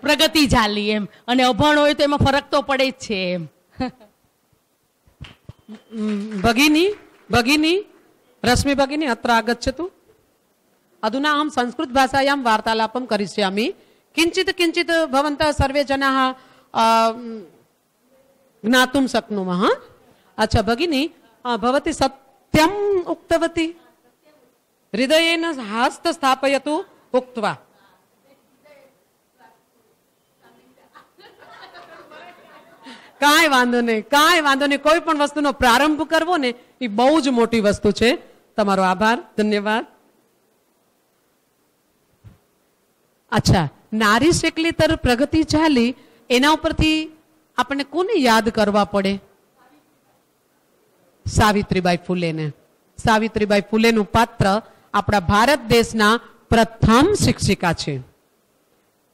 પ્રગતિ ઝાલી એમ. અને અભણ હોય તો એમાં ફરક તો પડે જ છે એમ. ભગીની ભગીની रश्मि भगिनी अत्र आगच्छतु अधुना अहं संस्कृतभाषायां वार्तालापं करिष्यामि किञ्चित् किञ्चित् भवन्तः सर्वे जनाः अ, ज्ञातुं शक्नुमः अच्छा भगिनी अ, भवती सत्यम् उक्तवती हृदयेन हस्त स्थापयतु उक्त्वा કાંઈ વાંધો નહીં કાંઈ વાંધો નહીં કોઈ પણ વસ્તુનો પ્રારંભ કરવો ને એ બહુ જ મોટી વસ્તુ છે તમારો આભાર, ધન્યવાદ. અચ્છા, નારી શેકલી તર પ્રગતિ ચાલી, એના ઉપરથી આપણને કોને યાદ કરવા પડે? સાવિત્રીબાઈ ફૂલેને. સાવિત્રીબાઈ ફૂલેનું પાત્ર આપણા ભારત દેશના પ્રથમ શિક્ષિકા છે.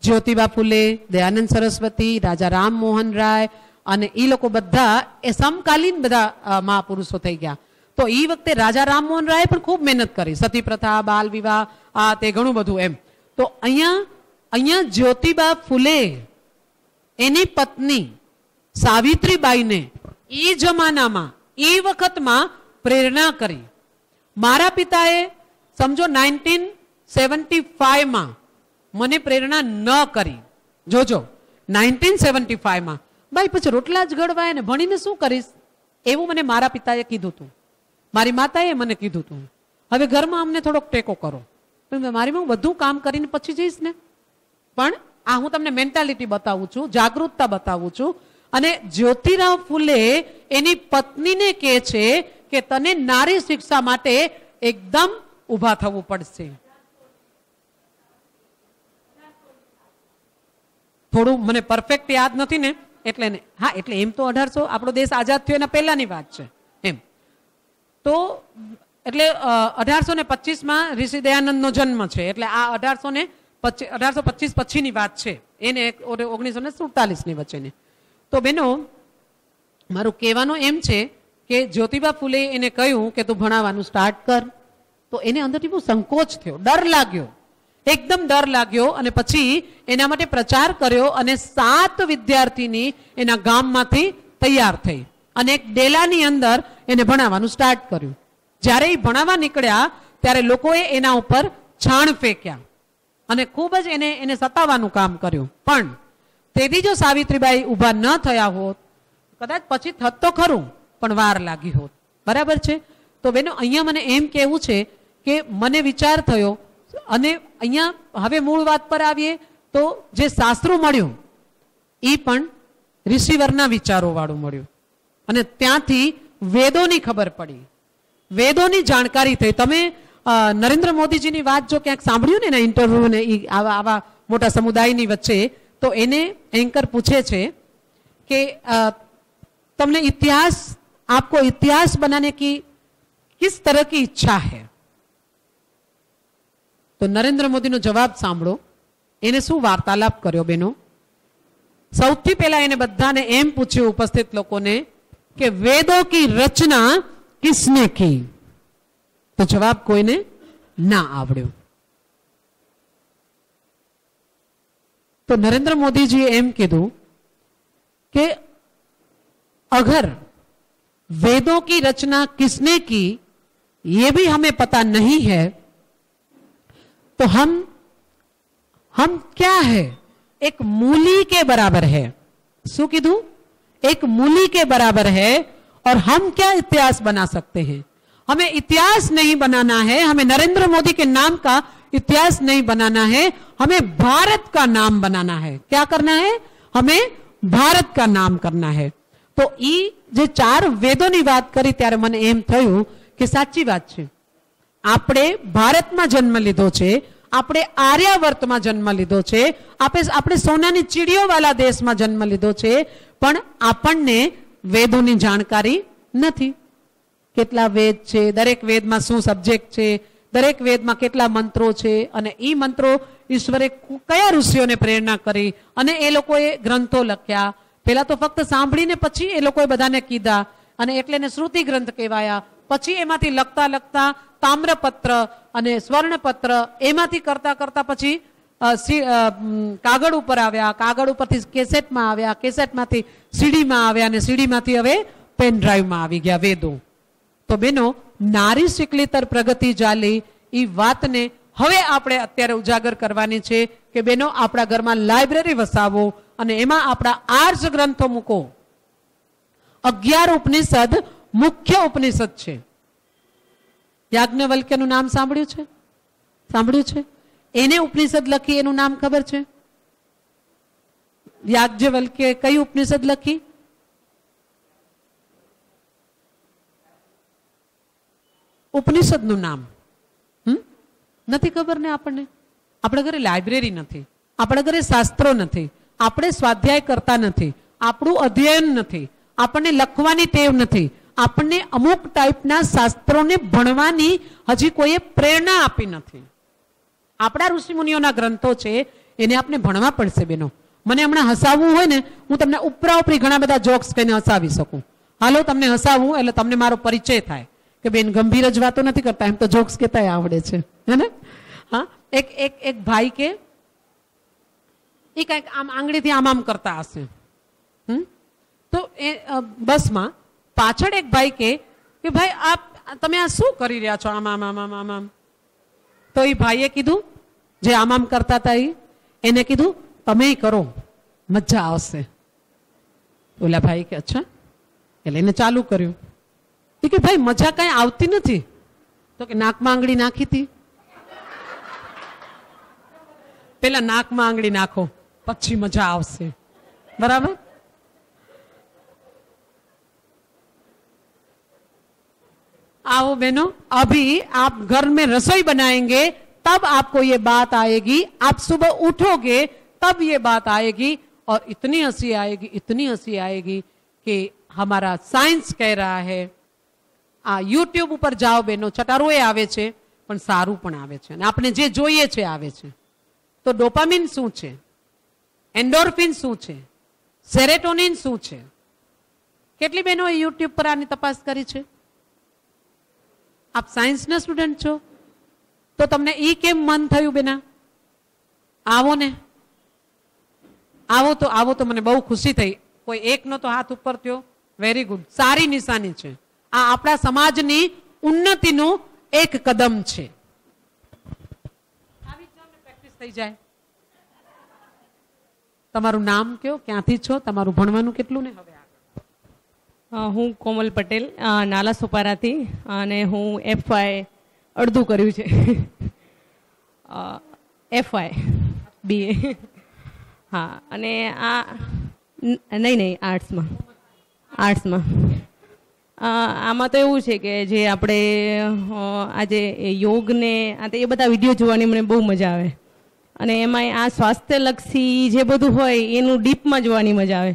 જ્યોતિબા ફૂલે, દયાનંદ સરસ્વતી, રાજા રામ મોહન રાય અને એ લોકો બધા એ સમકાલીન બધા મહાપુરુષો થઈ ગયા. તો એ વખતે રાજા રામમોહન રાય પણ ખૂબ મહેનત કરી. સતી પ્રથા બાલ વિવાહ, આ તે ઘણું બધું એમ. તો અહીંયા અહીંયા જ્યોતિબા ફૂલે એની પત્ની સાવિત્રીબાઈને એ જમાનામાં એ વખતમાં પ્રેરણા કરી. મારા પિતાએ સમજો નાઇન્ટીન સેવન્ટી ફાઈવમાં મને પ્રેરણા ન કરી. જોજો, નાઇન્ટીન સેવન્ટી ફાઈવમાં. ભાઈ, પછી રોટલા જ ગળવાય ને ભણીને શું કરીશ? એવું મને મારા પિતાએ કીધું હતું મારી માતાએ મને કીધું હતું હવે ઘરમાં અમને થોડોક ટેકો કરો. તો મારી હું બધું કામ કરીને પછી જઈશ ને? પણ આ હું તમને મેન્ટાલિટી બતાવું છું, જાગૃતતા બતાવું છું. અને જ્યોતિરાવ ફૂલે એની પત્નીને કહે છે કે તને નારી શિક્ષા માટે એકદમ ઊભા થવું પડશે. થોડું મને પરફેક્ટ યાદ નથી ને? એટલે હા, એટલે એમ તો અઢારસો આપણો દેશ આઝાદ થયો એના પહેલાની વાત છે. તો, એટલે અઢારસો ને પચીસમાં ઋષિ દયાનંદનો જન્મ છે. એટલે આ અઢારસો ને અઢારસો પચીસ પછીની વાત છે. એને ઓગણીસો ને સુડતાલીસની વચ્ચેની. તો બેનો, મારું કહેવાનું એમ છે કે જ્યોતિબા ફૂલે એને કહ્યું કે તું ભણાવવાનું સ્ટાર્ટ કર. તો એને અંદરથી બહુ સંકોચ થયો. ડર લાગ્યો. એકદમ ડર લાગ્યો અને પછી એના માટે પ્રચાર કર્યો અને સાત વિદ્યાર્થીની એના ગામમાંથી તૈયાર થઈ. અને એક ડેલાની અંદર એને ભણાવવાનું સ્ટાર્ટ કર્યું. જ્યારે એ ભણાવવા નીકળ્યા, ત્યારે લોકોએ એના ઉપર છાણ ફેંક્યા અને ખૂબ જ એને એને સતાવવાનું કામ કર્યું. પણ તેથી જો સાવિત્રીબાઈ ઊભા ન થયા હોત, કદાચ પછી થત તો ખરું, પણ વાર લાગી હોત. બરાબર છે? તો બેનો, અહીંયા મને એમ કહેવું છે કે મને વિચાર થયો અને અહીંયા હવે મૂળ વાત પર આવીએ, તો જે સાસરું મળ્યું એ પણ રિસીવરના વિચારોવાળું મળ્યું. અને ત્યાંથી વેદોની ખબર પડી. વેદોની જાણકારી થઈ. તમે નરેન્દ્ર મોદીજીની વાત જો ક્યાંક સાંભળ્યું ને ઇન્ટરવ્યુ ને આવા આવા મોટા સમુદાયની વચ્ચે, તો એને એન્કર પૂછે છે કે તમને ઇતિહાસ, આપકો ઇતિહાસ બનાને કી કિસ તરહ કી ઈચ્છા હૈ? તો નરેન્દ્ર મોદીનો જવાબ સાંભળો. એને શું વાર્તાલાપ કર્યો બેનો? સૌથી પહેલા એને બધાને એમ પૂછ્યું ઉપસ્થિત લોકોને કે વેદો કી રચના કિસને કી તો જવાબ કોઈને ના આવડ્યો તો નરેન્દ્ર મોદીજીએ એમ કીધું कि अगर वेदों की रचना किसने की ये भी हमें पता नहीं है तो हम हम क्या है एक मूली के बराबर है शू कीधु एक मूली के बराबर है और हम क्या इतिहास बना सकते हैं हमें इतिहास नहीं बनाना है हमें नरेंद्र मोदी के नाम का इतिहास नहीं बनाना है हमें भारत का नाम बनाना है क्या करना है हमें ભારત કા નામ કરના હે તો ઈ જે ચાર વેદોની વાત કરી ત્યારે મને એમ થયું કે સાચી વાત છે આપણે ભારતમાં જન્મ લીધો છે આપણે આર્યાવર્તમાં જન્મ લીધો છે. આપણે આપણે સોનાની ચીડીઓવાળા દેશમાં જન્મ લીધો છે. પણ આપણને વેદોની જાણકારી નથી. કેટલા વેદ છે, દરેક વેદમાં શું સબ્જેક્ટ છે, દરેક વેદમાં કેટલા મંત્રો છે અને એ મંત્રો ઈશ્વરે કયા ઋષિઓને પ્રેરણા કરી અને એ લોકોએ ગ્રંથો લખ્યા. પહેલા તો ફક્ત સાંભળીને પછી એ લોકોએ બધાને કીધા અને એટલે શ્રુતિ ગ્રંથ કહેવાયા. પછી એમાંથી લખતા લખતા તામ્રપત્ર અને સ્વર્ણપત્ર એમાંથી કરતા કરતા પછી કાગળ ઉપર આવ્યા, કાગળ ઉપરથી કેસેટમાં આવ્યા, કેસેટમાંથી સીડીમાં આવ્યા અને સીડીમાંથી હવે પેન ડ્રાઈવમાં આવી ગયા વેદો. તો બેનો, નારી શિકલીતર પ્રગતિ જાલી એ વાતને હવે આપણે અત્યારે ઉજાગર કરવાની છે કે બેનો, આપણા ઘરમાં લાઇબ્રેરી વસાવો અને એમાં આપણા આર્ષ ગ્રંથો મૂકો. અગિયાર ઉપનિષદ મુખ્ય ઉપનિષદ છે. યાજ્ઞવલ્ક્યનું નામ સાંભળ્યું છે? સાંભળ્યું છે? એને ઉપનિષદ લખી એનું નામ ખબર છે? યાજ્ઞવલ્ક્ય કઈ ઉપનિષદ લખી? ઉપનિષદનું નામ. હમ? નથી ખબર ને આપણને? આપણા ઘરે લાઇબ્રેરી નથી. આપણા ઘરે શાસ્ત્રો નથી. આપણે સ્વાધ્યાય કરતા નથી. આપણું અધ્યયન નથી. આપણને લખવાની ટેવ નથી. આપણને અમુક ટાઈપના શાસ્ત્રોને ભણવાની હજી કોઈએ પ્રેરણા આપી નથી. આપણા ઋષિમુનિઓના ગ્રંથો છે, એને આપણે ભણવા પડશે બેનો. મને હમણાં હસાવવું હોય ને, હું તમને ઉપરા ઉપરી ઘણા બધા જોક્સ કહીને હસાવી શકું. હાલો, તમને હસાવવું એટલે તમને મારો પરિચય થાય. કે બેન, ગંભીર જ વાતો નથી કરતા, એમ તો જોક્સ કહેતા આવડે છે. હે ને? હા? એક એક એક ભાઈ કે, એ કંઈક આમ આંગળીથી આમ આમ કરતા હશે. હમ? તો એ બસમાં પાછળ એક ભાઈ કે ભાઈ આપ, તમે આ શું કરી રહ્યા છો? આમ આમ આમ આમ આમ તો એ ભાઈએ કીધું, જે આમ આમ કરતા હતા એને કીધું, તમે કરો, મજા આવશે. ઓલા ભાઈ કે, અચ્છા. એટલે એને ચાલુ કર્યું. એ કે, ભાઈ, મજા કાંઈ આવતી નથી. તો કે, નાકમાં આંગળી નાખી હતી. પેલા નાકમાં આંગળી નાખો, પછી મજા આવશે. બરાબર? आओ बहनों अभी आप घर में रसोई बनाएंगे तब आपको ये बात आएगी आप सुबह उठोगे तब ये बात आएगी और इतनी हंसी आएगी इतनी हंसी आएगी कि हमारा साइंस कह रहा है આ યુટ્યુબ ઉપર જાઓ બેનો ચટારો એ આવે છે પણ સારું પણ આવે છે અને આપણે જે જોઈએ છે આવે છે તો ડોપામિન શું છે એન્ડોર્ફિન શું છે સેરેટોનિન શું છે કેટલી બહેનો યુટ્યુબ પર આની તપાસ કરી છે આપ સાયન્સના સ્ટુડન્ટ છો? તો તમને એ કેમ મન થયું બેના? આવો ને. આવો તો આવો તો મને બહુ ખુશી થઈ. કોઈ એકનો તો હાથ ઉપર થયો. વેરી ગુડ સારી નિશાની છે. આ આપણા સમાજની ઉન્નતિનું એક કદમ છે. પ્રેક્ટિસ થઈ જાય. તમારું નામ કયો? ક્યાંથી છો? તમારું ભણવાનું કેટલું ને? હવે હું કોમલ પટેલ નાલા સોપારાથી, અને હું એફઆઈ અડધું કર્યું છે. એફવાય બીએ હા, અને આ નહીં નહીં, આર્ટ્સમાં. આર્ટ્સમાં. આમાં તો એવું છે કે જે આપણે આજે એ યોગને, આ તો એ બધા વીડિયો જોવાની મને બહુ મજા આવે. અને એમાંય આ સ્વાસ્થ્યલક્ષી જે બધું હોય, એનું ડીપમાં જોવાની મજા આવે.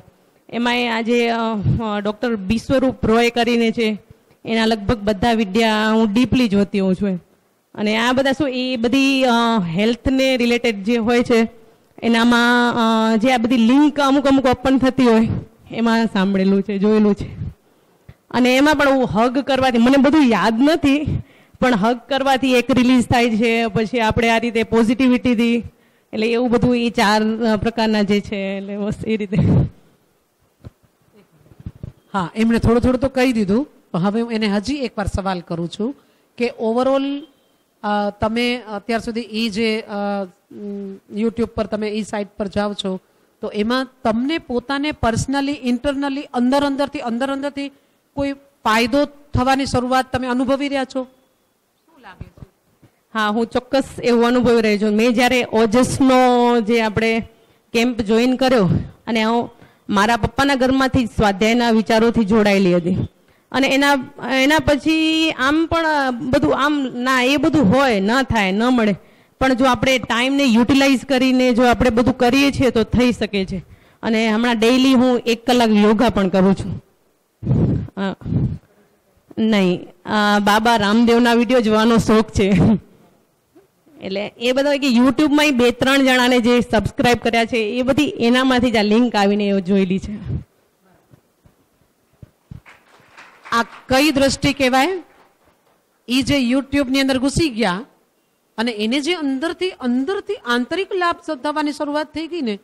એમાંય આજે ડૉક્ટર બિશ્વરૂપ રોય કરીને છે, એના લગભગ બધા વિદ્યા હું ડીપલી જોતી હોઉં છું અને આ બધા શું, એ બધી હેલ્થને રિલેટેડ જે હોય છે, એનામાં જે આ બધી લિંક અમુક અમુક ઓપન થતી હોય, એમાં સાંભળેલું છે, જોયેલું છે. અને એમાં પણ હું હગ કરવાથી, મને બધું યાદ નથી, પણ હગ કરવાથી એક રિલીઝ થાય છે, પછી આપણે આ રીતે પોઝિટિવિટીથી, એટલે એવું બધું એ ચાર પ્રકારના જે છે, એટલે બસ એ રીતે. હા, એમણે થોડું થોડું તો કહી દીધું, પણ હવે હું એને હજી એકવાર સવાલ કરું છું કે ઓવરઓલ તમે અત્યાર સુધી એ જે યુટ્યુબ પર તમે એ સાઇટ પર જાઓ છો, તો એમાં તમને પોતાને પર્સનલી ઇન્ટરનલી અંદર અંદરથી અંદર અંદરથી કોઈ ફાયદો થવાની શરૂઆત તમે અનુભવી રહ્યા છો? લાગે હા, હું ચોક્કસ એવું અનુભવી રહી છું. મેં જ્યારે ઓજસનો જે આપણે કેમ્પ જોઈન કર્યો, અને હું મારા પપ્પાના ઘરમાંથી સ્વાધ્યાયના વિચારોથી જોડાયેલી હતી. અને એના એના પછી આમ પણ બધું આમ, ના, એ બધું હોય, ન થાય, ન મળે. પણ જો આપણે ટાઈમને યુટિલાઇઝ કરીને જો આપણે બધું કરીએ છીએ તો થઈ શકે છે. અને હમણાં ડેઈલી હું એક કલાક યોગા પણ કરું છું. નહીં. બાબા રામદેવના વીડિયો જોવાનો શોખ છે. એટલે એ બધા કે યુટ્યુબમાં બે ત્રણ જણાને જે સબસ્ક્રાઇબ કર્યા છે, એ બધી એનામાંથી જ આ લિંક આવીને જોયેલી છે. આ કઈ દ્રષ્ટિ કહેવાય? એ જે યુટ્યુબની અંદર ઘૂસી ગયા અને એને જે અંદરથી અંદરથી આંતરિક લાભ થવાની શરૂઆત થઈ ગઈ ને,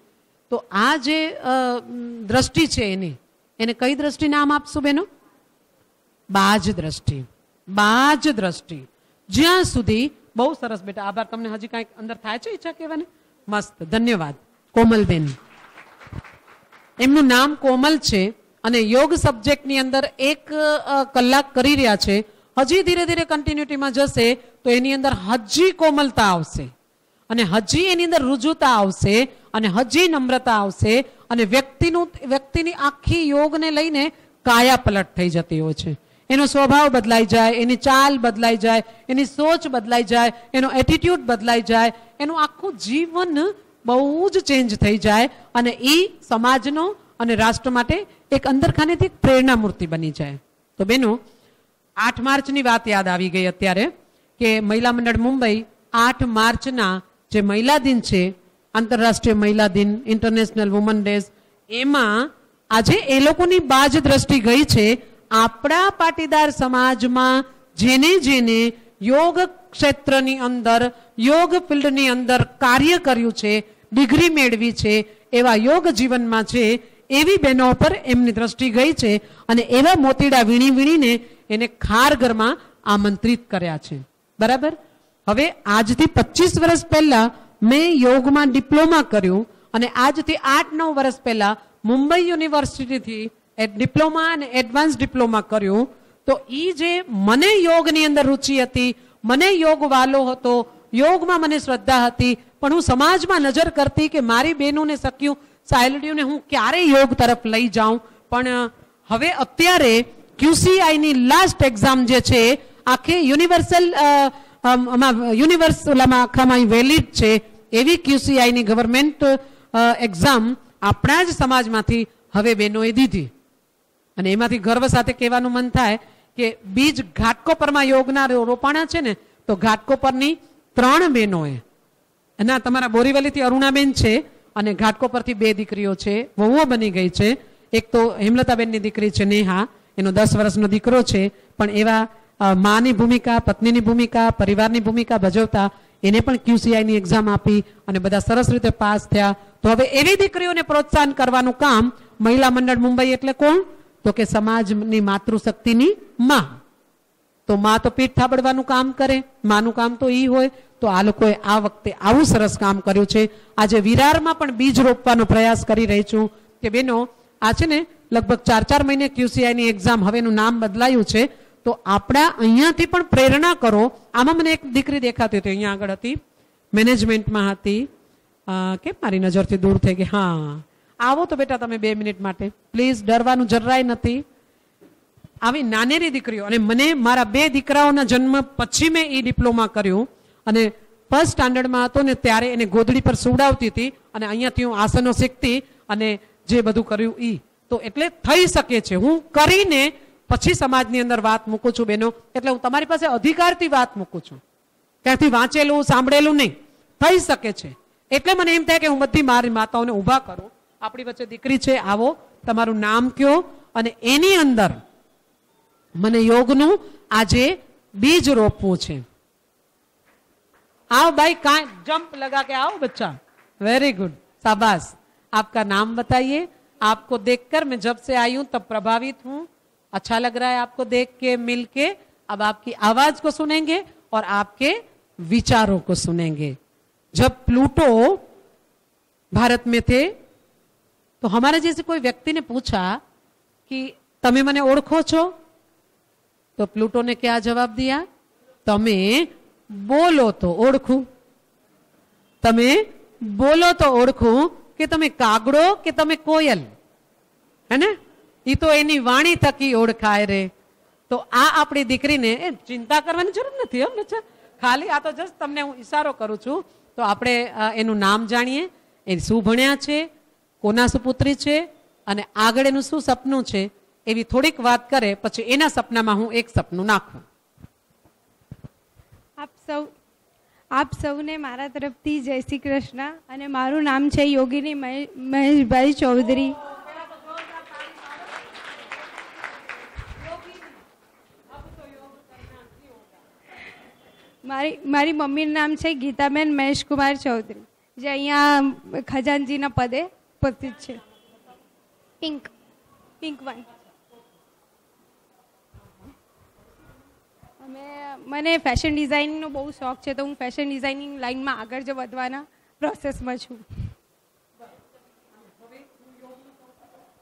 તો આ જે દ્રષ્ટિ છે એની, એને કઈ દ્રષ્ટિ નામ આપશું બેનો? બાજ દ્રષ્ટિ. બાજ દ્રષ્ટિ. જ્યાં સુધી બહુ સરસ બેટા, આભાર. તમને હજી કાંઈક અંદર થાય છે ઈચ્છા કહેવાની? મસ્ત. ધન્યવાદ. કોમલબેન. એમનું નામ કોમલ છે અને યોગ સબ્જેક્ટની અંદર એક કલાક કરી રહ્યા છે. હજી ધીરે ધીરે કન્ટિન્યુટીમાં જશે તો એની અંદર હજી કોમલતા આવશે. અને હજી એની અંદર રુજુતા આવશે અને હજી નમ્રતા આવશે અને વ્યક્તિનું, વ્યક્તિની આખી યોગને લઈને કાયા પલટ થઈ જતી હોય છે. એનો સ્વભાવ બદલાઈ જાય, એની ચાલ બદલાઈ જાય, એની સોચ બદલાઈ જાય, એનો એટીટ્યુડ બદલાઈ જાય, એનું આખું જીવન બહુ જ ચેન્જ થઈ જાય અને એ સમાજનો અને રાષ્ટ્ર માટે એક અંદરખાનેથી એક પ્રેરણા મૂર્તિ બની જાય. તો બેનો, આઠ માર્ચની વાત યાદ આવી ગઈ અત્યારે કે મહિલા મંડળ મુંબઈ આઠ માર્ચના જે મહિલા દિન છે, આંતરરાષ્ટ્રીય મહિલા દિન ઇન્ટરનેશનલ વુમન ડેઝ એમાં આજે એ લોકોની બાજ દ્રષ્ટિ ગઈ છે આપણા પાટીદાર સમાજમાં જેને જેને યોગ ક્ષેત્રની અંદર, યોગ ફિલ્ડની અંદર કાર્ય કર્યું છે, ડિગ્રી મેળવી છે, એવા યોગ જીવનમાં છે, એવી બહેનો પર એમની દ્રષ્ટિ ગઈ છે અને એવા મોતીડા વીણી વીણીને એને ખારઘરમાં આમંત્રિત કર્યા છે. બરાબર? હવે આજથી પચીસ વર્ષ પહેલા મેં યોગમાં ડિપ્લોમા કર્યું અને આજથી આઠ નવ વર્ષ પહેલા મુંબઈ યુનિવર્સિટીથી એ ડિપ્લોમા અને એડવાન્સ ડિપ્લોમા કર્યું, તો એ જે મને યોગની અંદર રુચિ હતી, મને યોગ વાલો હતો, યોગમાં મને શ્રદ્ધા હતી, પણ હું સમાજમાં નજર કરતી કે મારી બહેનોને સક્યું સાયલડીઓને હું ક્યારે યોગ તરફ લઈ જાઉં? પણ હવે અત્યારે ક્યુસીઆઈની લાસ્ટ એક્ઝામ જે છે, આખી યુનિવર્સલ યુનિવર્સ ઓલામાં આખામાં વેલિડ છે, એવી ક્યુસીઆઈની ગવર્મેન્ટ એક્ઝામ આપણા જ સમાજમાંથી હવે બહેનોએ દીધી. અને એમાંથી ગર્વ સાથે કહેવાનું મન થાય કે બીજ ઘાટકોપરમાં યોગના રોપાણા છે ને, તો ઘાટકોપરની ત્રણ બહેનોએ. ના તમારા બોરીવલીથી અરુણાબેન છે અને ઘાટકોપરથી બે દીકરીઓ છે, વહુઓ બની ગઈ છે. એક તો હેમલતાબેનની દીકરી છે, નેહા. એનો દસ વર્ષનો દીકરો છે, પણ એવા માની ભૂમિકા, પત્નીની ભૂમિકા, પરિવારની ભૂમિકા ભજવતા એને પણ ક્યુસીઆઈની એક્ઝામ આપી અને બધા સરસ રીતે પાસ થયા. તો હવે એવી દીકરીઓને પ્રોત્સાહન કરવાનું કામ મહિલા મંડળ મુંબઈ એટલે કોણ? તો કે સમાજની માતૃશક્તિની માં. તો માં તો પીઠ થાબડવાનું કામ કરે, માનું કામ તો ઈ હોય, તો આ લોકોએ આ વખતે આવું સરસ કામ કર્યું છે. આજે વિરારમાં પણ બીજ રોપવાનો પ્રયાસ કરી રહી છું કે બેનો, આ છે ને લગભગ ચાર ચાર મહિને ક્યુસીઆઈની એક્ઝામ હવેનું નામ બદલાયું છે, તો આપણા અહીંયાથી પણ પ્રેરણા કરો. આમાં મને એક દીકરી દેખાતી હતી, અહીંયા આગળ હતી. મેનેજમેન્ટમાં હતી. કેમ મારી નજરથી દૂર થઈ ગઈ? હા. આવો તો બેટા તમે બે મિનિટ માટે. પ્લીઝ ડરવાનું જરાય નથી. આવી નાનેરી દીકરીઓ, અને મને મારા બે દીકરાઓના જન્મ પછી મેં એ ડિપ્લોમા કર્યું, અને ફર્સ્ટ સ્ટાન્ડર્ડમાં હતો ને ત્યારે એને ગોદડી પર સુવડાવતી હતી, અને અહીંયાથી હું આસનો શીખતી, અને જે બધું કર્યું એ તો એટલે થઈ શકે છે. હું કરીને પછી સમાજની અંદર વાત મૂકું છું બેનો. એટલે હું તમારી પાસે અધિકારથી વાત મૂકું છું. ત્યાંથી વાંચેલું, સાંભળેલું નહીં. થઈ શકે છે. એટલે મને એમ થાય કે હું બધી મારી માતાઓને ઊભા કરું. આપણી વચ્ચે દીકરી છે આવો તમારું નામ કયો અને એની અંદર મને યોગનું આજે બીજ રોપવું છે आओ भाई कहा जंप लगा के आओ बच्चा वेरी गुड शाबाश आपका नाम बताइए आपको देखकर मैं जब से आई हूं तब प्रभावित हूं अच्छा लग रहा है आपको देख के मिल के अब आपकी आवाज को सुनेंगे और आपके विचारों को सुनेंगे जब प्लूटो भारत में थे तो हमारे जैसे कोई व्यक्ति ने पूछा कि तमे मने ओळखो છો તો પ્લુટોને क्या જવાબ दिया તમે બોલો તો ઓળખું તમે બોલો તો ઓળખું કે તમે કાગડો કે તમે કોયલ હે ને એ તો એની વાણી થકી ઓળખાય રે તો આ આપણી દીકરીને એ ચિંતા કરવાની જરૂર નથી હો બચ્ચા ખાલી આ તો જસ્ટ તમને હું ઈશારો કરું છું તો આપણે અ, એનું નામ જાણીએ એ શું ભણ્યા છે કોના સુપુત્રી છે અને આગળ એનું શું સપનું છે એવી થોડીક વાત કરે, પછી એના સપનામાં હું એક સપનું નાખું. આપ સૌ આપ સૌને મારા તરફથી જય શ્રી કૃષ્ણ અને મારું નામ છે યોગીની મહેશભાઈ ચૌધરી. મારી મારી મમ્મીનું નામ છે ગીતાબેન મહેશકુમાર ચૌધરી. જે અહીંયા ખજાનજીના પદે ઉપસ્થિત છે. પિંક પિંક વન અમે મને ફેશન ડિઝાઇનિંગનો બહુ શોખ છે તો હું ફેશન ડિઝાઇનિંગ લાઈનમાં આગળ જ વધવાના પ્રોસેસમાં છું.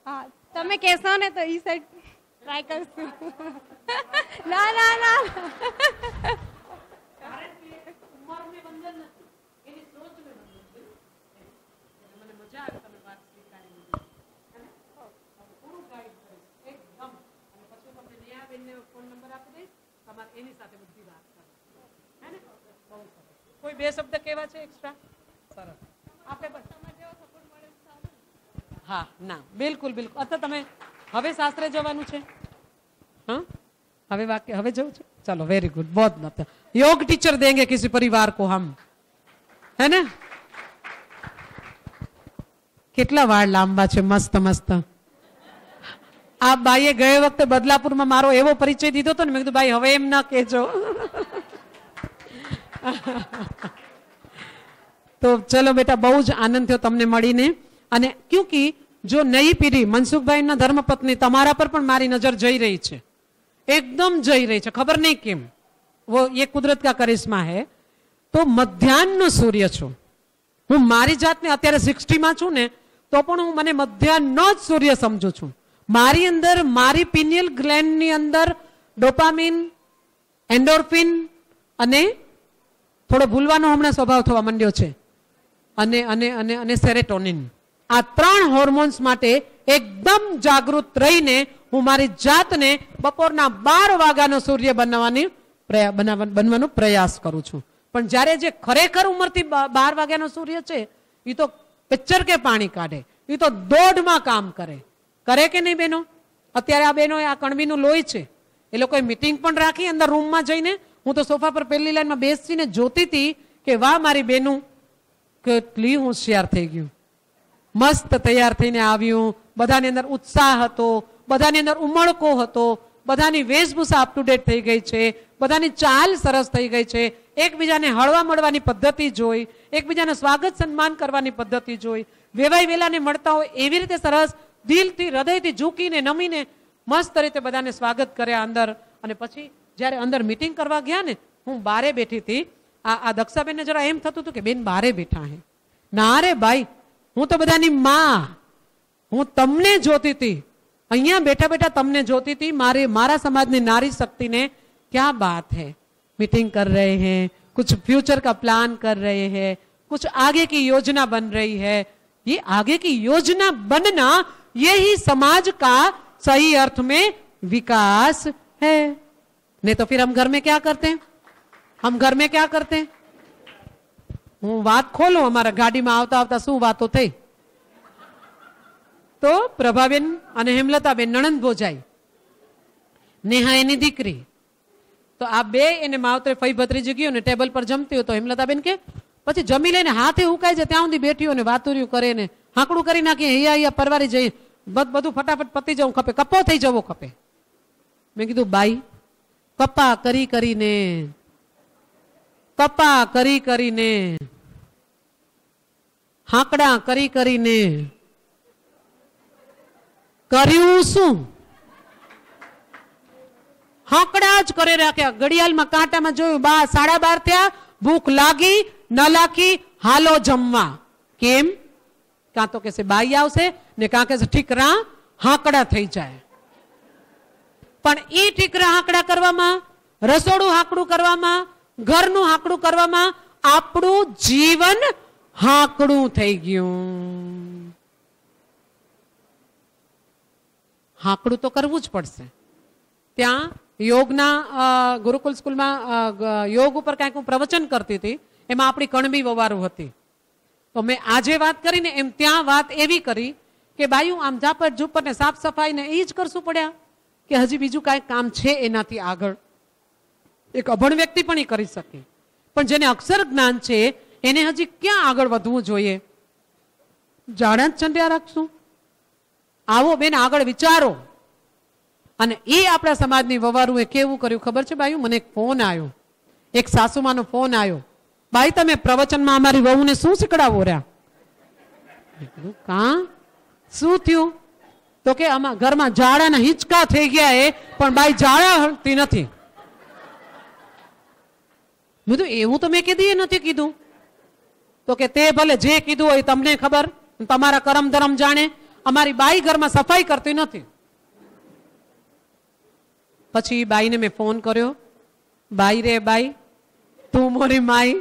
હા તમે કહેશો ને તો એ સાઈડ ટ્રાય કરશું. ના ના ના. કોઈ બે શબ્દ કેવા છે એક્સ્ટ્રા સરસ. આપે પણ. હા ના બિલકુલ બિલકુલ. અથવા તમે હવે શાસ્ત્રે જવાનું છે? હા? હવે વાક્ય હવે જવું છે? ચાલો વેરી ગુડ બહુ મત યોગ ટીચર દેંગે કિસી પરિવાર કો હમ. હે ને? કેટલા વાળ લાંબા છે મસ્ત મસ્ત. આ ભાઈએ ગયે વખતે બદલાપુરમાં મારો એવો પરિચય દીધો હતો ને મેં કીધું ભાઈ હવે એમ ન કહેજો. તો ચલો બેટા, બહુ જ આનંદ થયો તમને મળીને. અને ક્યુંકિ જો નવી પેઢી મનસુખભાઈના ધર્મપત્ની તમારા પર પણ મારી નજર જઈ રહી છે. એકદમ જઈ રહી છે, ખબર નહીં કેમ. વો, એ કુદરત કા કરિશ્મા હે. તો મધ્યાહનનો સૂર્ય છું. હું મારી જાતને અત્યારે સિક્સટીમાં છું ને, તો પણ હું મને મધ્યાહનનો જ સૂર્ય સમજુ છું. મારી અંદર, મારી પિનિયલ ગ્લેન્ડની અંદર ડોપામિન, એન્ડોર્ફિન અને થોડો ભૂલવાનો હમણાં સ્વભાવ થવા માંડ્યો છે. અને અને અને અને સેરેટોનિન. આ ત્રણ હોર્મોન્સ માટે એકદમ જાગૃત રહીને હું મારી જાતને બપોરના બાર વાગ્યાનો સૂર્ય બનાવવાની બનવાનો પ્રયાસ કરું છું. પણ જ્યારે જે ખરેખર ઉંમરથી બાર વાગ્યાનો સૂર્ય છે એ તો પિક્ચર કે પાણી કાઢે. એ તો દોઢમાં કામ કરે. કરે કે નહીં બહેનો અત્યારે આ બહેનો આ કણબીનું લોહી છે. એ લોકોએ મિટિંગ પણ રાખી અંદર રૂમમાં જઈને હું તો સોફા પર પહેલી લાઈનમાં બેસીને જોતી હતી કે, વાહ, મારી બેનું કેટલી હોશિયાર થઈ ગયું. મસ્ત તૈયાર થઈને આવ્યું. બધાની અંદર ઉત્સાહ હતો, બધાની અંદર ઉમળકો હતો, બધાની વેશભૂષા અપ ટુ ડેટ થઈ ગઈ છે, બધાની ચાલ સરસ થઈ ગઈ છે. એકબીજાને હળવા મળવાની પદ્ધતિ જોઈ, એકબીજાને સ્વાગત સન્માન કરવાની પદ્ધતિ જોઈ. વેવાય વેલાને મળતા હોય એવી રીતે સરસ દિલથી, હૃદયથી ઝૂકીને, નમીને મસ્ત રીતે બધાને સ્વાગત કર્યા અંદર. અને પછી જ્યારે અંદર મિટિંગ કરવા ગયા ને હું બારે બેઠી હતી આ આ દક્ષાબેનને જરા એમ થતું હતું કે બેન બારે બેઠા હે ના રે ભાઈ હું તો બધાની માં હું તમને જોતી હતી અહીંયા બેઠા બેઠા તમને જોતી હતી મારે મારા સમાજની નારી શક્તિને ક્યા બાત હે मीटिंग कर रहे हैं कुछ फ्यूचर का प्लान कर रहे हैं कुछ आगे की योजना बन रही है ये आगे की योजना बनना ये ही समाज का सही अर्थ में विकास है नहीं तो फिर हम घर में क्या करते हैं हम घर में क्या करते हैं હું વાત ખોલું અમારા ગાડીમાં આવતા આવતા શું વાતો થઈ તો પ્રભાબેન અને હેમલતાબેન નણંદ ભોજાઈ નેહા એની દીકરી તો આ બે એને માવતરે ફઈ ભત્રીજી ગયો ને ટેબલ પર જમતી હોય તો હેમલતાબેન કે પછી જમી લઈને હાથે ઉકાય છે ત્યાં સુધી બેઠીઓ ને વાતુર્યું કરે ને હાંકડું કરી નાખીએ અહીંયા અહીંયા પરવારી જઈ બધ- બધું ફટાફટ પતી જવું ખપે કપ્પો થઈ જવો ખપે મેં કીધું બાઈ કપ્પા કરી કરીને, કપા કરી કરીને, હાંકડા કરી કરીને, કર્યું શું? હાંકડા જ કરી રાખ્યા. ઘડિયાળમાં કાંટામાં જોયું, બા સાડા બાર થયા, ભૂખ લાગી, ન લાગી, હાલો જમવા. કેમ? કાં તો કહેશે, બાઈ આવશે ને કાં કહેશે ઠીકરા હાંકડા થઈ જાય. પણ એ ઠીકરા હાંકડા કરવામાં, રસોડું હાંકડું કરવામાં, ઘરનું હાંકડું કરવામાં, આપણું જીવન હાંકડું થઈ ગયું. હાંકડું તો કરવું જ પડશે. ત્યાં યોગના ગુરુકુલ સ્કૂલમાં યોગ ઉપર કાંઈક હું પ્રવચન કરતી હતી, એમાં આપણી કણબી વવારું હતી. તો મેં આજે વાત કરીને એમ ત્યાં વાત એવી કરી કે, બાયું, આમ ઝાપટ ઝુપટ ને સાફ સફાઈ ને એ જ કરશું પડ્યા. કે હજી બીજું કાંઈ કામ છે એનાથી આગળ. એક અભણ વ્યક્તિ પણ એ કરી શકે. પણ જેને અક્ષર જ્ઞાન છે, એને હજી ક્યાં આગળ વધવું જોઈએ? જાણા જ ચંડ્યા રાખશું. આવો બેન, આગળ વિચારો. અને એ આપણા સમાજની વવારુએ કેવું કર્યું ખબર છે બાયું? મને એક ફોન આવ્યો એક સાસુમાનો ફોન આવ્યો બાઈ, તમે પ્રવચનમાં અમારી વહુને શું શીખડાવો રહ્યા? કા? શું થયું? તો કે આમાં ઘરમાં ઝાડાના હિંચકા થઈ ગયા એ, પણ બાઈ ઝાડા હળતી નથી. મેં એવું તો મેં કીધી નથી કીધું. તો કે તે ભલે જે કીધું હોય તમને ખબર તમારા કરમ ધરમ જાણે અમારી બાઈ ઘરમાં સફાઈ કરતી નથી. પછી બાઈને મેં ફોન કર્યો, બાઈ રે બાઈ, તું મોરી માઈ,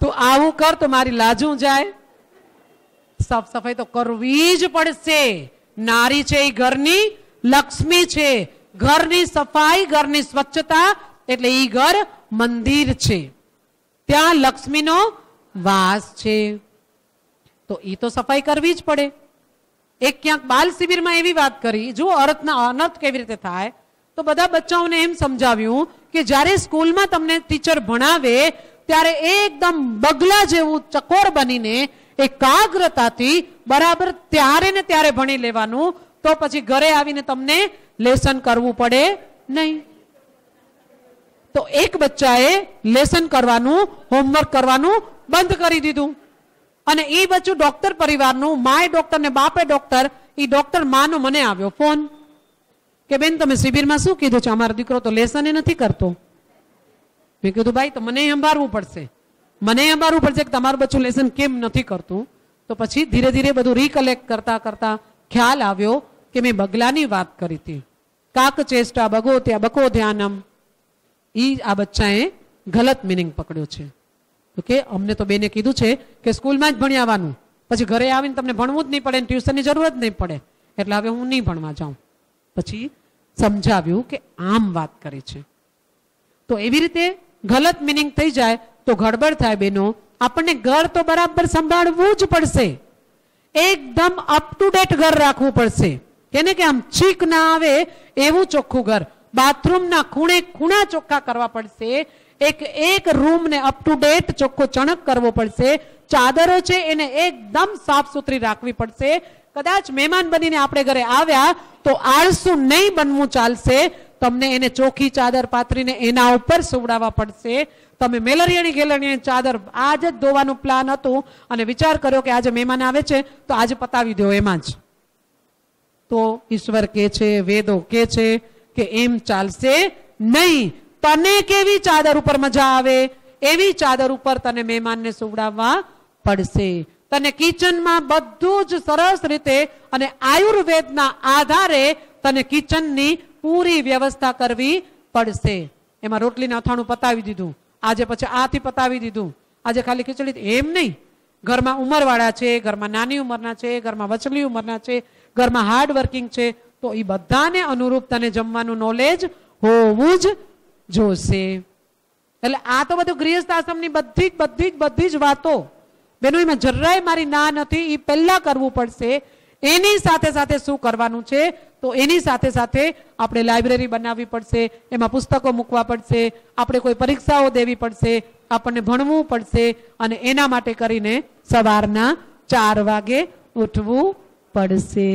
તું આવું કર તો મારી લાજું જાય. સાફ સફાઈ તો કરવી જ પડશે. નારી છે એ ઘરની, લક્ષ્મી છે ઘરની સફાઈ, ઘરની સ્વચ્છતા, એટલે એ ઘર મંદિર છે. ત્યાં લક્ષ્મીનો વાસ છે. તો એ તો સફાઈ કરવી જ પડે. એક ક્યાંક બાલ શિબિરમાં એવી વાત કરી, જો અર્થના અનર્થ કેવી રીતે થાય? તો બધા બચ્ચાઓને એમ સમજાવ્યું કે જ્યારે સ્કૂલમાં તમને ટીચર ભણાવે, ત્યારે એકદમ બગલા જેવું ચકોર બનીને એકાગ્રતાથી બરાબર ત્યારે ને ત્યારે ભણી લેવાનું, તો પછી ઘરે આવીને તમને લેસન કરવું પડે નહીં. તો એક બચ્ચાએ લેસન કરવાનું, હોમવર્ક કરવાનું બંધ કરી દીધું. અને એ બચ્ચું ડોક્ટર પરિવારનું માય ડોક્ટર ને બાપે ડોક્ટર એ ડોક્ટર માનો મને આવ્યો ફોન કે બેન તમે શિબિરમાં શું કીધું છે? અમારો દીકરો તો લેસન નથી કરતો. મેં કીધું, ભાઈ, તો મને સંભાળવું પડશે. મને પડશે કે તમારું બચ્ચું લેસન કેમ નથી કરતું? તો પછી ધીરે ધીરે બધું રિકલેક્ટ કરતા કરતા ખ્યાલ આવ્યો કે મેં બગલાની વાત કરી હતી. કાક ચેષ્ટા બગો ત્યાં બકો ધ્યાનમ ઈ આ બચ્ચાએ ગલત મિનિંગ પકડ્યો છે. ઓકે અમને તો બેને કીધું છે કે સ્કૂલમાં જ ભણી પછી ઘરે આવીને તમને ભણવું જ નહીં પડે ટ્યુશનની જરૂર જ નહીં પડે. એટલે હવે હું નહીં ભણવા જાઉં. પછી સમજાવ્યું કે આમ વાત કરી છે. તો એવી રીતે ગલત મિનિંગ થઈ જાય તો ગડબડ થાય બેનો. આપણને ઘર તો બરાબર સંભાળવું જ પડશે. એકદમ અપ ટુ ડેટ ઘર રાખવું પડશે. કેને કે આમ છીક ના આવે એવું ચોખ્ખું ઘર. બાથરૂમના ખૂણે ખૂણા ચોખ્ખા કરવા પડશે. એક એક રૂમને અપ ટુ ડેટ ચોખ્ખો ચણક કરવો પડશે. ચાદરો છે એને એકદમ સાફ સુથરી રાખવી પડશે. કદાચ મહેમાન બનીને આપણે ઘરે આવ્યા તો આળસુ નહીં બનવું ચાલશે. તમને એને ચોખ્ખી ચાદર પાથરીને એના ઉપર સુવડાવવા પડશે. તમે મેલરિયાની ગેલરિયાની ચાદર આજ જ ધોવાનું પ્લાન હતું અને વિચાર કર્યો કે આજે મહેમાન આવે છે, તો આજે પતાવી દો એમાં જ. તો ઈશ્વર કે છે, વેદો કે છે કે એમ ચાલશે નહીં. તને કેવી ચાદર ઉપર મજા આવે? એવી ચાદર ઉપર તને મહેમાનને સુવડાવવા પડશે. તને કિચનમાં બધું જ સરસ રીતે અને આયુર્વેદના આધારે તને કિચનની પૂરી વ્યવસ્થા કરવી પડશે. એમાં રોટલીના અથાણું પતાવી દીધું. આજે પછી આથી પતાવી દીધું. આજે ખાલી ખીચડી એમ નહીં. ઘરમાં ઉંમરવાળા છે, ઘરમાં નાની ઉંમરના છે, ઘરમાં વચલી ઉંમરના છે, ઘરમાં હાર્ડ વર્કિંગ છે, તો એ બધાને અનુરૂપ તને જમવાનું નોલેજ હોવું જ જોશે. એટલે આ તો બધું ગૃહસ્થ આશ્રમની બધી જ બધી જ બધી જ વાતો. બેનો, એમાં જરાય મારી ના નથી એ પહેલા કરવું પડશે. એની સાથે સાથે શું કરવાનું છે તો એની સાથે સાથે આપણે લાઇબ્રેરી બનાવવી પડશે એમાં પુસ્તકો મૂકવા પડશે આપણે કોઈ પરીક્ષાઓ દેવી પડશે આપણને ભણવું પડશે અને એના માટે કરીને સવારના ચાર વાગે ઉઠવું પડશે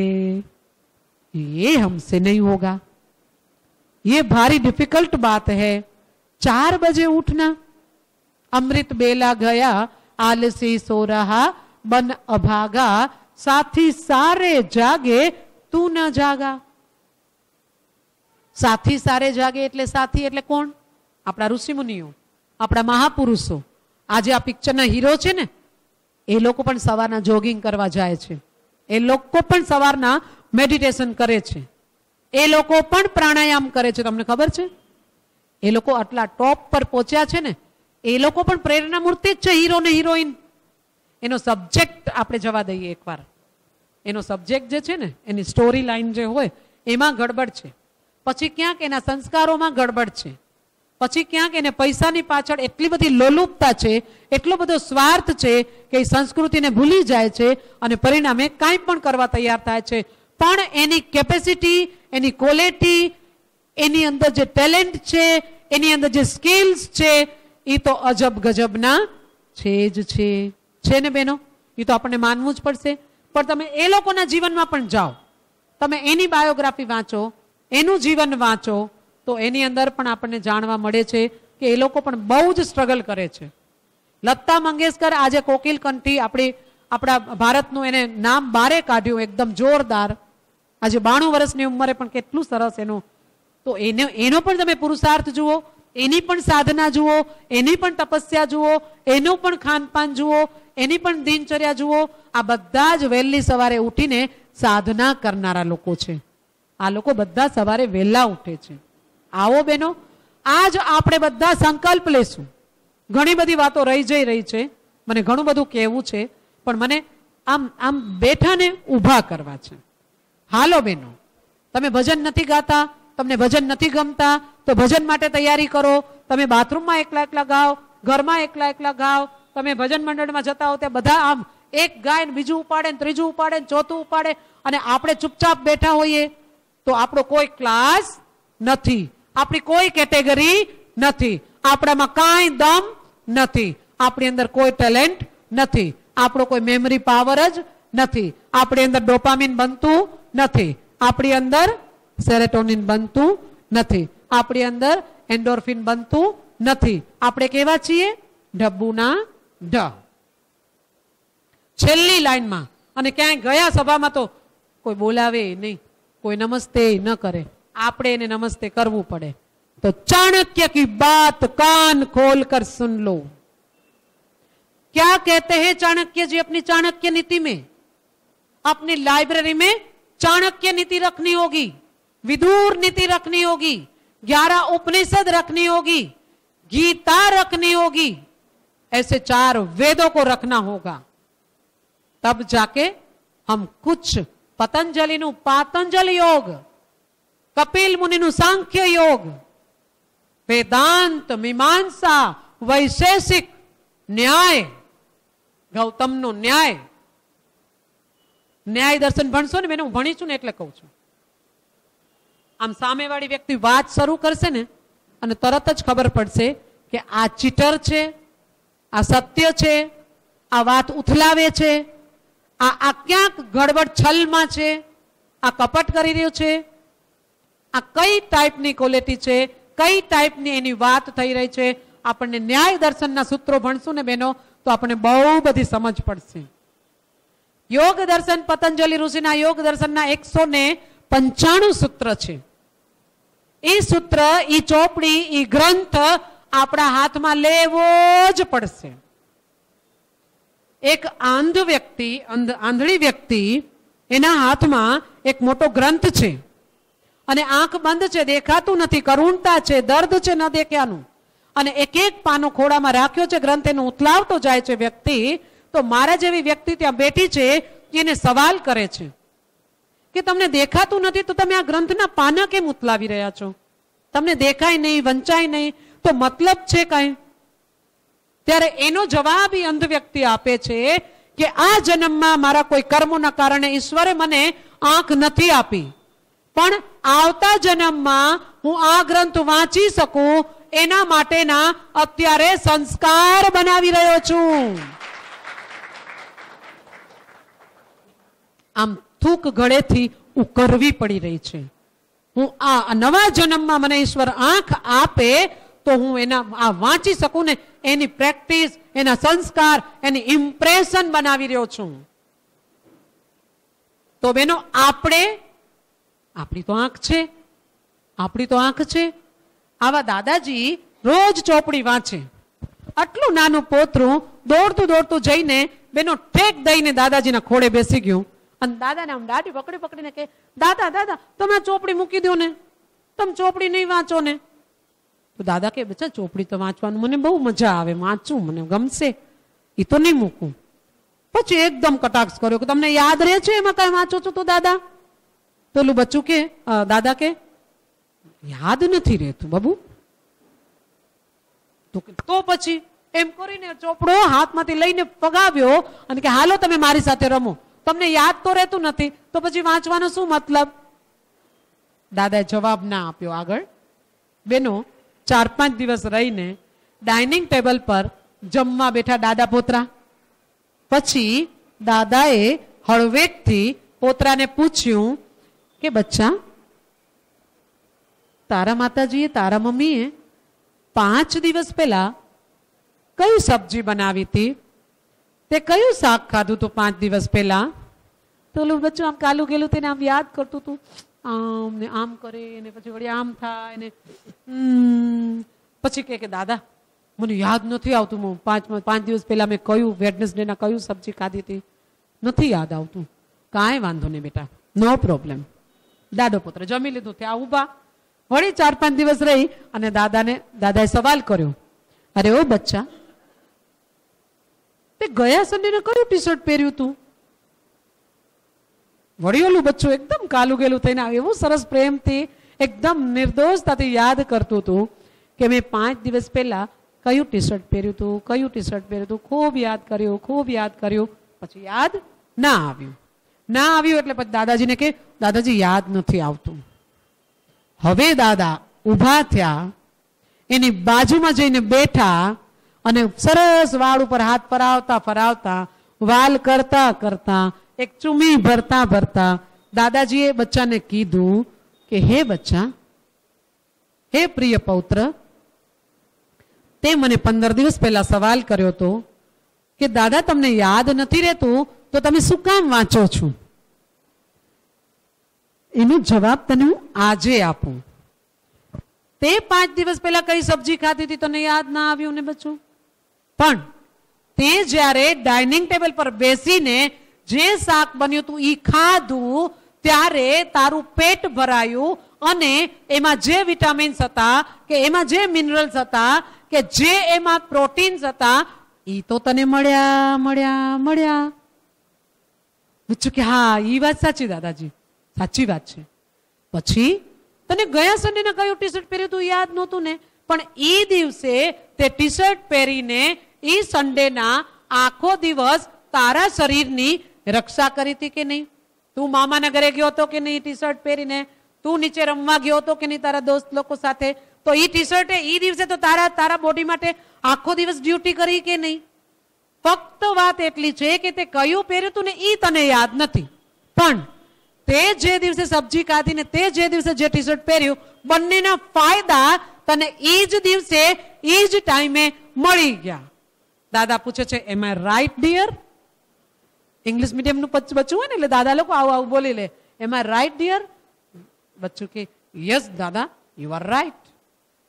ये हमसे नहीं होगा ये भारी डिफिकल्ट बात है चार बजे उठना अमृत बेला गया आलसी सो रहा बन अभागा સાથી સારે જાગે તું ના જાગા સાથી સારે જાગે એટલે સાથી એટલે કોણ? આપણા ઋષિમુનિઓ, આપણા મહાપુરુષો. આજે આ પિક્ચરના હીરો છે ને, એ લોકો પણ સવારના જોગિંગ કરવા જાય છે. એ લોકો પણ સવારના મેડિટેશન કરે છે. એ લોકો પણ પ્રાણાયામ કરે છે. તમને ખબર છે? એ લોકો આટલા ટોપ પર પહોંચ્યા છે ને, એ લોકો પણ પ્રેરણા મૂર્તિ જ છે, હીરો ને હિરોઈન. એનો સબ્જેક્ટ આપણે જવા દઈએ એકવાર. એનો સબ્જેક્ટ જે છે ને, એની સ્ટોરી લાઈન જે હોય, એમાં ગડબડ છે. પછી ક્યાંક એના સંસ્કારોમાં ગડબડ છે. પછી ક્યાંક એને પૈસાની પાછળ એટલી બધી લોલુપતા છે, એટલો બધો સ્વાર્થ છે કે એ સંસ્કૃતિને ભૂલી જાય છે અને પરિણામે કાંઈ પણ કરવા તૈયાર થાય છે. પણ એની કેપેસિટી એની ક્વોલિટી એની અંદર જે ટેલેન્ટ છે, એની અંદર જે સ્કિલ્સ છે, એ તો અજબ ગજબના છે જ છે. છે ને બેનો? એ તો આપણને માનવું જ પડશે. પણ તમે એ લોકોના જીવનમાં પણ જાઓ. તમે એની બાયોગ્રાફી વાંચો, એનું જીવન વાંચો, તો એની અંદર પણ આપણને જાણવા મળે છે કે એ લોકો પણ બહુ જ સ્ટ્રગલ કરે છે. લતા મંગેશકર આજે કોકિલ કંઠી આપણી, આપણા ભારતનું એને નામ બારે કાઢ્યું, એકદમ જોરદાર. આજે બાણું વર્ષની ઉંમરે પણ કેટલું સરસ એનું, તો એને, એનો પણ તમે પુરુષાર્થ જુઓ. એની પણ સાધના જુઓ, એની પણ તપસ્યા જુઓ, એનું પણ ખાનપાન જુઓ, એની પણ દિનચર્યા જુઓ, આ બધા જ વહેલી સવારે ઉઠીને સાધના કરનારા લોકો છે. આ લોકો બધા સવારે વહેલા ઉઠે છે. આવો બેનો આજ આપણે બધા સંકલ્પ લેશું. ઘણી બધી વાતો રહી જઈ રહી છે, મને ઘણું બધું કહેવું છે, પણ મને આમ આમ બેઠાને ઊભા કરવા છે. હાલો બેનો તમે ભજન નથી ગાતા તમને ભજન નથી ગમતા, તો ભજન માટે તૈયારી કરો. તમે બાથરૂમમાં એકલા એકલા ગાઓ, ઘરમાં એકલા એકલા ગાઓ. તમે ભજન મંડળમાં જતા હો તે બધા આમ એક ગાય બીજું ઉપાડે ને ત્રીજું ઉપાડે ને ચોથું ઉપાડે અને આપણે ચૂપચાપ બેઠા હોઈએ, તો આપણો કોઈ ક્લાસ નથી. આપણી કોઈ કેટેગરી નથી. આપણામાં કાંઈ દમ નથી. આપણી અંદર કોઈ ટેલેન્ટ નથી. આપણો કોઈ મેમરી પાવર જ નથી. આપણી અંદર ડોપામિન બનતું નથી. આપણી અંદર સેરેટોનિન બનતું નથી. આપણી અંદર એન્ડોર્ફિન બનતું નથી. આપણે કેવા છીએ? ઢબ્બુના ઢ. છેલ્લી લાઈનમાં. અને ક્યાંય ગયા સભામાં તો કોઈ બોલાવે નહીં. કોઈ નમસ્તે ન કરે. આપણે એને નમસ્તે કરવું પડે. તો ચાણક્ય કી બાત કાન ખોલ કર સુન લો. क्या कहते હૈ चाणक्य जी अपनी चाणक्य नीति में अपनी लाइब्रेरी में चाणक्य नीति रखनी होगी विदूर नीति रखनी होगी ग्यारह उपनिषद रखनी होगी गीता रखनी होगी ऐसे चार वेदों को रखना होगा तब जाके हम कुछ पतंजलि नु पातंजल योग कपिल मुनि नु सांख्य योग वेदांत मीमांसा वैशेषिक न्याय ગૌતમ નો ન્યાય ન્યાય દર્શન ભણશો ને બેન હું ભણીશું ને એટલે કહું છું આમ સામેવાળી વ્યક્તિ વાત શરૂ કરશે ને, અને તરત જ ખબર પડશે કે આ ચીટર છે, આ સત્ય છે, આ વાત ઉથલાવે છે, આ આ ક્યાંક ગડબડ છલમાં છે, આ કપટ કરી રહ્યું છે, આ કઈ ટાઈપની ક્વોલિટી છે, કઈ ટાઈપની એની વાત થઈ રહી છે, આપણને ન્યાય દર્શનના સૂત્રો ભણશું ને બેનો તો આપણને બહુ બધી સમજ પડશે. યોગ દર્શન પતંજલિ ઋષિના યોગ દર્શનના એકસો ને પંચાણું સૂત્ર છે. એ સૂત્ર એ ચોપડી એ ગ્રંથ આપણા હાથમાં લેવો જ પડશે. એક આંધ વ્યક્તિ આંધળી વ્યક્તિ, એના હાથમાં એક મોટો ગ્રંથ છે. અને આંખ બંધ છે, દેખાતું નથી, કરુણતા છે, દર્દ છે, ન દેખ્યાનું. અને એક એક પાનો ખોડામાં રાખ્યો છે, ગ્રંથ એનું ઉથલાવતો જાય છે વ્યક્તિ, તો મારા જેવી વ્યક્તિ ત્યાં બેઠી છે, એને સવાલ કરે છે. કે તમને દેખાતું નથી તો તમે આ ગ્રંથના પાના કેમ ઉથલાવી રહ્યા છો? તમને દેખાય નહીં, વંચાય નહીં, તો મતલબ છે કઈ? ત્યારે એનો જવાબ એ અંધ વ્યક્તિ આપે છે કે આ જન્મમાં મારા કોઈ કર્મોના કારણે ઈશ્વરે મને આંખ નથી આપી. પણ આવતા જન્મમાં હું આ ગ્રંથ વાંચી શકું, એના માટેના અત્યારે સંસ્કાર બનાવી રહ્યો છું. આમ થૂક ગળેથી ઉકરવી પડી રહી છે. હું આ નવા જન્મમાં મને ઈશ્વર આંખ આપે તો હું એના આ વાંચી શકું ને એની પ્રેક્ટિસ, એના સંસ્કાર, એની ઇમ્પ્રેશન બનાવી રહ્યો છું. તો બેનો, આપણે આપણી તો આંખ છે. આપણી તો આંખ છે. આવા દાદાજી રોજ ચોપડી વાંચે. આટલું નાનું પોતરું દોડતું દોડતું જઈને બેનો ઠેક દઈને દાદાજીના ખોળે બેસી ગયું. અને દાદાને આમ દાઢી પકડી પકડીને કે દાદા દાદા, તમે ચોપડી મૂકી દો ને. તમે ચોપડી નહીં વાંચો ને. તો દાદા કે બચ્ચા ચોપડી તો વાંચવાનું મને બહુ મજા આવે, વાંચું, મને ગમશે. એ તો નહીં મૂકું. પછી એકદમ કટાક્ષ કર્યો કે, તમને યાદ રહે છે એમાં કઈ વાંચો છો તો, દાદા? પેલું બચ્ચું કે દાદા કે યાદ નથી રહેતું, બાબુ. તો તો પછી એમ કરીને ચોપડો હાથમાંથી લઈને પગાવ્યો અને કે, હાલો, તમે મારી સાથે રમો. તમને યાદ તો રહેતું નથી, તો પછી વાંચવાનો શું મતલબ? દાદાએ જવાબ ના આપ્યો આગળ. બેનો, ચાર પાંચ દિવસ રહીને ડાઇનિંગ ટેબલ પર જમવા બેઠા દાદા પોતરા. પછી દાદાએ હળવેટથી પોતરાને પૂછ્યું કે, બચ્ચા, તારા માતાજીએ તારા મમ્મીએ પાંચ દિવસ પહેલા કઈ સબ્જી બનાવી હતી? તે કયું શાક ખાધું તું પાંચ દિવસ પહેલા? તો ઓલું બચ્ચું આમ કાલું ગયેલું તેને આમ યાદ કરતું હતું આમ ને આમ કરે ને પછી વળી આમ થાય ને પછી કે, દાદા, મને યાદ નથી આવતું હું. પાંચ પાંચ દિવસ પહેલા મેં કયું વેડનેસડેના કયું સબ્જી ખાધી હતી? નથી યાદ આવતું. કાંઈ વાંધો નહીં બેટા. નો પ્રોબ્લેમ દાદો પુત્ર, જમી લીધું, ત્યાં ઊભા. વળી ચાર પાંચ દિવસ રહી અને દાદાને, દાદાએ સવાલ કર્યો. અરે ઓ બચ્ચા તે ગયા સન્ડેને કયું ટી શર્ટ પહેર્યું તું? વળિયેલું બચ્ચું એકદમ કાલું ગેલું થઈને આવ્યું. એવું સરસ પ્રેમથી, એકદમ નિર્દોષતાથી યાદ કરતું હતું કે મેં પાંચ દિવસ પહેલા કયું ટી શર્ટ પહેર્યું હતું કયું ટી શર્ટ પહેર્યું હતું ખૂબ યાદ કર્યું, ખૂબ યાદ કર્યું. પછી યાદ ના આવ્યું. ના આવ્યું એટલે પછી દાદાજીને કે, દાદાજી, યાદ નથી આવતું. હવે દાદા ઊભા થયા, એની બાજુમાં જઈને બેઠા અને સરસ વાળ ઉપર હાથ ફરાવતા ફરાવતા, વાલ કરતા કરતા, એક ચૂમી ભરતા ભરતા દાદાજીએ બચ્ચાને કીધું કે, હે બચ્ચા, હે પ્રિય પૌત્ર, તે મને પંદર દિવસ પહેલા સવાલ કર્યો હતો કે, દાદા, તમને યાદ નથી રહેતું? તો તમે શું કામ વાંચો છો? એનો જવાબ તને હું આજે આપું. તે પાંચ દિવસ પહેલા કઈ સબ્જી ખાધી હતી તને યાદ ના આવ્યું ને બચ્ચું? પણ તે જ્યારે ડાઇનિંગ ટેબલ પર બેસીને જે શાક બન્યું હતું એ ખાધું, ત્યારે તારું પેટ ભરાયું અને એમાં જે વિટામિન્સ હતા, કે એમાં જે મિનરલ્સ હતા, કે જે એમાં પ્રોટીન્સ હતા એ તો તને મળ્યા મળ્યા મળ્યા. પૂછ્યું કે હા એ વાત સાચી દાદાજી. સાચી વાત છે. પછી તને ગયા સન્ડેને કયું ટી શર્ટ પહેર્યું તું? યાદ નહોતું ને? પણ એ દિવસે તે ટી શર્ટ પહેરીને એ સન્ડેના આખો દિવસ તારા શરીરની રક્ષા કરી હતી કે નહીં? તું મામાના ઘરે ગયો હતો કે નહીં ટી શર્ટ પહેરીને? તું નીચે રમવા ગયો હતો કે નહીં તારા દોસ્ત લોકો સાથે? તો એ ટી શર્ટે એ દિવસે તો તારા તારા બોડી માટે આખો દિવસ ડ્યુટી કરી કે નહીં? ફક્ત વાત એટલી છે કે તે કયું પહેર્યું તું ને એ તને યાદ નથી. પણ તે જે દિવસે સબ્જી ખાધી ને તે જે દિવસે જે ટી શર્ટ પહેર્યું, બંનેના ફાયદા તને એ જ દિવસે એ જ ટાઈમે મળી ગયા. દાદા પૂછે છે am I right dear English મીડિયમનું બચ્ચું હોય ને, એટલે દાદા લોકો આવું આવું બોલી લે. એમ આઈ રાઈટ ડિયર બચ્ચું કે યસ દાદા યુ આર રાઈટ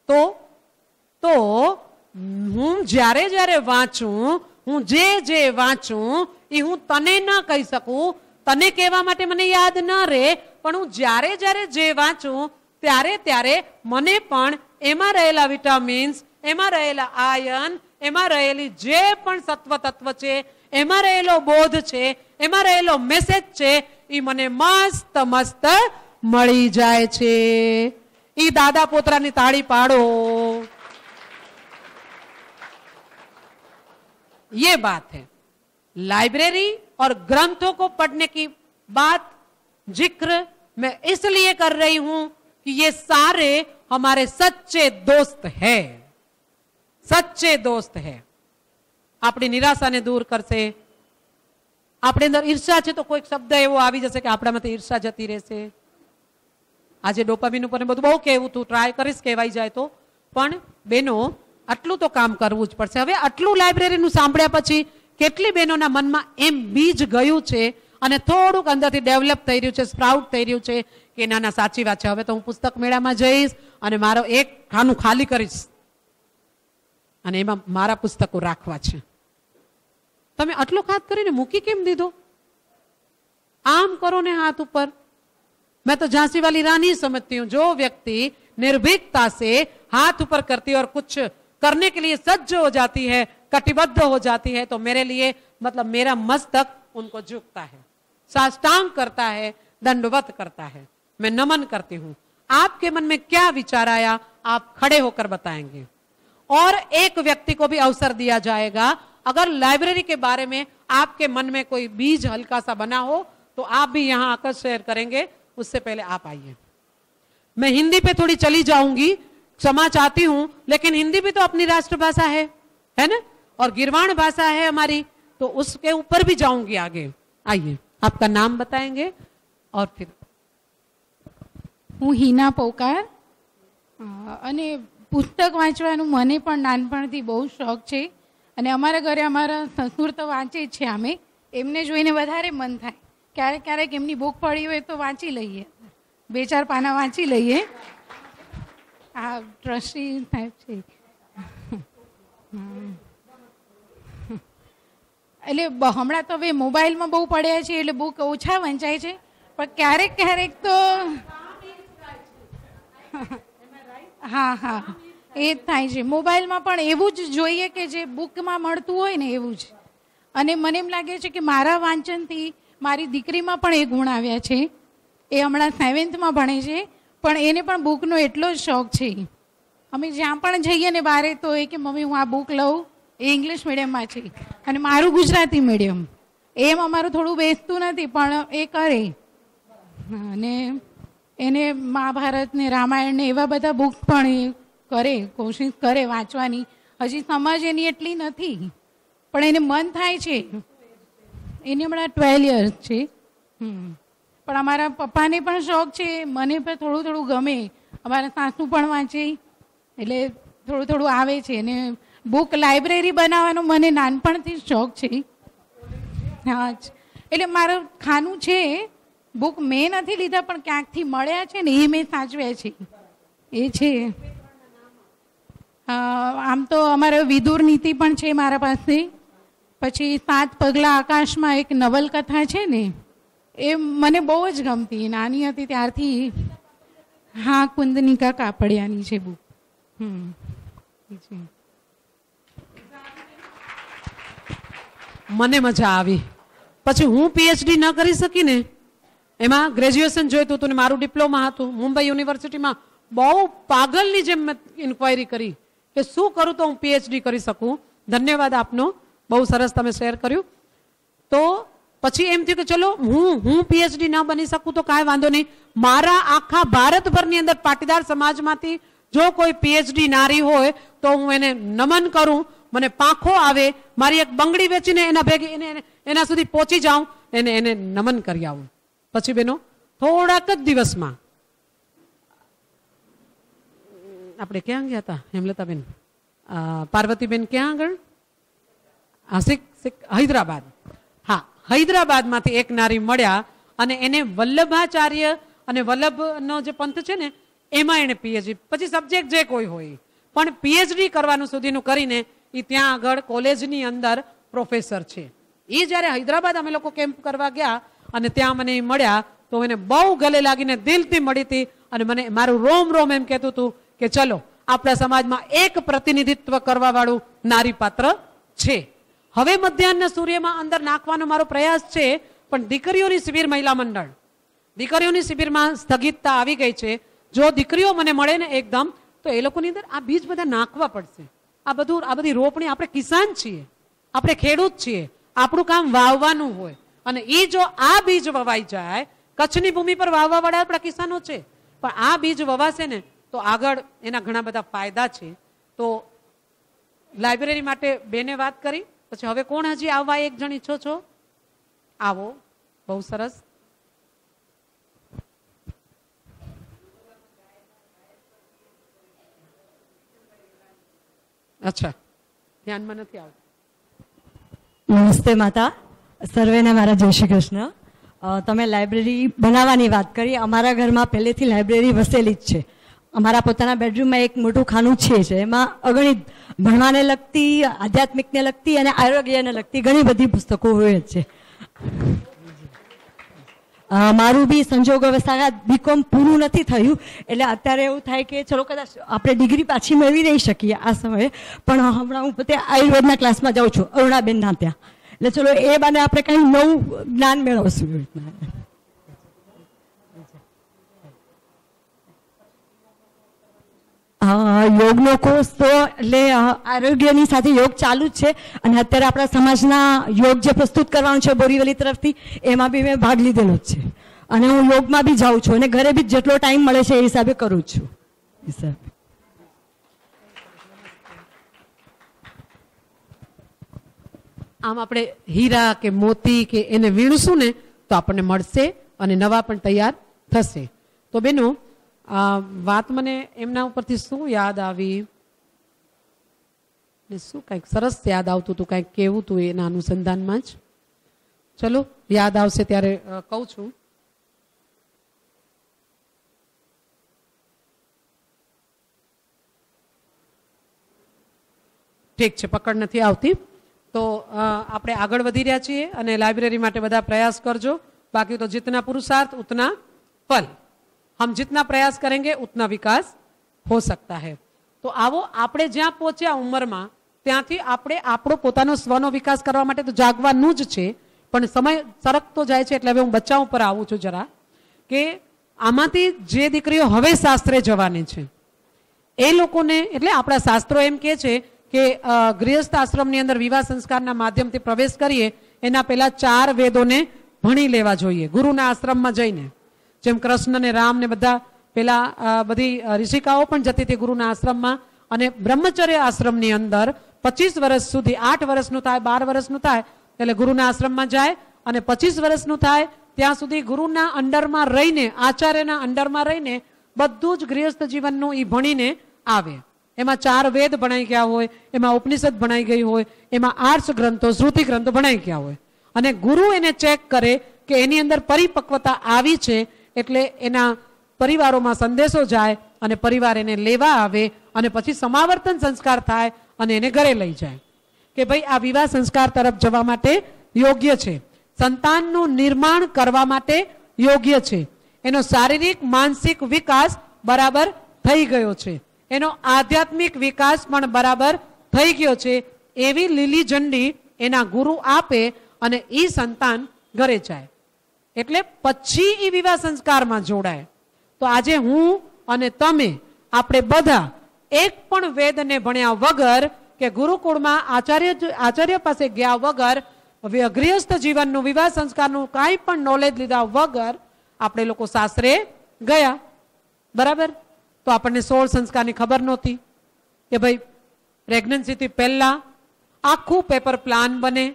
તો તો, હું જ્યારે જ્યારે વાંચું, હું જે જે વાંચું, એ હું તને ન કહી શકું. તને કહેવા માટે મને યાદ ન રહે, પણ હું જ્યારે જ્યારે જે વાંચું, ત્યારે ત્યારે મને પણ એમાં રહેલા વિટામિન્સ એમાં રહેલા આયન એમાં રહેલી જે પણ સત્વ તત્વ છે એમાં રહેલો બોધ છે એમાં રહેલો મેસેજ છે એ મને મસ્ત મસ્ત મળી જાય છે ઈ દાદા પોતરાની તાળી પાડો ये बात है लाइब्रेरी और ग्रंथों को पढ़ने की बात जिक्र मैं इसलिए कर रही हूं कि ये सारे हमारे सच्चे दोस्त है સચ્ચે દોસ્ત હે. આપણી નિરાશાને દૂર કરશે. આપણી અંદર ઈર્ષા છે તો કોઈક શબ્દ એવો આવી જશે કે આપણામાંથી ઈર્ષા જતી રહેશે. આજે ડોપામીન ઉપર બધું બહુ કહેવું તું ટ્રાય કરીશ કહેવાય જાય તો. પણ બેનો, આટલું તો કામ કરવું જ પડશે. હવે આટલું લાઇબ્રેરીનું સાંભળ્યા પછી કેટલી બહેનોના મનમાં એમ બીજ ગયું છે અને થોડુંક અંદરથી ડેવલપ થઈ રહ્યું છે સ્પ્રાઉટ થઈ રહ્યું છે કે ના ના, સાચી વાત છે. હવે તો હું પુસ્તક મેળામાં જઈશ અને મારો એક ખાનું ખાલી કરીશ. અને એમાં મારા પુસ્તકો રાખવા છે તમે આટલો ખાત કરીને મૂકી કેમ દીધો આમ કરો ને હાથ ઉપર मैं तो झांसी वाली रानी समझती हूं जो व्यक्ति निर्भीकता से हाथ ऊपर करती है और कुछ करने के लिए सज्ज हो जाती है कटिबद्ध हो जाती है तो मेरे लिए मतलब मेरा मस्तक उनको झुकता है साष्टांग करता है दंडवत करता है मैं नमन करती हूं आपके मन में क्या विचार आया आप खड़े होकर बताएंगे और एक व्यक्ति को भी अवसर दिया जाएगा अगर लाइब्रेरी के बारे में आपके मन में कोई बीज हल्का सा बना हो तो आप भी यहां आकर शेयर करेंगे उससे पहले आप आइए मैं हिंदी पे थोड़ी चली जाऊंगी क्षमा चाहती हूं लेकिन हिंदी भी तो अपनी राष्ट्रभाषा है है ना और गिरवाण भाषा है हमारी तो उसके ऊपर भी जाऊंगी आगे आइए आपका नाम बताएंगे और फिर હું હિના પોકાર અ, અને પુસ્તક વાંચવાનું મને પણ નાનપણથી બહુ શોખ છે. અને અમારા ઘરે અમારા સસુર તો વાંચે જ છે અમે એમને જોઈને વધારે મન થાય. ક્યારેક ક્યારેક એમની બુક પડી હોય તો વાંચી લઈએ. બે ચાર પાના વાંચી લઈએ. આ ટ્રસ્ટી સાહેબ છે. એટલે હમણાં તો હવે મોબાઈલમાં બહુ પડ્યા છે એટલે બુક ઓછા વંચાય છે. પણ ક્યારેક ક્યારેક તો હા હા. એ જ થાય છે. મોબાઈલમાં પણ એવું જ જોઈએ કે જે બુકમાં મળતું હોય ને એવું જ. અને મને એમ લાગે છે કે મારા વાંચનથી મારી દીકરીમાં પણ એ ગુણ આવ્યા છે. એ હમણાં સેવન્થમાં ભણે છે, પણ એને પણ બુકનો એટલો જ શોખ છે. અમે જ્યાં પણ જઈએ ને બારે તો એ કે, મમ્મી, હું આ બુક લઉં. એ ઇંગ્લિશ મીડિયમમાં છે. અને મારું ગુજરાતી મીડિયમ. એમ અમારું થોડું બેસતું નથી, પણ એ કરે. અને એને મહાભારત ને રામાયણ ને એવા બધા બુક પણ એ કરે, કોશિશ કરે વાંચવાની. હજી સમજ એની એટલી નથી, પણ એને મન થાય છે. એને હમણાં ટ્વેલ્વ યર્સ છે. પણ અમારા પપ્પાને પણ શોખ છે, મને પણ થોડું થોડું ગમે. અમારા સાસુ પણ વાંચે, એટલે થોડું થોડું આવે છે. અને બુક લાઇબ્રેરી બનાવવાનો મને નાનપણથી જ શોખ છે. હા એટલે મારું ખાનું છે બુક મેં નથી લીધા, પણ ક્યાંકથી મળ્યા છે ને એ મેં સાચવ્યા છે. એ છે. આમ તો અમારે વિદુર નીતિ પણ છે મારા પાસે. પછી સાત પગલા આકાશમાં એક નવલકથા છે ને, એ મને બહુ જ ગમતી. નાની હતી ત્યારથી હા, કુંદનિકા કાપડિયાની છે બુક. હમ. મને મજા આવી. પછી હું પીએચડી ન કરી શકી ને, એમાં ગ્રેજ્યુએશન જોઈતું હતું ને મારું ડિપ્લોમા હતું. મુંબઈ યુનિવર્સિટીમાં બહુ પાગલની જેમ મેં ઇન્ક્વાયરી કરી. કે શું કરું તો હું પીએચડી કરી શકું? ધન્યવાદ આપનો. બહુ સરસ તમે શેર કર્યું. તો પછી એમ થયું કે ચલો, હું હું પીએચડી ન બની શકું તો કાંઈ વાંધો નહીં. મારા આખા ભારતભરની અંદર પાટીદાર સમાજમાંથી જો કોઈ પીએચડી નારી હોય તો હું એને નમન કરું. મને પાંખો આવે. મારી એક બંગડી વેચીને એના ભેગી એને એને- સુધી પહોંચી જાઉં. એને એને નમન કરી આવું. પછી બેનો, થોડાક જ દિવસમાં આપણે ક્યાં ગયા હતા હેમલતાબેન? પાર્વતીબેન ક્યાં આગળ? હા, શીખ હૈદરાબાદ. હા હૈદરાબાદમાંથી એક નારી મળ્યા અને એને વલ્લભાચાર્ય અને વલ્લભનો જે પંથ છે ને એમાં એને પીએચડી પછી સબ્જેક્ટ જે કોઈ હોય પણ પીએચડી કરવાનું સુધીનું કરીને એ ત્યાં આગળ કોલેજની અંદર પ્રોફેસર છે. એ જ્યારે હૈદરાબાદ અમે લોકો કેમ્પ કરવા ગયા અને ત્યાં મને એ મળ્યા તો એને બહુ ગલે લાગીને દિલથી મળી હતી અને મને મારું રોમ રોમ એમ કહેતું હતું કે ચલો, આપણા સમાજમાં એક પ્રતિનિધિત્વ કરવા વાળું નારી પાત્ર છે. હવે મધ્યાહન સૂર્યમાં અંદર નાખવાનો મારો પ્રયાસ છે, પણ દીકરીઓની શિબિર મહિલા મંડળ, દીકરીઓની શિબિરમાં સ્થગિતતા આવી ગઈ છે. જો દીકરીઓ મને મળે ને એકદમ, તો એ લોકોની અંદર આ બીજ બધા નાખવા પડશે. આ બધું, આ બધી રોપણી આપણે કિસાન છીએ, આપણે ખેડૂત છીએ, આપણું કામ વાવવાનું હોય. અને એ જો આ બીજ વવાઈ જાય, કચ્છની ભૂમિ પર વાવવા વાળા આપણા કિસાનો છે. પણ આ બીજ વવાશે ને તો આગળ એના ઘણા બધા ફાયદા છે. તો લાઇબ્રેરી માટે બેને વાત કરી. પછી હવે કોણ હજી આવવા એક જણ ઈચ્છો છો? આવો. બહુ સરસ. અચ્છા. ધ્યાનમાં નથી આવતું. નમસ્તે માતા. સર્વેને મારા જય શ્રી કૃષ્ણ. તમે લાઇબ્રેરી બનાવવાની વાત કરી. અમારા ઘરમાં પહેલેથી લાઇબ્રેરી વસેલી જ છે. અમારા પોતાના બેડરૂમમાં એક મોટું ખાનું છે એમાં અગણિત ભણવાને લગતી, આધ્યાત્મિકને લગતી અને આરોગ્યને લગતી ઘણી બધી પુસ્તકો હોય છે. મારું બી સંજોગ વસાગા બીકોમ પૂરું નથી થયું, એટલે અત્યારે એવું થાય કે ચલો કદાચ આપણે ડિગ્રી પાછી મેળવી નહીં શકીએ આ સમયે, પણ હમણાં હું પોતે આયુર્વેદના ક્લાસમાં જાઉં છું, અરુણાબેનના ત્યાં. એટલે ચલો એ બાને આપણે કંઈ નવું જ્ઞાન મેળવશું. એવી રીતના યોગનો કોર્સ તો એટલે આરોગ્યની સાથે યોગ ચાલુ જ છે. અને અત્યારે આપણા સમાજના યોગ જે પ્રસ્તુત કરવાનું છે બોરીવલી તરફથી, એમાં બી મેં ભાગ લીધેલો જ છે. અને હું યોગમાં બી જાઉં છું અને ઘરે બી જેટલો ટાઈમ મળે છે એ હિસાબે કરું છું. હિસાબે. આમ આપણે હીરા કે મોતી કે એને વીણશું ને, તો આપણને મળશે અને નવા પણ તૈયાર થશે. તો બેનો આ વાત મને એમના ઉપરથી શું યાદ આવી? ને શું કંઈક સરસ યાદ આવતું હતું, કંઈક કેવું હતું એના અનુસંધાનમાં જ? ચલો, યાદ આવશે ત્યારે કહું છું. ઠીક છે, પકડ નથી આવતી. તો આપણે આગળ વધી રહ્યા છીએ અને લાઇબ્રેરી માટે બધા પ્રયાસ કરજો. બાકી તો જીતના પુરુષાર્થ, ઉતના ફલ. हम जितना प्रयास करेंगे उतना विकास हो सकता है તો આવો આપણે જ્યાં પહોંચ્યા ઉંમરમાં ત્યાંથી આપણે આપણો પોતાનો સ્વનો વિકાસ કરવા માટે તો જાગવાનું જ છે પણ સમય સરકતો જાય છે એટલે હવે હું બચ્ચા ઉપર આવું છું જરા કે આમાંથી જે દીકરીઓ હવે શાસ્ત્રે જવાની છે એ લોકોને એટલે આપણા શાસ્ત્રો એમ કે છે કે અ, ગૃહસ્થ આશ્રમની અંદર વિવાહ સંસ્કારના માધ્યમથી પ્રવેશ કરીએ એના પહેલા ચાર વેદોને ભણી લેવા જોઈએ ગુરુના આશ્રમમાં જઈને જેમ કૃષ્ણ ને રામ ને બધા પેલા બધી ઋષિકાઓ પણ જતી હતી ગુરુના આશ્રમમાં. અને બ્રહ્મચર્ય આશ્રમની અંદર પચીસ વર્ષ સુધી, આઠ વર્ષનું થાય, બાર વર્ષનું થાય, એટલે ગુરુના આશ્રમમાં જાય અને પચીસ વર્ષનું થાય, ત્યાં સુધી ગુરુના અંડરમાં રહીને, આચાર્યના અંડરમાં રહીને બધું જ ગૃહસ્થ જીવનનું એ ભણીને આવે. એમાં ચાર વેદ ભણાઈ ગયા હોય, એમાં ઉપનિષદ ભણાઈ ગઈ હોય, એમાં આર્ટ્સ ગ્રંથો, શ્રુતિ ગ્રંથો ભણાઈ ગયા હોય. અને ગુરુ એને ચેક કરે કે એની અંદર પરિપક્વતા આવી છે એટલે એના પરિવારોમાં સંદેશો જાય અને પરિવાર એને લેવા આવે અને પછી સમાવર્તન સંસ્કાર થાય અને એને ઘરે લઈ જાય. કે ભાઈ, આ વિવાહ સંસ્કાર તરફ જવા માટે યોગ્ય છે. સંતાનનું નિર્માણ કરવા માટે યોગ્ય છે. એનો શારીરિક, માનસિક વિકાસ બરાબર થઈ ગયો છે. એનો આધ્યાત્મિક વિકાસ પણ બરાબર થઈ ગયો છે. એવી લીલી ઝંડી એના ગુરુ આપે અને એ સંતાન ઘરે જાય. એટલે પછી એ વિવાહ સંસ્કારમાં જોડાય. તો આજે હું અને તમે આપણે બધા એક પણ વેદને ભણ્યા વગર કે ગુરુકુળમાં આચાર્ય આચાર્ય પાસે ગયા વગર ગૃહસ્થ જીવનનું, વિવાહ સંસ્કારનું કાંઈ પણ નોલેજ લીધા વગર આપણે લોકો સાસરે ગયા. બરાબર? તો આપણને સોળ સંસ્કારની ખબર નહોતી કે ભાઈ પ્રેગ્નન્સીથી પહેલાં આખું પેપર પ્લાન બને,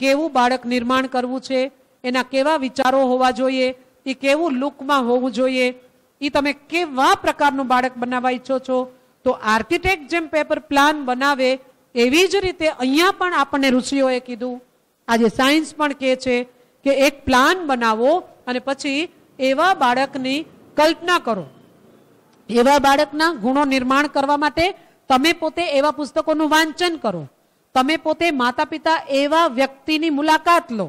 કેવું બાળક નિર્માણ કરવું છે એના કેવા વિચારો હોવા જોઈએ, એ કેવું લુકમાં હોવું જોઈએ એ તમે કેવા પ્રકારનું બાળક બનાવવા ઈચ્છો છો? તો આર્કિટેક્ટ જેમ પેપર પ્લાન બનાવે, એવી જ રીતે અહીંયા પણ આપણને ઋષિઓએ કીધું. આજે સાયન્સ પણ કહે છે કે એક પ્લાન બનાવો અને પછી એવા બાળકની કલ્પના કરો. એવા બાળકના ગુણો નિર્માણ કરવા માટે તમે પોતે એવા પુસ્તકોનું વાંચન કરો. તમે પોતે માતા પિતા એવા વ્યક્તિની મુલાકાત લો.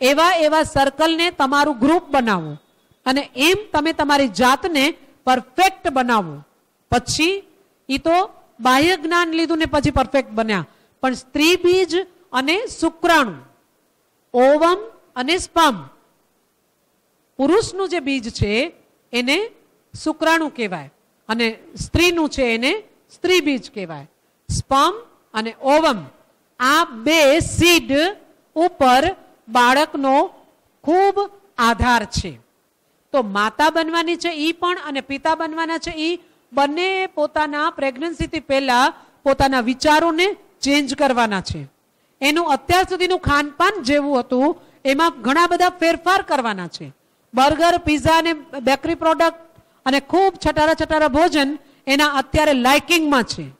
એવા એવા સર્કલને તમારું ગ્રુપ બનાવો. અને એમ તમે તમારી જાતને પરફેક્ટ બનાવો. પછી એ તો બાહ્ય જ્ઞાન લીધું ને પછી પરફેક્ટ બન્યા. પણ સ્ત્રી બીજ અને શુક્રાણુ, ઓવમ અને સ્પમ. પુરુષનું જે બીજ છે, એને શુક્રાણુ કહેવાય. અને સ્ત્રીનું છે, એને સ્ત્રી બીજ કહેવાય. સ્પમ અને ઓવમ. આ બે સીડ ઉપર બાળકનો ખૂબ આધાર છે. તો માતા બનવાની છે ઈ પણ અને પિતા બનવાના છે ઈ બંને પોતાના પ્રેગ્નન્સીથી પહેલા પોતાના વિચારોને ચેન્જ કરવાના છે. એનું અત્યાર સુધીનું ખાનપાન જેવું હતું, એમાં ઘણા બધા ફેરફાર કરવાના છે. બર્ગર, પીઝા અને બેકરી પ્રોડક્ટ અને ખૂબ છટારા છટારા ભોજન એના અત્યારે લાઇકિંગમાં છે.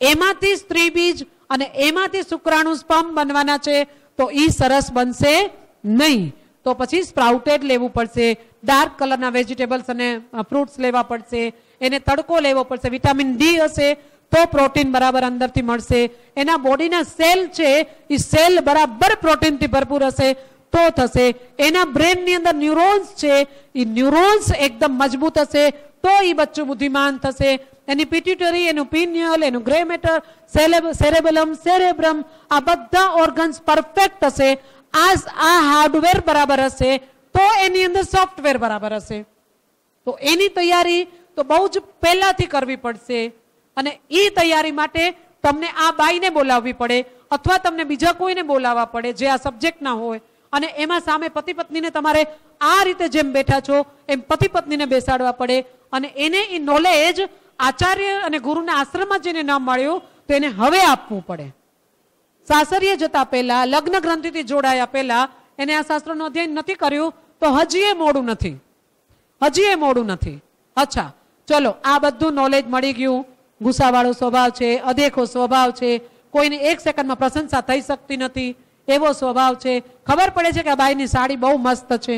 એમાંથી સ્ત્રી બીજ અને એમાંથી શુક્રાણુ સ્પમ બનવાના છે તો ઈ સરસ બનશે નહીં. તો પછી સ્પ્રાઉટેડ લેવું પડશે, ડાર્ક કલરના વેજીટેબલ્સ અને ફ્રૂટ્સ લેવા પડશે, એને તડકો લેવો પડશે, વિટામિન ડી હશે તો પ્રોટીન બરાબર અંદરથી મળશે. એના બોડીના સેલ છે એ સેલ બરાબર પ્રોટીનથી ભરપૂર હશે. તો થશે એના બ્રેનની અંદર ન્યુરોન્સ છે એ ન્યુરોન્સ એકદમ મજબૂત હશે તો એ બચ્ચું બુદ્ધિમાન થશે એની પિટ્યુટરી એનું પિન્યલ એનું ગ્રે મેટર સેરેબેલમ સેરેબ્રમ આ બધા ઓર્ગન્સ પરફેક્ટ હશે આ આ હાર્ડવેર બરાબર હશે તો એની અંદર સોફ્ટવેર બરાબર હશે તો એની તૈયારી તો બહુ જ પહેલાથી કરવી પડશે અને એ તૈયારી માટે તમને આ બાઈને બોલાવવી પડે, અથવા તમને બીજા કોઈને બોલાવવા પડે, જે આ સબ્જેક્ટ ના હોય. અને એમાં સામે પતિ પત્નીને તમારે આ રીતે જેમ બેઠા છો, એમ પતિ પત્નીને બેસાડવા પડે. અને એને એ નોલેજ આચાર્ય અને ગુરુના આશ્રમમાં જેને ન મળ્યું, તો એને હવે આપવું પડે. સાસરીએ જતા પહેલા, લગ્ન ગ્રંથિથી જોડાયા પહેલા, એને આ શાસ્ત્રનું અધ્યયન નથી કર્યું, તો હજી એ મોડું નથી. હજી એ મોડું નથી. અચ્છા, ચલો, આ બધું નોલેજ મળી ગયું. ગુસ્સાવાળો સ્વભાવ છે અદેખો સ્વભાવ છે. કોઈને એક સેકન્ડમાં પ્રશંસા થઈ શકતી નથી. એવો સ્વભાવ છે. ખબર પડે છે કે આ બાઈની સાડી બહુ મસ્ત છે.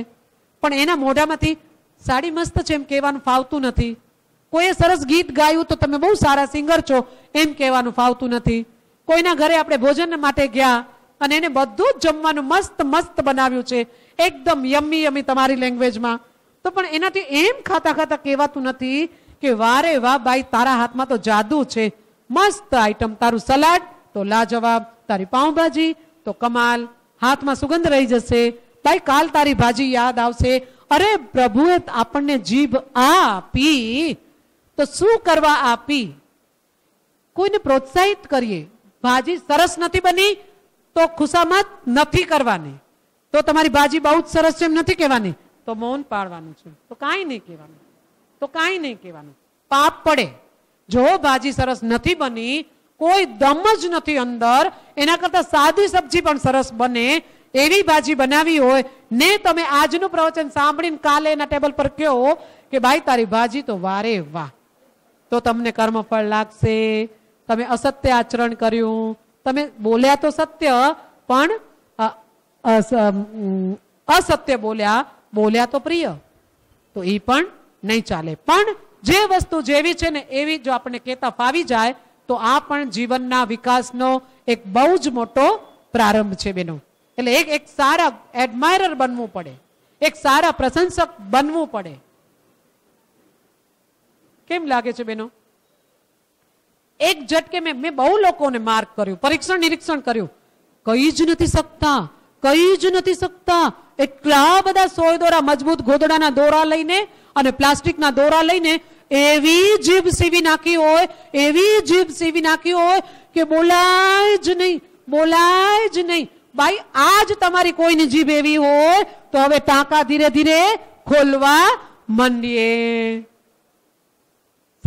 પણ એના મોઢામાંથી સાડી મસ્ત છે એમ કહેવાનું ફાવતું નથી. કોઈએ સરસ ગીત ગાયું તો તમે બહુ સારા સિંગર છો એમ કહેવાનું ફાવતું નથી. કોઈના ઘરે આપણે ભોજન માટે ગયા અને એને બધું જ જમવાનું મસ્ત મસ્ત બનાવ્યું છે. એકદમ યમ્મી યમ્મી તમારી લેંગ્વેજમાં. તો પણ એનાથી એમ ખાતા ખાતા કહેવાતું નથી કે વારે વાહ બાઈ તારા હાથમાં તો જાદુ છે. મસ્ત આઈટમ. તારું સલાડ તો લાજવાબ. તારી પાઉંભાજી તો કમાલ, હાથમાં સુગંધ રહી જશે. ભાઈ, કાલ તારી ભાજી યાદ આવશે. અરે, પ્રભુએ આપણને જીભ આપી. તો શું કરવા આપી? કોઈને પ્રોત્સાહિત કરીએ. ભાજી સરસ નથી બની, તો ખુશામત નથી કરવાની. તો તમારી ભાજી બહુ જ સરસ છે એમ નથી કહેવાની. તો મૌન પાડવાનું છે. તો કાંઈ નહીં કહેવાનું. તો કાંઈ નહીં કહેવાનું. પાપ પડે. જો ભાજી સરસ નથી બની કોઈ દમ જ નથી અંદર. એના કરતા સાદી સબ્જી પણ સરસ બને. એવી ભાજી બનાવી હોય ને તમે આજનું પ્રવચન સાંભળીને કાલે એના ટેબલ પર કહો કે ભાઈ, તારી ભાજી તો વારે વાહ. તો તમને કર્મફળ લાગશે. તમે અસત્ય આચરણ કર્યું. તમે બોલ્યા તો સત્ય, પણ અસત્ય બોલ્યા બોલ્યા તો પ્રિય. તો એ પણ નહીં ચાલે. પણ જે વસ્તુ જેવી છે ને એવી જો આપણે કહેતા ફાવી જાય તો આ પણ જીવનના વિકાસનો એક બહુ જ મોટો પ્રારંભ છે બેનો. એટલે એક એક સારા એડમાયરર બનવું પડે. એક સારા પ્રશંસક બનવું પડે. કેમ લાગે છે બેનો? એક ઝટકે મેં મેં બહુ લોકોને માર્ક કર્યું, પરીક્ષણ નિરીક્ષણ કર્યું. કઈ જ નથી શકતા, કઈ જ નથી શકતા. એટલા બધા સોય દોરા મજબૂત ગોદડાના દોરા લઈને અને પ્લાસ્ટિકના દોરા લઈને એવી જીભ સીવી નાખી હોય, એવી જીભ સીવી નાખી હોય કે બોલાય જ નહીં, બોલાય જ નહીં. ભાઈ, આજ તમારી કોઈની જીભ એવી હોય તો હવે ટાંકા ધીરે ધીરે ખોલવા માંડીએ.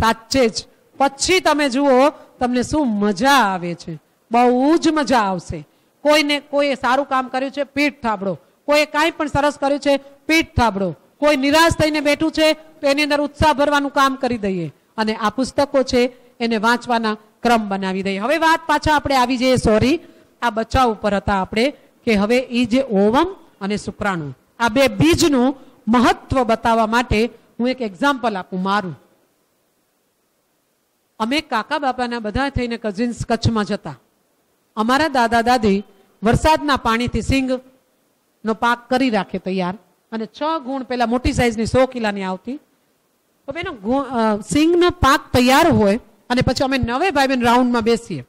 સાચે જ. પછી તમે જુઓ, તમને શું મજા આવે છે. બહુ જ મજા આવશે. કોઈને, કોઈએ સારું કામ કર્યું છે, પીઠ થાબડો. કોઈએ કાંઈ પણ સરસ કર્યું છે, પીઠ થાબડો. કોઈ નિરાશ થઈને બેઠું છે, તો એની અંદર ઉત્સાહ ભરવાનું કામ કરી દઈએ. અને આ પુસ્તકો છે, એને વાંચવાના ક્રમ બનાવી દઈએ. હવે વાત પાછા આપણે આવી જઈએ, સોરી. આ બચાવ ઉપર હતા આપણે, કે હવે એ જે ઓવમ અને શુક્રાણુ આ બે બીજનું મહત્વ બતાવવા માટે હું એક એક્ઝામ્પલ આપું, મારું. અમે કાકા બાપાના બધા થઈને કઝિન્સ કચ્છમાં જતા. અમારા દાદા દાદી વરસાદના પાણીથી સિંગનો પાક કરી રાખે તૈયાર. અને છ ગુણ પેલા મોટી સાઈઝની સો કિલાની આવતી. તો બેનો સિંગનો પાક તૈયાર હોય અને પછી અમે નવે ભાઈ બેન રાઉન્ડમાં બેસીએ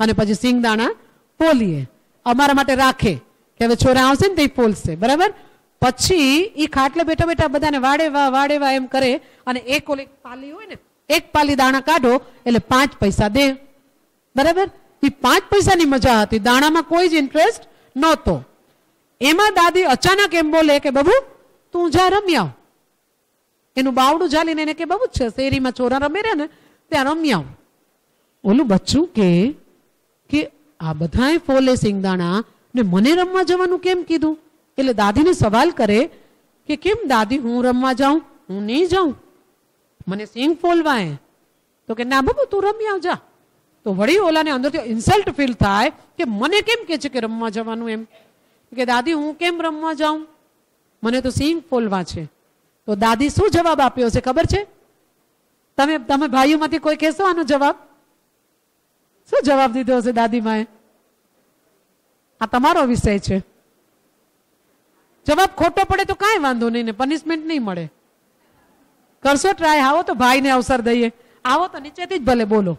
અને પછી સિંગ દાણા પોલીએ. અમારા માટે રાખે કે હવે છોરા આવશે ને તે પોલશે, બરાબર? પછી એ ખાટલે બેઠા બેઠા બધાને વાડે વા વાડે વા એમ કરે અને એક ઓલી પાલી હોય ને, એક પાલી દાણા કાઢો એટલે પાંચ પૈસા દે. બરાબર? એ પાંચ પૈસાની મજા હતી. દાણામાં કોઈ જ ઇન્ટરેસ્ટ નહોતો. એમાં દાદી અચાનક એમ બોલે કે, બાબુ, તું જા રમી આવ. એનું બાવડું ઝાલીને એને કે, બાબુ, છે, શેરીમાં ચોરા રમે રે ને, ત્યાં રમી આવું. ઓલું બચ્ચું કે કે આ બધાએ ફોલે સિંગદાણા ને મને રમવા જવાનું કેમ કીધું? એટલે દાદીને સવાલ કરે કે, કેમ દાદી, હું રમવા જાઉં? હું નહીં જાઉં? મને સિંગ ફોલવાય. તો કે, ના, બાબુ, તું રમી આવ, જા. તો વળી ઓલાને અંદરથી ઇન્સલ્ટ ફીલ થાય કે, મને કેમ કે છે કે રમવા જવાનું એમ? કે, દાદી, હું કેમ રમવા જાઉં? મને તો સિંગ ફોલવા છે. તો દાદી શું જવાબ આપ્યો છે, ખબર છે? તમે તમે ભાઈઓમાંથી કોઈ કહેશો આનો જવાબ? શું જવાબ દીધો હશે દાદીમાએ આ તમારો વિષય છે. જવાબ ખોટો પડે તો કાંઈ વાંધો નહીં ને પનિશમેન્ટ નહીં મળે. કરશો ટ્રાય આવો તો ભાઈને અવસર દઈએ. આવો તો નીચેથી જ ભલે બોલો.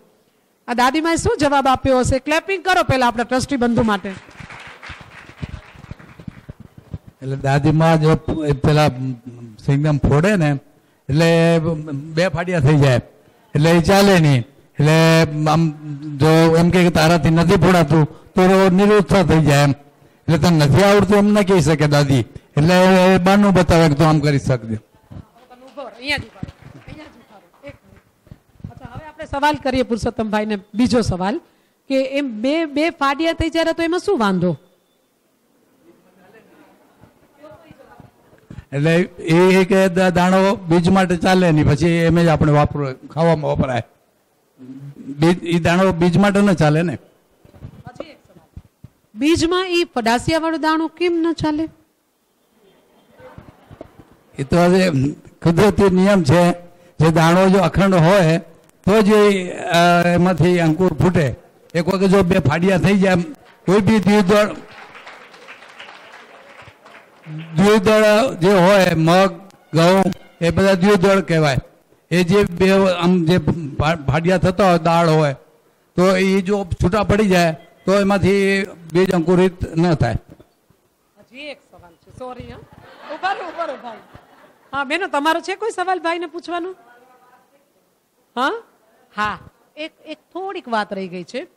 આ દાદીમાએ શું જવાબ આપ્યો હશે? ક્લેપિંગ કરો પહેલા આપણા ટ્રસ્ટી બંધુ માટે. એટલે દાદીમાં જો પેલા સિંગમ ફોડે ને, એટલે બે ફાડિયા થઈ જાય. એટલે એ ચાલે નહીં. એટલે આમ જો એમ કે તારાથી નથી ફોડાતું, તો નિરુત્સાહ થઈ જાય એમ. એટલે તને નથી આવડતું એમ ના કહી શકે દાદી. એટલે એ બતાવે તું આમ કરી શકજે આપણે સવાલ કરીએ પુરુષોત્તમભાઈને બીજો સવાલ, કે એમ બે બે ફાડિયા થઈ જાય તો એમાં શું વાંધો? એટલે એ એક દાણો બીજ માટે ચાલે નહીં પછી એમ જ આપણે વાપરો ખાવામાં વપરાય. બીજ એ દાણો બીજ માટે ન ચાલે ને. બીજમાં એ પડાસિયા વાળું દાણું કેમ ન ચાલે? એ તો કુદરતી નિયમ છે. જે દાણો જો અખંડ હોય તો જ એમાંથી અંકુર ફૂટે. એક વખત જો બે ફાડિયા થઈ જાય કોઈ બી દ્વિદળ દ્વિદળ જે હોય, મગ, ઘઉં, એ બધા દ્વિદળ કહેવાય. એ જે બે આમ જે ફાડિયા થતા હોય, દાળ હોય, તો એ જો છૂટા પડી જાય, તો એમાંથી બીજ અંકુરિત ન થાય. સવાલ સોરી હા. બેનો, તમારો છે કોઈ સવાલ ભાઈને પૂછવાનો? હા? હા, એક એક થોડીક વાત રહી ગઈ છે.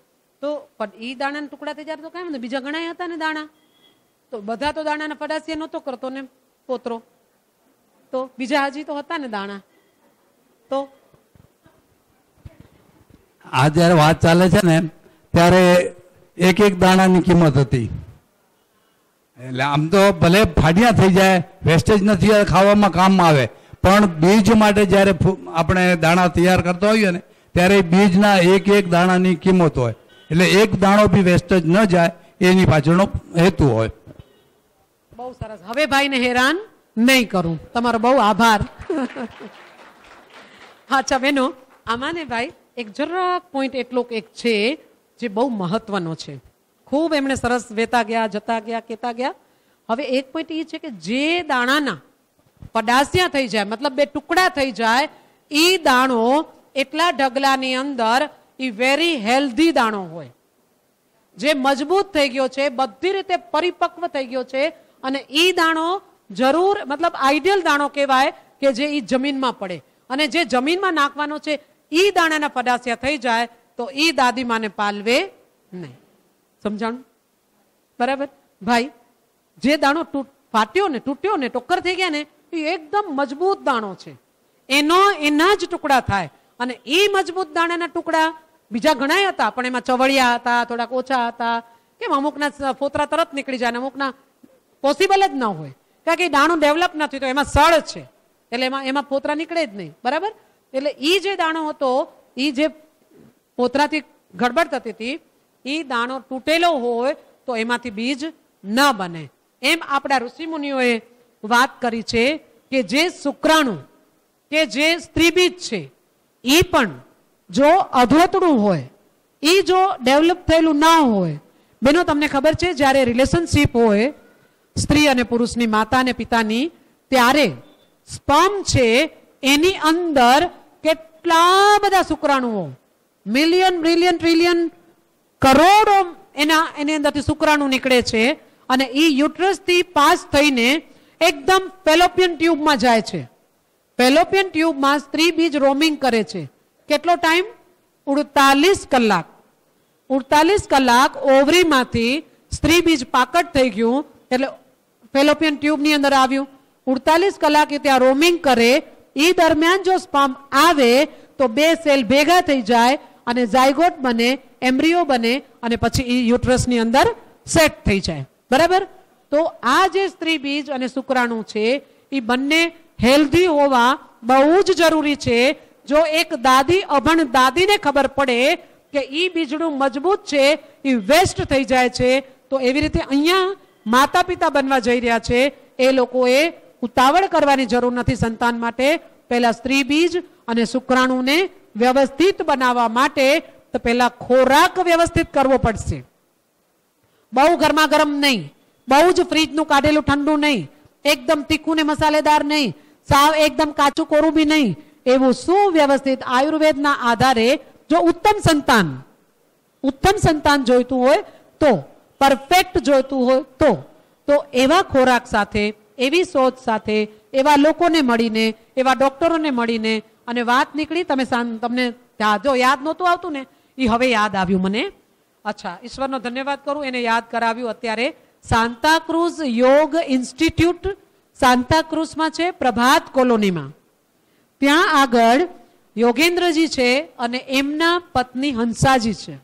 તો, પણ એ દાણાના ટુકડા થઈ જાય તો કાંઈ બીજા ઘણા હતા ને દાણા? તો બધા તો દાણાના ફડાસિયા નહોતો કરતો ને પોતરો. તો બીજા હજી તો હતા ને દાણા. તો? આ જ્યારે વાત ચાલે છે ને, ત્યારે એક એક દાણાની કિંમત હતી. એટલે આમ તો ભલે ફાડિયા થઈ જાય વેસ્ટેજ નથી ખાવામાં કામ આવે, પણ બીજ માટે જ્યારે આપણે દાણા તૈયાર કરતા હોઈએ ને, ત્યારે બીજના એક એક દાણાની કિંમત હોય. એટલે એક દાણો બી વેસ્ટેજ ન જાય, એની પાછળનો હેતુ હોય. બહુ સરસ. હવે ભાઈને હેરાન નહીં કરું. તમારો બહુ આભાર. અચ્છા બેનો આમાં ને ભાઈ એક જરાક પોઈન્ટ એટલો એક છે જે બહુ મહત્વનો છે. ખૂબ એમણે સરસ વેતા ગયા જતા ગયા કેતા ગયા. હવે એક પોઈન્ટ એ છે કે જે દાણાના પડાસિયા થઈ જાય મતલબ બે ટુકડા થઈ જાય એ દાણો એટલા ઢગલાની અંદર એ વેરી હેલ્ધી દાણો હોય. જે મજબૂત થઈ ગયો છે બધી રીતે પરિપક્વ થઈ ગયો છે અને એ દાણો જરૂર, મતલબ આઈડિયલ દાણો કહેવાય કે જે એ જમીનમાં પડે. અને જે જમીનમાં નાખવાનો છે એ દાણાના પડાસિયા થઈ જાય તો એ દાદીમાને પાલવે નહીં. સમજાણું? બરાબર? ભાઈ, જે દાણો તૂટ- ફાટ્યો ને, તૂટ્યો ને, ટોક્કર થઈ ગયા ને એ એકદમ મજબૂત દાણો છે. એનો, એના જ ટુકડા થાય. અને એ મજબૂત દાણાના ટુકડા બીજા ઘણા હતા, પણ એમાં ચવળિયા હતા, થોડાક ઓછા હતા. કેમ, અમુકના ફોતરા તરત નીકળી જાય અમુકના પોસિબલ જ ન હોય. કારણ કે દાણો ડેવલપ નથી તો એમાં સળ છે. એટલે એમાં એમાં પોતરા નીકળે જ નહીં. બરાબર? એટલે એ જે દાણો હતો એ જે પોતરાથી ગડબડ થતી હતી એ દાણો તૂટેલો હોય તો એમાંથી બીજ ન બને. એમ આપણા ઋષિમુનિઓએ વાત કરી છે કે જે શુક્રાણુ, કે જે સ્ત્રીબીજ છે એ પણ જો અધોતડું હોય એ જો ડેવલપ થયેલું ના હોય, બેનો તમને ખબર છે, જ્યારે રિલેશનશીપ હોય સ્ત્રી અને પુરુષની માતા અને પિતાની, ત્યારે સ્પર્મ છે એની અંદર કેટલા બધા શુક્રાણુઓ? મિલિયન, બ્રિલિયન, ટ્રિલિયન કરોડો એના, એની અંદરથી શુક્રાણુ નીકળે છે અને એ યુટ્રસથી પાસ થઈને એકદમ ફેલોપિયન ટ્યુબમાં જાય છે. ફેલોપિયન ટ્યુબમાં સ્ત્રી બીજ રોમિંગ કરે છે. કેટલો ટાઈમ? ઉડતાલીસ કલાક. ઉડતાલીસ કલાક ઓવરીમાંથી સ્ત્રી બીજ પાકટ થઈ ગયું, એટલે ફેલોપિયન ટ્યુબની અંદર આવ્યું. ઉડતાલીસ કલાક ત્યાં રોમિંગ કરે. એ દરમિયાન જો સ્પર્મ આવે, તો બે સેલ ભેગા થઈ જાય અને ઝાયગોટ બને એમ્બ્રિયો બને અને પછી એ યુટ્રસની અંદર સેટ થઈ જાય. બરાબર? તો આ જે સ્ત્રી બીજ અને શુક્રાણુ છે એ બંને હેલ્ધી હોવા બહુ જ જરૂરી છે. જો એક દાદી અભણ દાદીને ખબર પડે કે એ બીજડું મજબૂત છે એ વેસ્ટ થઈ જાય છે, તો એવી રીતે અહીંયા માતા પિતા બનવા જઈ રહ્યા છે. એ લોકોએ ઉતાવળ કરવાની જરૂર નથી સંતાન માટે. પહેલા સ્ત્રી બીજ અને શુક્રાણુને વ્યવસ્થિત બનાવવા માટે તો પહેલા ખોરાક વ્યવસ્થિત કરવો પડશે. બહુ ગરમા ગરમ નહીં. બહુ જ ફ્રીજનું કાઢેલું ઠંડુ નહીં. એકદમ તીખું ને મસાલેદાર નહીં. સાવ એકદમ કાચું કોરું બી નહીં. એવું સુવ્યવસ્થિત આયુર્વેદના આધારે જો ઉત્તમ સંતાન ઉત્તમ સંતાન જોઈતું હોય તો પરફેક્ટ જોઈતું હોય તો. તો એવા ખોરાક સાથે, એવી શોધ સાથે, એવા લોકોને મળીને, એવા ડોક્ટરોને મળીને અને વાત નીકળી, તમે તમને જો યાદ નહોતું આવતું ને એ હવે યાદ આવ્યું મને. અચ્છા, ઈશ્વરનો ધન્યવાદ કરું, એને યાદ કરાવ્યું અત્યારે સાંતાક્રુઝ યોગ ઇન્સ્ટિટ્યૂટ સાંતાક્રુઝમાં છે, પ્રભાત કોલોનીમાં. ત્યાં આગળ યોગેન્દ્રજી છે અને એમના પત્ની હંસાજી છે.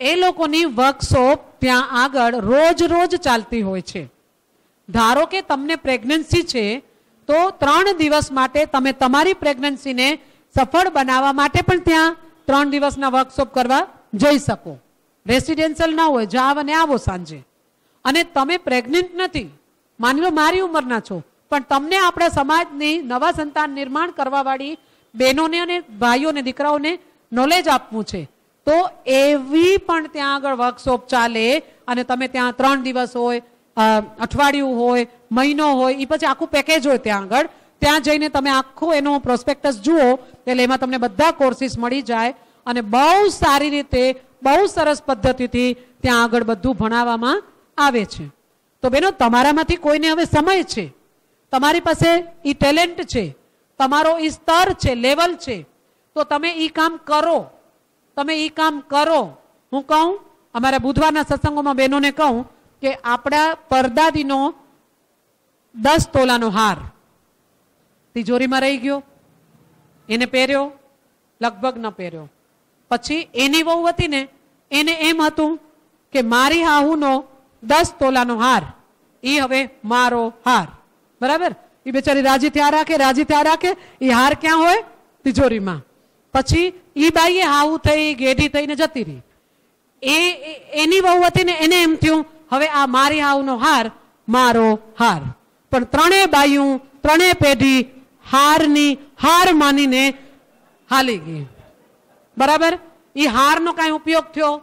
એ લોકોની વર્કશોપ ત્યાં આગળ રોજ રોજ ચાલતી હોય છે. ધારો કે તમને પ્રેગ્નન્સી છે, તો ત્રણ દિવસ માટે તમે તમારી પ્રેગ્નન્સીને સફળ બનાવવા માટે પણ ત્યાં ત્રણ દિવસના વર્કશોપ કરવા જઈ શકો. રેસિડેન્શિયલ ના હોય જાવ અને આવો સાંજે. અને તમે પ્રેગ્નન્ટ નથી. માની લો મારી ઉંમરના છો, પણ તમને આપણા સમાજની નવા સંતાન નિર્માણ કરવાવાળી બહેનોને અને ભાઈઓને, દીકરાઓને નોલેજ આપવું છે. તો એવી પણ ત્યાં આગળ વર્કશોપ ચાલે અને તમે ત્યાં ત્રણ દિવસ હોય અઠવાડિયું હોય, મહિનો હોય એ પછી આખું પેકેજ હોય ત્યાં આગળ. ત્યાં જઈને તમે આખું એનો પ્રોસ્પેક્ટસ જુઓ, એટલે એમાં તમને બધા કોર્સિસ મળી જાય અને બહુ સારી રીતે, બહુ સરસ પદ્ધતિથી ત્યાં આગળ બધું ભણાવવામાં આવે છે. તો બેનો, તમારામાંથી કોઈને હવે સમય છે. તમારી પાસે એ ટેલેન્ટ છે. તમારો એ સ્તર છે લેવલ છે. તો તમે એ કામ કરો. તમે એ કામ કરો. હું કહું, અમારા બુધવારના સત્સંગોમાં બહેનોને કહું કે આપણા પરદાદીનો દસ તોલાનો હાર. તિજોરીમાં રહી ગયો. એને પહેર્યો, લગભગ ન પહેર્યો. પછી એની વહુ હતી ને, એને એમ હતું કે મારી હાહુનો દસ તોલાનો હાર. એ હવે મારો હાર. બરાબર? એ બેચારી રાજી ત્યાં રાખે, રાજી ત્યાં રાખે એ હાર ક્યાં હોય? તિજોરીમાં. પછી ઈ બાઈએ હાવું થઈ, ગેઢી થઈને જતી રહી. એ, એ- એની વહુ હતી ને એને એમ થયું, હવે આ મારી હાવનો હાર, મારો હાર. પણ ત્રણેય બાયું ત્રણેય પેઢી હારની, હાર માનીને હાલી ગઈ. બરાબર? એ હારનો કાંઈ ઉપયોગ થયો?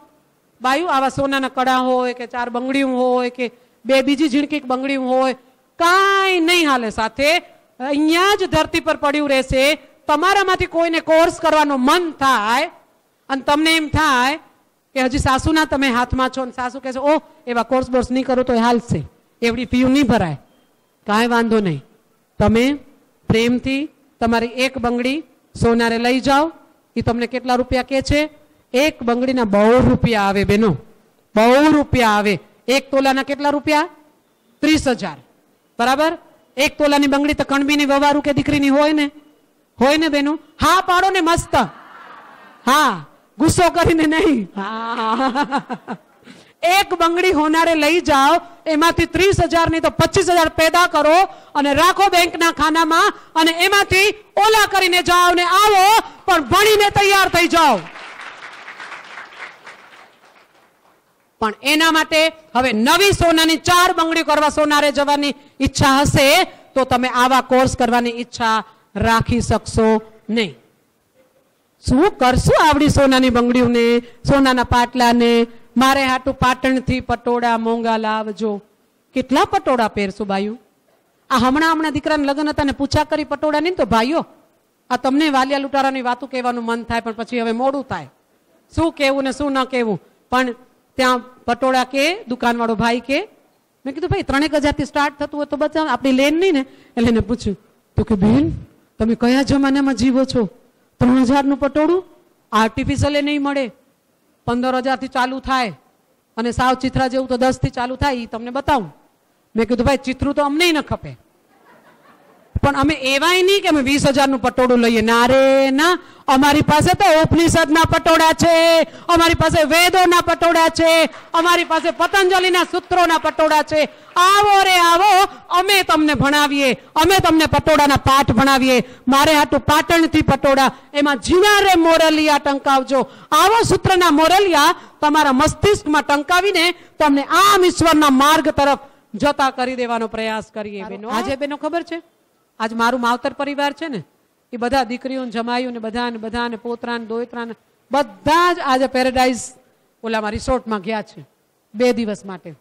બાયું આવા સોનાના કડા હોય કે ચાર બંગડીયું હોય કે બે બીજી ઝીણકીક બંગડીયું હોય, કાંઈ નહીં હાલે સાથે. અહીંયા જ ધરતી પર પડ્યું રહેશે તમારામાંથી કોઈને કોર્સ કરવાનો મન થાય, અને તમને એમ થાય કે હજી સાસુના તમે હાથમાં છો, અને સાસુ કહે છે, ઓહ, એવા કોર્સ બોર્સ નહીં કરો તો એ હાલશે એવડી ફી નહીં ભરાય. કાંઈ વાંધો નહીં. તમે પ્રેમથી તમારી એક બંગડી સોનારે લઈ જાઓ. એ તમને કેટલા રૂપિયા કે છે? એક બંગડીના બહુ રૂપિયા આવે બેનો. બહુ રૂપિયા આવે. એક તોલાના કેટલા રૂપિયા? ત્રીસ હજાર. બરાબર? એક તોલાની બંગડી તો કણબીની વવારું કે દીકરીની હોય ને? હોય ને બેનો? હા, પાડો ને મસ્ત. હા, ગુસ્સો કરીને નહીં. એક બંગડી હોનારે લઈ જાઓ, એમાંથી ત્રીસ હજારની તો પચીસ હજાર પેદા કરો અને રાખો બેંકના ખાનામાં અને એમાંથી ઓલા કરીને જાઓ ને આવો, પણ ભણીને તૈયાર થઈ જાઓ. પણ એના માટે હવે નવી સોનાની ચાર બંગડી કરવા સોનારે જવાની ઈચ્છા હશે, તો તમે આવા કોર્સ કરવાની ઈચ્છા રાખી શકશો નહીં. શું કરશું આવડી સોનાની બંગડીઓને, સોનાના પાટલાને? મારે હાટું પાટણથી પટોળા મોંઘા લાવજો. કેટલા પટોળા પહેરશું બાયું? આ હમણાં હમણાં દીકરાને લગ્ન હતા ને પૂછા કરી પટોળા નહીં તો ભાઈઓ, આ તમને વાલિયા લૂંટારાની વાતો કહેવાનું મન થાય, પણ પછી હવે મોડું થાય. શું કહેવું ને શું ન કહેવું? પણ ત્યાં પટોળા કે, દુકાનવાળો ભાઈ કે, મેં કીધું, ભાઈ, ત્રણેક હજારથી સ્ટાર્ટ થતું હોય તો બચાવ, આપણી લેન નહીં ને. એટલે એને પૂછ્યું, તો કે, બેન તમે કયા જમાનામાં જીવો છો? ત્રણ હજારનું પટોળું? આર્ટિફિશિયલે નહીં મળે. પંદર હજારથી ચાલુ થાય. અને સાવ ચિત્રા જેવું તો દસથી ચાલુ થાય એ તમને બતાવું. મેં કીધું, ભાઈ ચિત્રું તો અમને ન ખપે. પણ અમે એવાય નહીં કે અમે વીસ હજારનું પટોળું લઈએ. ના રે ના. અમારી પાસે તો ઉપનિષદના પટોળા છે અમારી પાસે વેદોના પટોળા છે અમારી પાસે પતંજલિના સૂત્રોના પટોળા છે. આવો રે આવો. અમે તમને ભણાવીએ. અમે તમને પટોળાના પાઠ ભણાવીએ. મારે હાટું પાટણથી પટોળા. એમાં જીના રે મોરલિયા ટંકાવજો. આવો સૂત્રના મોરલિયા તમારા મસ્તિષ્કમાં ટંકાવીને તમને આમ ઈશ્વરના માર્ગ તરફ જતા કરી દેવાનો પ્રયાસ કરીએ બેનો આજે બેનો ખબર છે? આજ મારું માવતર પરિવાર છે ને, એ બધા દીકરીઓને જમાયું ને બધાને બધાને પોતરાને ને પોતરા ને દોયત્રા ને બધા જ આજે પેરેડાઇઝ ઓલામાં રિસોર્ટમાં ગયા છે, બે દિવસ માટે.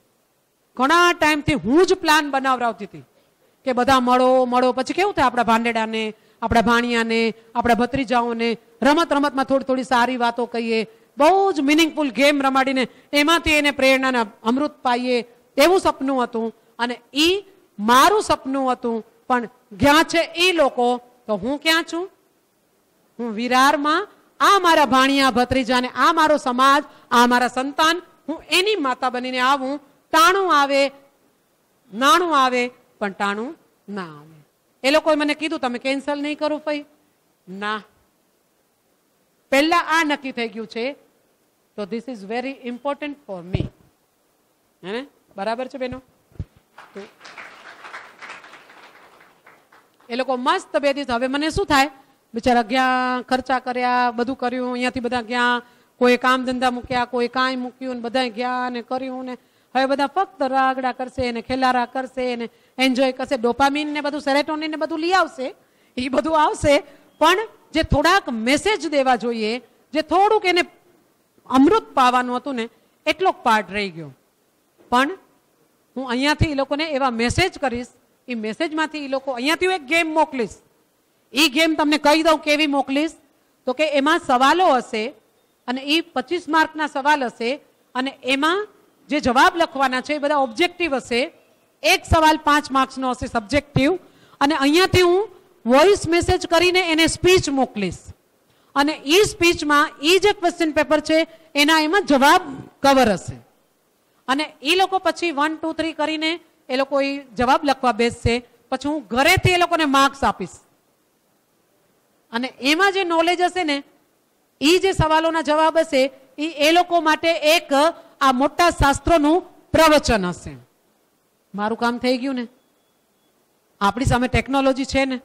ઘણા ટાઈમથી હું જ પ્લાન બનાવરાવતી હતી કે બધા મળો મળો. પછી કેવું થાય આપણા ભાંડેડાને, આપણા ભાણિયાને, આપણા ભત્રીજાઓને, રમત રમતમાં થોડી થોડી સારી વાતો કહીએ, બહુ જ મિનિંગફુલ ગેમ રમાડીને એમાંથી એને પ્રેરણાને અમૃત પાઈએ એવું સપનું હતું. અને એ મારું સપનું હતું પણ ક્યાં છે એ લોકો, તો હું ક્યાં છું? હું વિરારમાં, આ મારા ભાણિયા ભત્રીજાને, આ મારો સમાજ, આ મારા સંતાન, હું એની માતા બનીને આવું. ટાણું આવે, નાણું આવે, પણ ટાણું ના આવે. એ લોકોએ મને કીધું, તમે કેન્સલ નહીં કરો ભાઈ ના. પહેલા આ નક્કી થઈ ગયું છે, તો this is very important for me હે બરાબર છે બેનો? એ લોકો મસ્ત દિવસ હવે મને શું થાય? બિચારા ગયા, ખર્ચા કર્યા, બધું કર્યું. અહીંયાથી બધા ગયા, કોઈ કામ ધંધા મૂક્યા, કોઈ કાંઈ મૂક્યું ને બધા ગયા ને કર્યું ને. હવે બધા ફક્ત રાગડા કરશે ને ખેલારા કરશે ને એન્જોય કરશે. ડોપામીન ને બધું, સેરેટોનિન ને બધું લઈ આવશે. એ બધું આવશે. પણ જે થોડાક મેસેજ દેવા જોઈએ, જે થોડુંક એને અમૃત પાવાનું હતું ને, એટલો પાર્ટ રહી ગયો. પણ હું અહીંયાથી એ લોકોને એવા મેસેજ કરીશ એ મેસેજમાંથી એ લોકો અહીંયાથી હું એક ગેમ મોકલીશ. એ ગેમ તમને કહી દઉં કેવી મોકલીશ. તો કે એમાં સવાલો હશે અને એ પચીસ માર્કના સવાલ હશે અને એમાં જે જવાબ લખવાના છે એ બધા ઓબ્જેક્ટિવ હશે. એક સવાલ પાંચ માર્ક્સનો હશે સબ્જેક્ટિવ. અને અહીંયાથી હું વોઇસ મેસેજ કરીને એને સ્પીચ મોકલીશ. અને એ સ્પીચમાં એ જે ક્વેશ્ચન પેપર છે એના એમાં જવાબ કવર હશે. અને એ લોકો પછી વન, ટુ, થ્રી કરીને એ લોકો એ જવાબ લખવા બેસશે, પછી હું ઘરેથી એ લોકોને માર્ક્સ આપીશ. અને એમાં જે નોલેજ હશે ને એ જે સવાલોના જવાબ હશે એ એ લોકો માટે એક, આ મોટા શાસ્ત્રોનું પ્રવચન હશે. મારું કામ થઈ ગયું ને? આપણી સામે ટેકનોલોજી છે ને?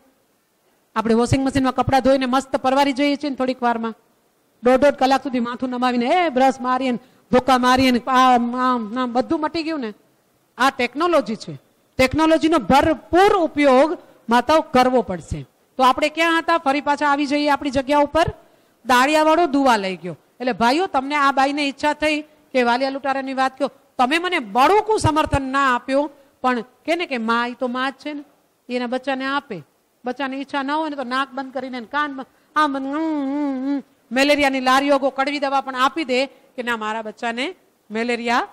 આપણે વોશિંગ મશીનમાં કપડાં ધોઈને મસ્ત પરવારી જોઈએ છીએ ને થોડીક વારમાં. દોઢ દોઢ કલાક સુધી માથું નમાવીને, એ બ્રશ મારીને ધોકા મારીને આમ આમ, બધું મટી ગયું ને? આ ટેકનોલોજી છે. ટેકનોલોજીનો ભરપૂર ઉપયોગ માતાઓ કરવો પડશે. તો આપણે ક્યાં હતા? ફરી પાછા આવી જઈએ આપણી જગ્યા ઉપર. દાળિયાવાળો દુવા લઈ ગયો. એટલે ભાઈઓ, તમને આ બાઈને ઈચ્છા થઈ કે વાલિયા લુટારાની વાત કહો. તમે મને બળુકું સમર્થન ના આપ્યું, પણ કે ને કે મા એ તો માં જ છે ને. એના બચ્ચાને આપે. બચ્ચાની ઈચ્છા ન હોય ને તો નાક બંધ કરીને કાન આમ. મેલેરિયાની લારીઓ કડવી દવા પણ આપી દે કે ના, મારા બચ્ચાને મેલેરિયા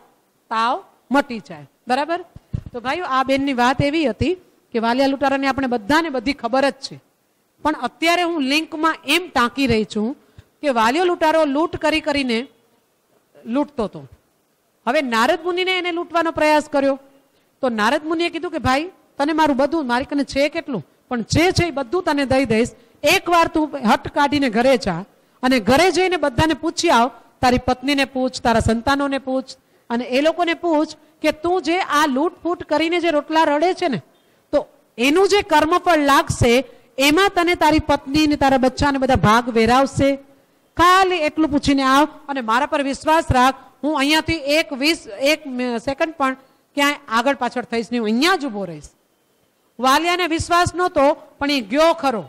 તાવ મટી જાય. બરાબર? તો ભાઈઓ, આ બેનની વાત એવી હતી કે વાલિયા લુટારાની આપણે બધાને બધી ખબર જ છે. પણ અત્યારે હું લિંકમાં એમ ટાંકી રહી છું કે વાલિયો લૂંટારો લૂંટ કરી કરીને લૂંટતો હતો. હવે નારદ મુનિને એને લૂંટવાનો પ્રયાસ કર્યો. તો નારદ મુનિએ કીધું કે ભાઈ, તને મારું બધું, મારી કને છે કેટલું? પણ જે છે એ બધું તને દઈ દઈશ. એકવાર તું હટ કાઢીને ઘરે જા અને ઘરે જઈને બધાને પૂછી આવ. તારી પત્નીને પૂછ, તારા સંતાનોને પૂછ અને એ લોકોને પૂછ કે તું જે આ લૂંટફૂટ કરીને જે રોટલા રડે છે ને, તો એનું જે કર્મ પણ લાગશે, એમાં તને તારી પત્ની ને તારા બચ્ચાને બધા ભાગ વેરાવશે. ખાલી એટલું પૂછીને આવ અને મારા પર વિશ્વાસ રાખ. હું અહીંયાથી એક વીસ, એક સેકન્ડ પણ ક્યાંય આગળ પાછળ થઈશ નહીં. હું અહીંયા જ ઊભો રહીશ. વાલિયાને વિશ્વાસ નહોતો, પણ એ ગયો ખરો.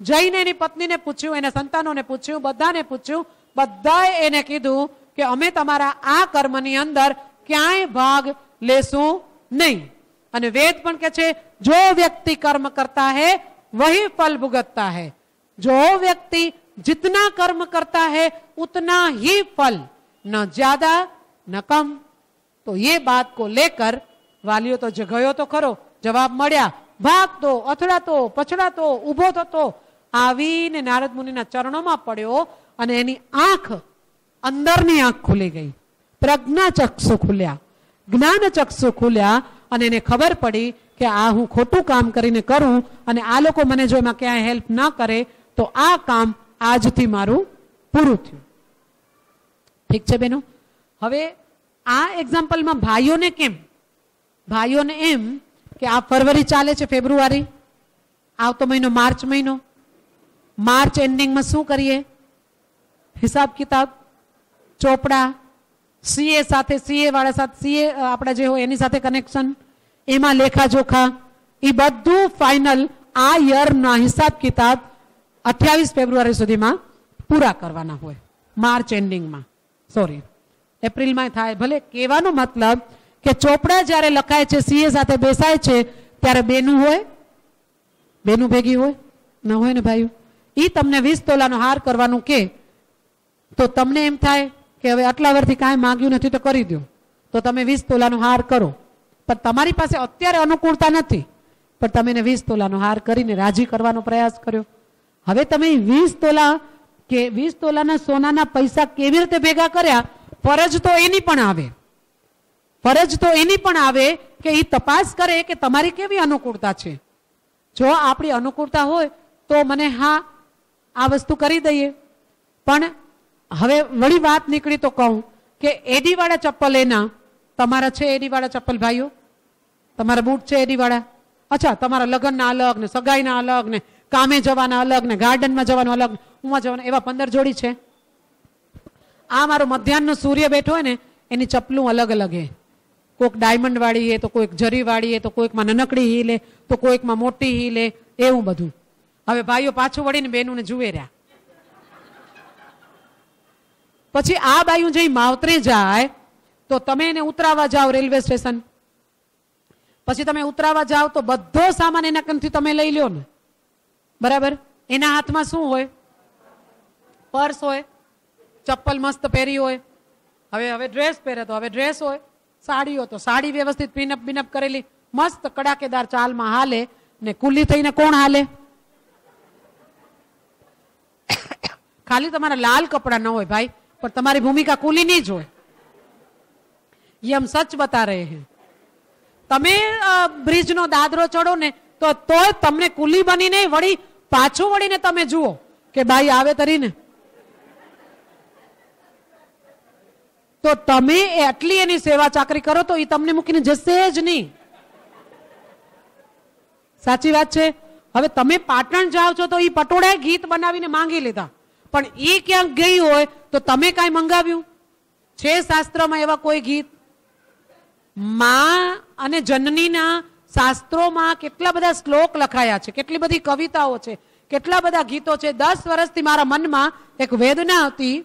જઈને એની પત્નીને પૂછ્યું, એના સંતાનોને પૂછ્યું, બધાને પૂછ્યું. બધાએ એને કીધું કે અમે તમારા આ કર્મની અંદર ક્યાંય ભાગ લેશું નહીં અને વેદ પણ કે છે જો વ્યક્તિ કર્મ કરતા है वही फल भुगतता है जो व्यक्ति जितना कर्म करता है उतना ही फल न ज्यादा न कम તો ये बात को लेकर વાલીઓ તો જે ગયો તો ખરો જવાબ મળ્યા ભાગતો અથડાતો પછડાતો ઊભો થતો આવીને નારદ મુનિના ચરણોમાં પડ્યો અને એની આંખ અંદરની આંખ ખુલી ગઈ પ્રજ્ઞા ચક્ષુ ખુલ્યા જ્ઞાન ચક્ષુ ખુલ્યા અને એને ખબર પડી કે આ હું ખોટું કામ કરીને કરું અને આ લોકો મને જો એમાં ક્યાંય હેલ્પ ન કરે, તો આ કામ આજથી મારું પૂરું થયું. ઠીક છે બેનો? હવે આ એક્ઝામ્પલમાં ભાઈઓને કેમ? ભાઈઓને એમ કે આ ફરવરી ચાલે છે ફેબ્રુઆરી? આવતો મહિનો માર્ચ મહિનો? માર્ચ એન્ડિંગમાં શું કરીએ? હિસાબ કિતાબ ચોપડા? સીએ સાથે, સીએ વાળા સાથે, સીએ આપણા જે હોય એની સાથે કનેક્શન એમાં લેખાજોખા એ બધું ફાઇનલ આ યરના હિસાબ કિતાબ અઠ્યાવીસ ફેબ્રુઆરી સુધીમાં પૂરા કરવાના હોય. માર્ચ એન્ડિંગમાં સોરી એપ્રિલમાં થાય. ભલે કહેવાનો મતલબ કે ચોપડા જ્યારે લખાય છે, સીએ સાથે બેસાય છે, ત્યારે બેનું હોય? બેનું ભેગી હોય? ન હોય ને ભાઈ એ તમને વીસ તોલાનો હાર કરવાનું કે, તો તમને એમ થાય કે હવે આટલા વર્ષથી કાંઈ માંગ્યું નથી તો કરી દો. તો તમે વીસ તોલાનો હાર કરો. પણ તમારી પાસે અત્યારે અનુકૂળતા નથી. પણ તમે એને વીસ તોલાનો હાર કરીને રાજી કરવાનો પ્રયાસ કર્યો. હવે તમે વીસ તોલા કે વીસ તોલાના સોનાના પૈસા કેવી રીતે ભેગા કર્યા? ફરજ તો એની પણ આવે. ફરજ તો એની પણ આવે કે એ તપાસ કરે કે તમારી કેવી અનુકૂળતા છે. જો આપણી અનુકૂળતા હોય તો મને હા આ વસ્તુ કરી દઈએ. પણ હવે વળી વાત નીકળી તો કહું કે એડીવાળા ચપ્પલ એના. તમારા છે એડીવાળા ચપ્પલ ભાઈઓ? તમારા બૂટ છે એડીવાળા? અચ્છા, તમારા લગ્નના અલગ ને સગાઈના અલગ ને કામે જવાના અલગ ને ગાર્ડનમાં જવાનું અલગ ઉમાં જવાના, એવા પંદર જોડી છે. આ મારો મધ્યાહનનો સૂર્ય બેઠો હોય ને, એની ચપ્પલું અલગ અલગ હે. કોઈક ડાયમંડ વાળી હે, તો કોઈક જરી વાળી હે, તો કોઈકમાં નાનકડી હીલ તો કોઈકમાં મોટી હીલ એવું બધું. હવે ભાઈઓ પાછું વળીને બેનુંને જુએ રહ્યા. પછી આ બાયું જઈ માવતરે જાય, તો તમે એને ઉતરાવા જાઓ રેલવે સ્ટેશન. પછી તમે ઉતરાવા જાઓ, તો બધો સામાન એના કંથી તમે લઈ લ્યો ને. બરાબર? એના હાથમાં શું હોય? પર્સ હોય, ચપ્પલ મસ્ત પહેરી હોય. હવે હવે ડ્રેસ પહેરે તો હવે ડ્રેસ હોય. સાડી હોય તો સાડી વ્યવસ્થિત પિનઅપ બિનઅપ કરેલી. મસ્ત કડાકેદાર ચાલમાં હાલે ને કુલી થઈને કોણ હાલે? ખાલી તમારા લાલ કપડા ન હોય ભાઈ. પણ તમારી ભૂમિકા કુલીની જ હોય ये हम सच बता रहे हैं તમે બ્રિજનો દાદરો ચડો ને તો તોય તમને કુલી બનીને વળી પાછું વળીને તમે જુઓ કે ભાઈ આવે તરીને તો તમે એટલી એની સેવા ચાકરી કરો તો એ તમને મૂકીને જશે જ નહીં સાચી વાત છે હવે તમે પાટણ જાઓ છો તો એ પટોળાએ ગીત બનાવીને માંગી લીધા પણ એ ક્યાંક ગઈ હોય તો તમે કાંઈ મંગાવ્યું? છે શાસ્ત્રમાં એવા કોઈ ગીત? માં અને જનનીના શાસ્ત્રોમાં કેટલા બધા શ્લોક લખાયા છે? કેટલી બધી કવિતાઓ છે? કેટલા બધા ગીતો છે? દસ વર્ષથી મારા મનમાં એક વેદના હતી.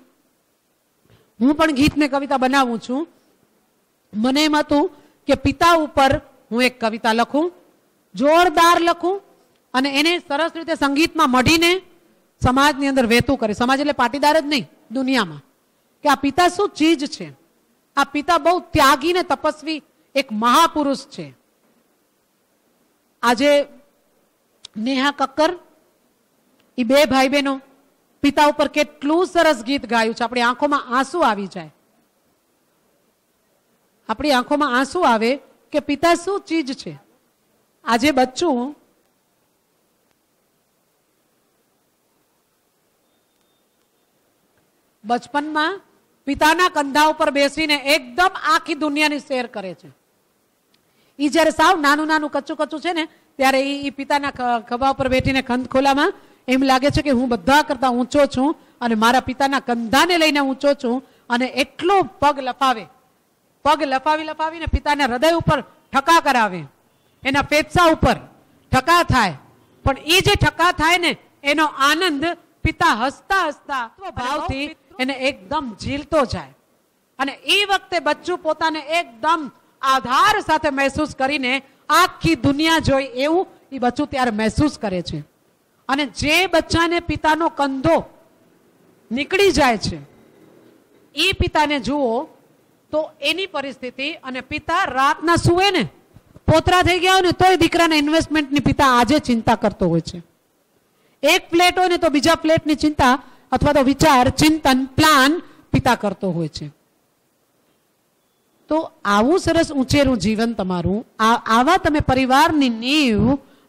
હું પણ ગીતને કવિતા બનાવું છું. મને એમ હતું કે પિતા ઉપર હું એક કવિતા લખું, જોરદાર લખું અને એને સરસ રીતે સંગીતમાં મઢીને સમાજની અંદર વહેતું કરે. સમાજ એટલે પાટીદાર જ નહીં, દુનિયામાં. કે આ પિતા શું ચીજ છે? આ પિતા બહુ ત્યાગી ને તપસ્વી એક મહાપુરુષ છે. આજે નેહા કક્કર એ બે ભાઈ બહેનો પિતા ઉપર કેટલું સરસ ગીત ગાયું છે. આપણી આંખોમાં આંસુ આવી જાય. આપણી આંખોમાં આંસુ આવે કે પિતા શું ચીજ છે? આજે બચ્ચું બચપનમાં પિતાના કંધા ઉપર બેસીને એકદમ આખી દુનિયાની શેર કરે છે. એ જ્યારે સાવ નાનું નાનું કચ્ચું કચ્ચું છે ને, ત્યારે એ પિતાના ખભા ઉપર બેઠીને કંધ ખોલામાં એમ લાગે છે કે હું બધા કરતા ઊંચો છું અને મારા પિતાના કંધાને લઈને ઊંચો છું અને એટલો પગ લફાવે. પગ લફાવી લફાવીને પિતાના હૃદય ઉપર ઠકા કરાવે. એના ફેફસા ઉપર ઠકા થાય. પણ એ જે ઠકા થાય ને, એનો આનંદ પિતા હસતા હસતા ભાવથી એને એકદમ ઝીલતો જાય. અને એ વખતે બચ્ચું પોતાને એકદમ આધાર સાથે મહેસૂસ કરીને આખી દુનિયા જોઈ એવું એ બચ્ચું ત્યારે મહેસૂસ કરે છે. અને જે બચ્ચાને પિતાનો કંધો નીકળી જાય છે એ પિતાને જુઓ તો એની પરિસ્થિતિ અને પિતા રાતના સુવે ને, પોતરા થઈ ગયા હોય ને તોય દીકરાના ઇન્વેસ્ટમેન્ટની પિતા આજે ચિંતા કરતો હોય છે. એક ફ્લેટ હોય ને તો બીજા ફ્લેટની ચિંતા અથવા તો વિચાર, ચિંતન, પ્લાન પિતા કરતો હોય છે. તો આવું સરસ ઉંચેરું જીવન તમારું આવા તમે પરિવારની નીવ,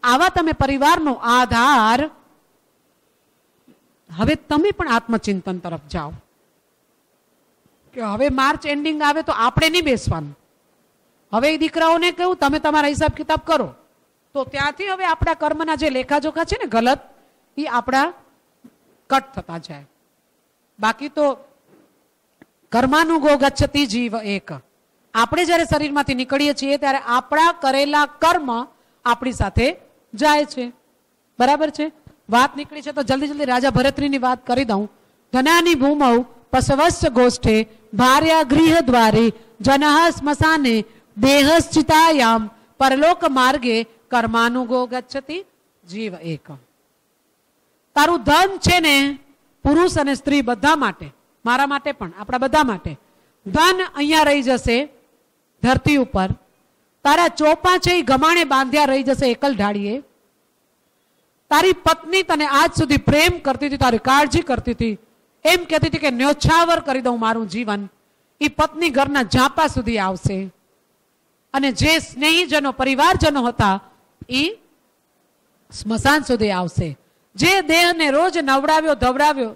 આવા તમે પરિવારનો આધાર, હવે તમે પણ આત્મચિંતન તરફ જાઓ. કે હવે માર્ચ એન્ડિંગ આવે તો આપણે નહીં બેસવાનું. હવે એ દીકરાઓને કહ્યું તમે તમારા હિસાબ કિતાબ કરો. તો ત્યાંથી હવે આપણા કર્મના જે લેખાજોખા છે ને, ગલત, એ આપણા કટ થતા જાય. બાકી તો કર્માનુગો ગચ્છતી જીવ એક. આપણે જ્યારે શરીરમાંથી નીકળીએ છીએ ત્યારે આપણા કરેલા કર્મ આપણી સાથે જાય છે. બરાબર છે? વાત નીકળી છે તો જલ્દી જલ્દી રાજા ભરતરીની વાત કરી દઉં. ધનાની ભૂમવ પસવસ્ય ગોષ્ઠે ભાર્યા ગૃહ દ્વારે જનહ સ્મશાને દેહશ્ચિતાયામ પરલોક માર્ગે કર્માનુગો ગચ્છતી જીવ એક. તારું ધન છે ને પુરુષ અને સ્ત્રી બધા માટે, મારા માટે પણ, આપણા બધા માટે. ધન અહીંયા રહી જશે ધરતી ઉપર. તારા ચોપા છે એ ગમાણે બાંધ્યા રહી જશે એકલ ઢાળીએ. તારી પત્ની તને આજ સુધી પ્રેમ કરતી હતી, તારી કાળજી કરતી હતી. એમ કહેતી હતી કે ન્યોછાવર કરી દઉં મારું જીવન. એ પત્ની ઘરના ઝાંપા સુધી આવશે. અને જે સ્નેહીજનો, પરિવારજનો હતા એ સ્મશાન સુધી આવશે. જે દેહને રોજ નવડાવ્યો, ધવડાવ્યો,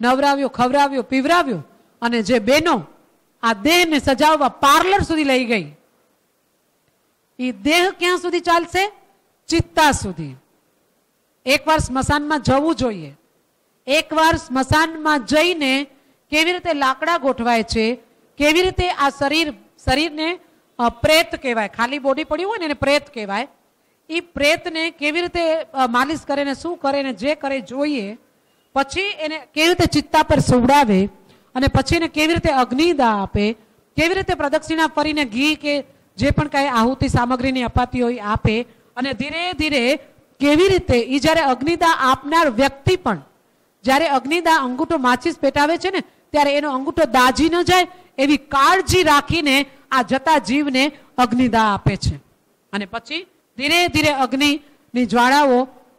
નવરાવ્યો ખવડાવ્યો પીવરાવ્યો અને જે બેનો આ દેહને સજાવવા પાર્લર સુધી લઈ ગઈ, એ દેહ ક્યાં સુધી ચાલશે? ચિત્તા સુધી. એકવાર સ્મશાનમાં જવું જોઈએ. એકવાર સ્મશાનમાં જઈને કેવી રીતે લાકડા ગોઠવાય છે, કેવી રીતે આ શરીર, શરીરને પ્રેત કહેવાય. ખાલી બોડી પડ્યું હોય ને એને પ્રેત કહેવાય. એ પ્રેતને કેવી રીતે માલિશ કરે ને શું કરે ને જે કરે જોઈએ, પછી એને કેવી રીતે ચિત્તા પર સુવડાવે અને પછી એને કેવી રીતે અગ્નિદા આપે, કેવી રીતે પ્રદક્ષિણા ફરીને ઘી કે જે પણ કાંઈ આહુતિ સામગ્રીની અપાતી હોય આપે, અને ધીરે ધીરે કેવી રીતે એ જ્યારે અગ્નિદા આપનાર વ્યક્તિ પણ, જ્યારે અગ્નિદા અંગૂઠો માચીસ પેટાવે છે ને, ત્યારે એનો અંગૂઠો દાજી ન જાય, એવી કાળજી રાખીને આ જતા જીવને અગ્નિદા આપે છે. અને પછી ધીરે ધીરે અગ્નિની જ્વાળાઓ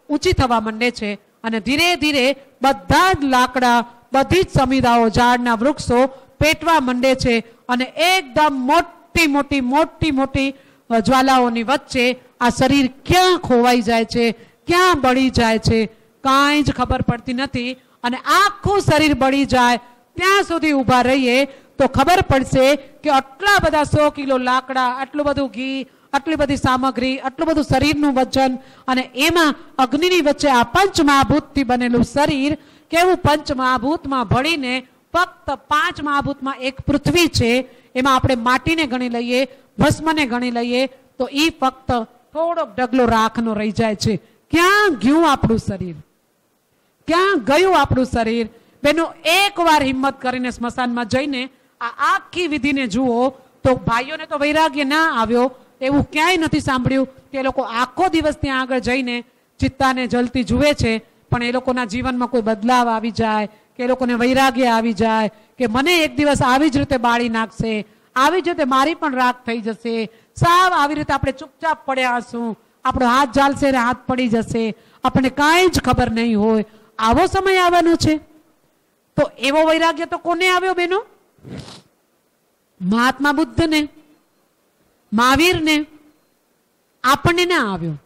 ઊંચી થવા માંડે છે અને ધીરે ધીરે બધા જ લાકડા, બધી જ સમિદાઓ ઝાડના વૃક્ષો પેટવા માંડે છે અને એકદમ મોટી મોટી મોટી મોટી જ્વાલાઓની વચ્ચે આ શરીર ક્યાં ખોવાઈ જાય છે, ક્યાં બળી જાય છે, કાંઈ જ ખબર પડતી નથી અને આખું શરીર બળી જાય, ત્યાં સુધી ઊભા રહીએ તો ખબર પડશે કે આટલા બધા સો કિલો લાકડા, આટલું બધું ઘી આટલી બધી સામગ્રી, આટલું બધું શરીરનું વજન અને એમાં અગ્નિની વચ્ચે આ પંચ મહાભૂતથી બનેલું શરીર કેવું પંચ મહાભૂતમાં ભળીને ફક્ત પાંચ મહાભૂતમાં એક પૃથ્વી છે, એમાં આપણે માટીને ગણી લઈએ, ભસ્મને ગણી લઈએ, તો એ ફક્ત થોડોક ડગલો રાખનો રહી જાય છે. ક્યાં ગયું આપણું શરીર? ક્યાં ગયું આપણું શરીર? બેનો એકવાર હિંમત કરીને સ્મશાનમાં જઈને આ આખી વિધિને જુઓ, તો ભાઈઓને તો વૈરાગ્ય ના આવ્યો એવું ક્યાંય નથી સાંભળ્યું કે એ લોકો આખો દિવસ ત્યાં આગળ જઈને ચિત્તાને જલતી જુએ છે, પણ એ લોકોના જીવનમાં કોઈ બદલાવ આવી જાય, કે એ લોકોને વૈરાગ્ય આવી જાય, કે મને એક દિવસ આવી જ રીતે બાળી નાખશે, આવી જ રીતે મારી પણ રાગ થઈ જશે. સાવ આવી રીતે આપણે ચૂપચાપ પડ્યા હશું. આપણો હાથ ચાલશે ને હાથ પડી જશે. આપણને કાંઈ જ ખબર નહીં હોય. આવો સમય આવવાનો છે. તો એવો વૈરાગ્ય તો કોને આવ્યો બેનો? મહાત્મા બુદ્ધને. મહાવીરને આપણને ના આવ્યો.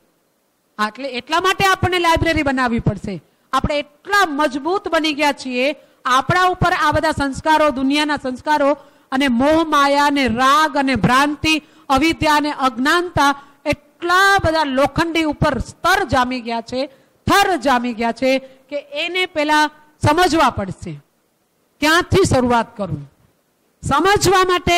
એટલે એટલા માટે આપણને લાઇબ્રેરી બનાવવી પડશે. આપણે એટલા મજબૂત બની ગયા છીએ, આપણા ઉપર આ બધા સંસ્કારો, દુનિયાના સંસ્કારો અને મોહ, માયા ને રાગ અને ભ્રાંતિ, અવિદ્યા અને અજ્ઞાનતા એટલા બધા લોખંડી ઉપર સ્તર જામી ગયા છે, થર જામી ગયા છે કે એને પેલા સમજવા પડશે. ક્યાંથી શરૂઆત કરવું સમજવા માટે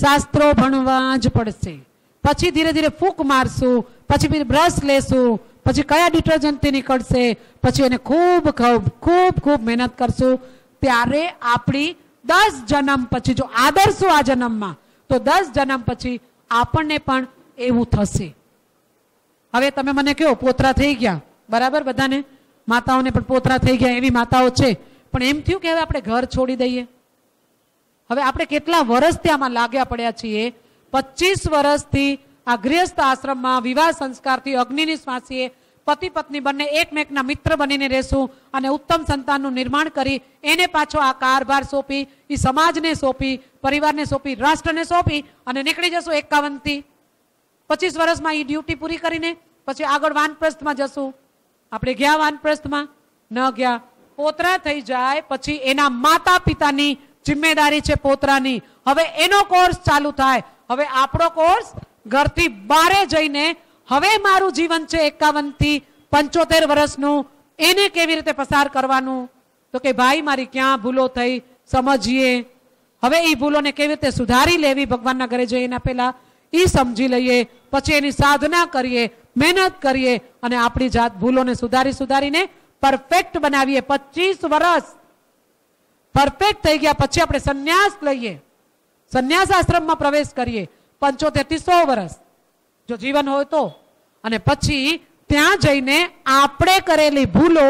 શાસ્ત્રો ભણવા જ પડશે. પછી ધીરે ધીરે ફૂંક મારશું, પછી બ્રશ લેશું, પછી કયા ડિટર્જન્ટથી નીકળશે, પછી એને ખૂબ ખૂબ ખૂબ મહેનત કરશું. ત્યારે આપણી દસ જન્મ પછી, જો આદરશું આ જન્મમાં, તો દસ જન્મ પછી આપણને પણ એવું થશે. હવે તમે મને કહો, પોતરા થઈ ગયા. બરાબર બધાને? માતાઓને પણ પોતરા થઈ ગયા એવી માતાઓ છે. પણ એમ થયું કે હવે આપણે ઘર છોડી દઈએ? હવે આપણે કેટલા વર્ષથી આમાં લાગ્યા પડ્યા છીએ? પચીસ વર્ષથી આ ગૃહસ્થ આશ્રમમાં વિવાહ સંસ્કારથી અગ્નિની શ્વાસીએ પતિ પત્ની બંને એકમેકના મિત્ર બનીને રહેશું અને ઉત્તમ સંતાનનું નિર્માણ કરી એને પાછો આ કારભાર સોંપી એ સમાજને સોંપી, પરિવારને સોંપી, રાષ્ટ્રને સોંપી અને નીકળી જશું એકાવનથી. પચીસ વર્ષમાં એ ડ્યુટી પૂરી કરીને પછી આગળ વાનપ્રસ્થમાં જશું. આપણે ગયા વાનપ્રસ્થમાં? ન ગયા. પોતરા થઈ જાય પછી એના માતા પિતાની જિમ્મેદારી છે પોતરાની. હવે એનો કોર્સ ચાલુ થાય. હવે આપણો કોર્સ ઘરથી બારે જઈને હવે મારું જીવન છે એકાવનથી પંચોતેર વર્ષનું. એને કેવી રીતે પસાર કરવાનું? તો કે ભાઈ, મારી ક્યાં ભૂલો થઈ? સમજીએ. હવે એ ભૂલોને કેવી રીતે સુધારી લેવી ભગવાનના ઘરે જઈએ એના પહેલા? એ સમજી લઈએ. પછી એની સાધના કરીએ, મહેનત કરીએ અને આપણી જાત ભૂલોને સુધારી સુધારીને પરફેક્ટ બનાવીએ. પચીસ વર્ષ. પરફેક્ટ થઈ ગયા. પછી આપણે સંન્યાસ લઈએ. સંન્યાસ આશ્રમમાં પ્રવેશ કરીએ. પંચોતેરથી સો વર્ષ જો જીવન હોય તો. અને પછી ત્યાં જઈને આપણે કરેલી ભૂલો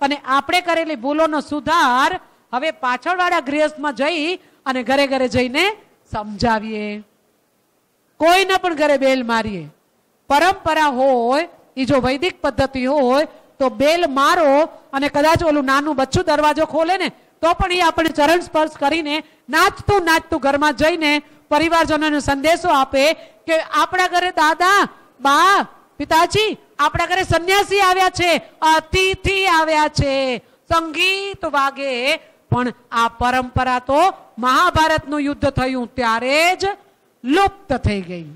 અને આપણે કરેલી ભૂલોનો સુધાર હવે પાછળવાળા ગૃહસ્થમાં જઈ અને ઘરે ઘરે જઈને સમજાવીએ. કોઈના પણ ઘરે બેલ મારીએ. પરંપરા હોય એ જો વૈદિક પદ્ધતિ હોય, તો બેલ મારો અને કદાચ ઓલું નાનું બચ્ચું દરવાજો ખોલે ને તો પણ એ આપણે ચરણ સ્પર્શ કરીને નાચતું નાચતું ઘરમાં જઈને પરિવારજનોને સંદેશો આપે કે આપણા ઘરે દાદા, બા, પિતાજી, આપણા ઘરે સંન્યાસી આવ્યા છે, અતિથિ આવ્યા છે. સંગીત વાગે, પણ આ પરંપરા તો મહાભારતનું યુદ્ધ થયું ત્યારે જ લુપ્ત થઈ ગઈ.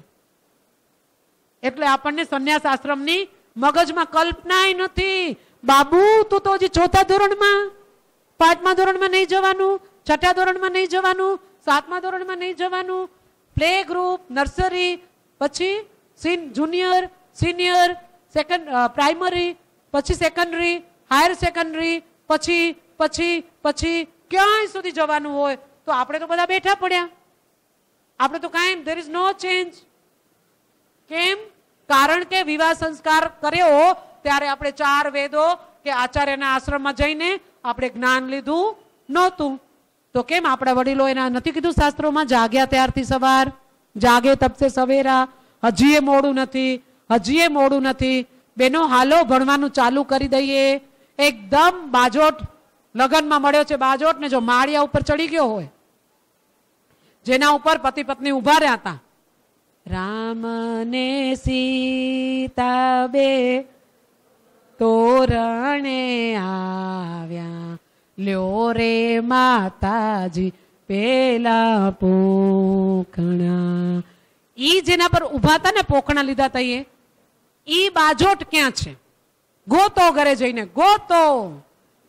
એટલે આપણને સંન્યાસ આશ્રમની મગજમાં કલ્પનાય નથી. બાબુ, તું તો હજી ચોથા ધોરણમાં પાંચમા ધોરણમાં નહીં જવાનું, છઠ્ઠા ધોરણમાં નહીં જવાનું, સાતમા ધોરણમાં નહીં જવાનું. પ્લે ગ્રુપ નર્સરી પછી જુનિયર સિનિયર સેકન્ડ પ્રાઇમરી પછી સેકન્ડરી હાયર સેકન્ડરી પછી પછી પછી ક્યાંય સુધી જવાનું હોય તો આપણે તો બધા બેઠા પડ્યા. આપણે તો કાંઈ ધેર ઇઝ નો ચેન્જ કેમ? કારણ કે વિવાહ સંસ્કાર કર્યો, ત્યારે આપણે ચાર વેદો કે આચાર્યના આશ્રમમાં જઈને આપણે જ્ઞાન લીધું નહોતું. તો કેમ આપણા વડીલો એના નથી કીધું શાસ્ત્રોમાં? જાગ્યા ત્યારથી સવાર, જાગે તપસે સવેરા હજી એ મોડું નથી હજી એ મોડું નથી. બેનો, હાલો, ભણવાનું ચાલુ કરી દઈએ. એકદમ બાજોટ લગનમાં મળ્યો છે બાજોટ ને જો માળિયા ઉપર ચડી ગયો હોય, જેના ઉપર પતિ પત્ની ઊભા રહ્યા હતા. રામ ને સીતા બે તોરણે આવ્યા. લ્યો રે માતાજી, પેલા પોખણા. ઈ જેના પર ઊભા હતા ને પોખણા લીધા હતા એ, ઈ બાજોટ ક્યાં છે? ગોતો ઘરે જઈને, ગોતો.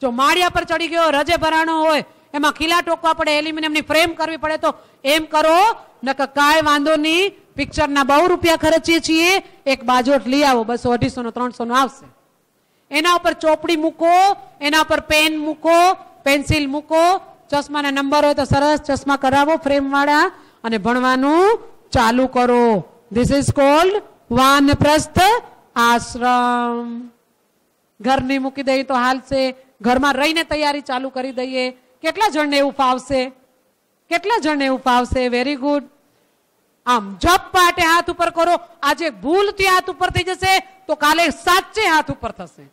જો માળિયા પર ચડી ગયો, રજે ભરાણો હોય, એમાં ખીલા ટોકવા પડે એલ્યુમિનિયમની ફ્રેમ કરવી પડે, તો એમ કરો, નકર કાંઈ વાંધો નહીં, પિક્ચરના બહુ રૂપિયા ખર્ચીએ છીએ, એક બાજોટ લઈ આવો, બસો અઢીસો નો ત્રણસો નો આવશે. એના ઉપર ચોપડી મૂકો, એના ઉપર પેન મૂકો, પેન્સિલ મૂકો. ચશ્માના નંબર હોય તો સરસ ચશ્મા કરાવો ફ્રેમ વાળા અને ભણવાનું ચાલુ કરો. This is called vanaprastha ashram. ઘરની મૂકી દઈએ તો હાલશે. ઘરમાં રહીને તૈયારી ચાલુ કરી દઈએ. કેટલા જણને એવું ફાવશે? કેટલા જણને એવું ફાવશે? વેરી ગુડ આમ જપ પાટે હાથ ઉપર કરો. આજે ભૂલથી હાથ ઉપર થઈ જશે તો કાલે સાચે હાથ ઉપર થશે.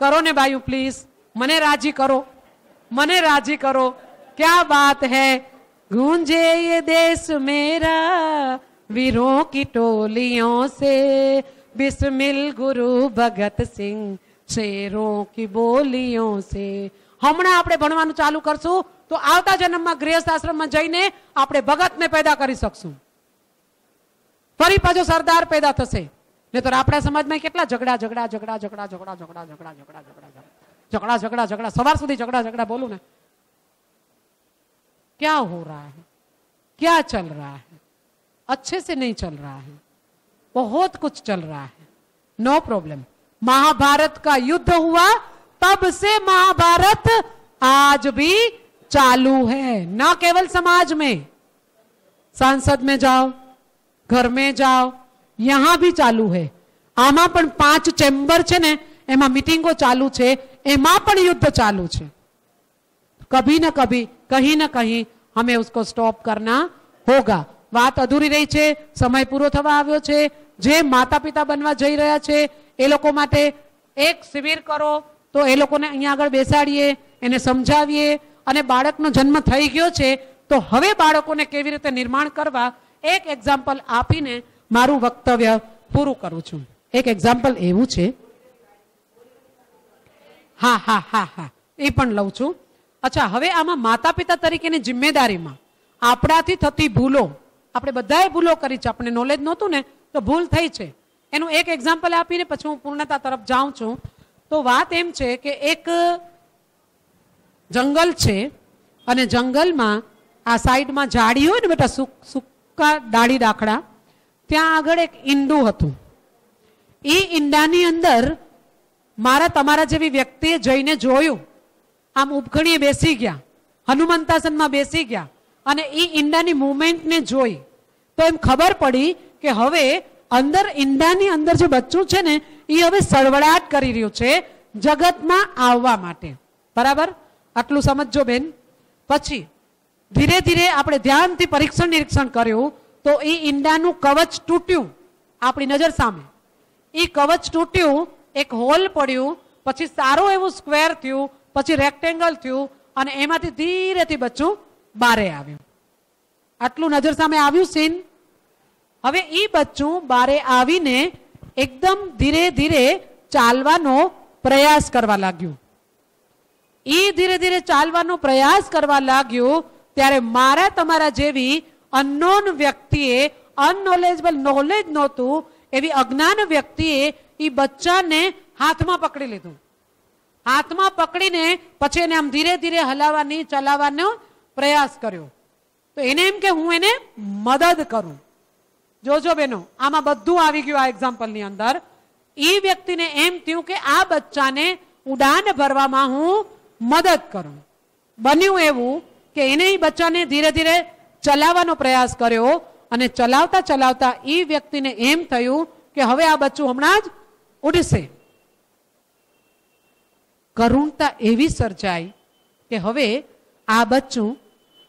કરો ને બાયુ પ્લીઝ મને રાજી કરો મને રાજી કરો ક્યા બાત હૈ गूंजे ये देश मेरा वीरों की टोलियों से बिस्मिल गुरु भगत सिंह शेरों की बोलियों से હમણાં આપણે ભણવાનું ચાલુ કરશું તો આવતા જન્મમાં ગૃહસ્થ આશ્રમમાં જઈને આપણે ભગતને પેદા કરી શકશું ફરી પાછો સરદાર પેદા થશે નહીતર આપણા સમાજમાં કેટલા ઝઘડા ઝઘડા ઝઘડા ઝઘડા ઝઘડા ઝઘડા ઝઘડા ઝઘડા ઝઘડા ઝઘડા ઝઘડા ઝઘડા સવાર સુધી ઝઘડા ઝઘડા બોલું ને क्या हो रहा है क्या चल रहा है अच्छे से नहीं चल रहा है बहुत कुछ चल रहा है नो प्रॉब्लम महाभारत का युद्ध हुआ तब से महाभारत आज भी चालू है न केवल समाज में सांसद में जाओ घर में जाओ યહાં બી ચાલુ છે આમાં પણ પાંચ ચેમ્બર છે ને એમાં મિટિંગો ચાલુ છે એમાં પણ યુદ્ધ ચાલુ છે કભી ન કભી કહી ન કહી હમે ઉસકો સ્ટોપ કરના હોગા વાત અધૂરી રહી છે સમય પૂરો થવા આવ્યો છે, જે માતા પિતા બનવા જઈ રહ્યા છે, એ લોકો માટે એક શિબિર કરો, તો એ લોકોને અહીંયા આગળ બેસાડીએ, એને સમજાવીએ, અને બાળકનો જન્મ થઈ ગયો છે, તો હવે બાળકોને કેવી રીતે નિર્માણ કરવા, એક એક્ઝામ્પલ આપીને મારું વક્તવ્ય પૂરું કરું છું એક એક્ઝામ્પલ એવું છે હા હા હા હા એ પણ લઉં છું અચ્છા હવે આમાં માતા પિતા તરીકેની જિમ્મેદારીમાં આપણાથી થતી ભૂલો આપણે બધાએ ભૂલો કરી છે આપણે નોલેજ નહોતું ને તો ભૂલ થઈ છે એનું એક એક્ઝામ્પલ આપીને પછી હું પૂર્ણતા તરફ જાઉં છું તો વાત એમ છે કે એક જંગલ છે અને જંગલમાં આ સાઈડમાં ઝાડી હોય ને બેટા સુક સૂકા ડાળી ડાખડા ત્યાં આગળ એક ઈંડું હતું. એ ઈંડાની અંદર મારા તમારા જેવી વ્યક્તિએ જઈને જોયું. આમ ઉપઘણીએ બેસી ગયા. હનુમંતાસનમાં બેસી ગયા. અને એ ઈંડાની મુવમેન્ટને જોઈ. તો એમ ખબર પડી કે હવે અંદર ઈંડાની અંદર જે બચ્ચું છે ને એ હવે સળવળાટ કરી રહ્યું છે જગતમાં આવવા માટે. બરાબર? આટલું સમજજો બેન. પછી ધીરે ધીરે આપણે ધ્યાનથી પરીક્ષણ નિરીક્ષણ કર્યું. તો એ ઈંડાનું કવચ તૂટ્યું આપણી નજર સામે. એ કવચ તૂટ્યું, એક હોલ પડ્યું, પછી સારું એવું સ્ક્વેર થયું, પછી રેક્ટેંગલ થયું, અને એમાંથી ધીરેથી બચ્ચું બારે આવ્યું. આટલું નજર સામે આવ્યું સીન? હવે એ બચ્ચું બારે આવીને એકદમ ધીરે ધીરે ચાલવાનો પ્રયાસ કરવા લાગ્યું. એ ધીરે ધીરે ચાલવાનો પ્રયાસ કરવા લાગ્યું, ત્યારે મારા તમારા જેવી અનનોન વ્યક્તિએ અનનોલેજબલ નોલેજ નહોતું, એવી અજ્ઞાન વ્યક્તિએ એ બચ્ચાને હાથમાં પકડી લીધું. હાથમાં પકડીને પછી એને આમ ધીરે ધીરે હલાવવાની, ચલાવવાનો પ્રયાસ કર્યો. તો એને એમ કે હું એને મદદ કરું. જોજો બેનો, આમાં બધું આવી ગયું આ એક્ઝામ્પલની અંદર. એ વ્યક્તિને એમ થયું કે આ બચ્ચાને ઉડાન ભરવામાં હું મદદ કરું. બન્યું એવું કે એને એ બચ્ચાને ધીરે ધીરે ચલાવવાનો પ્રયાસ કર્યો અને ચલાવતા ચલાવતા એ વ્યક્તિને એમ થયું કે હવે આ બચ્ચું હમણાં જ ઉડશે. કરુણતા એવી સર્જાઈ કે હવે આ બચ્ચું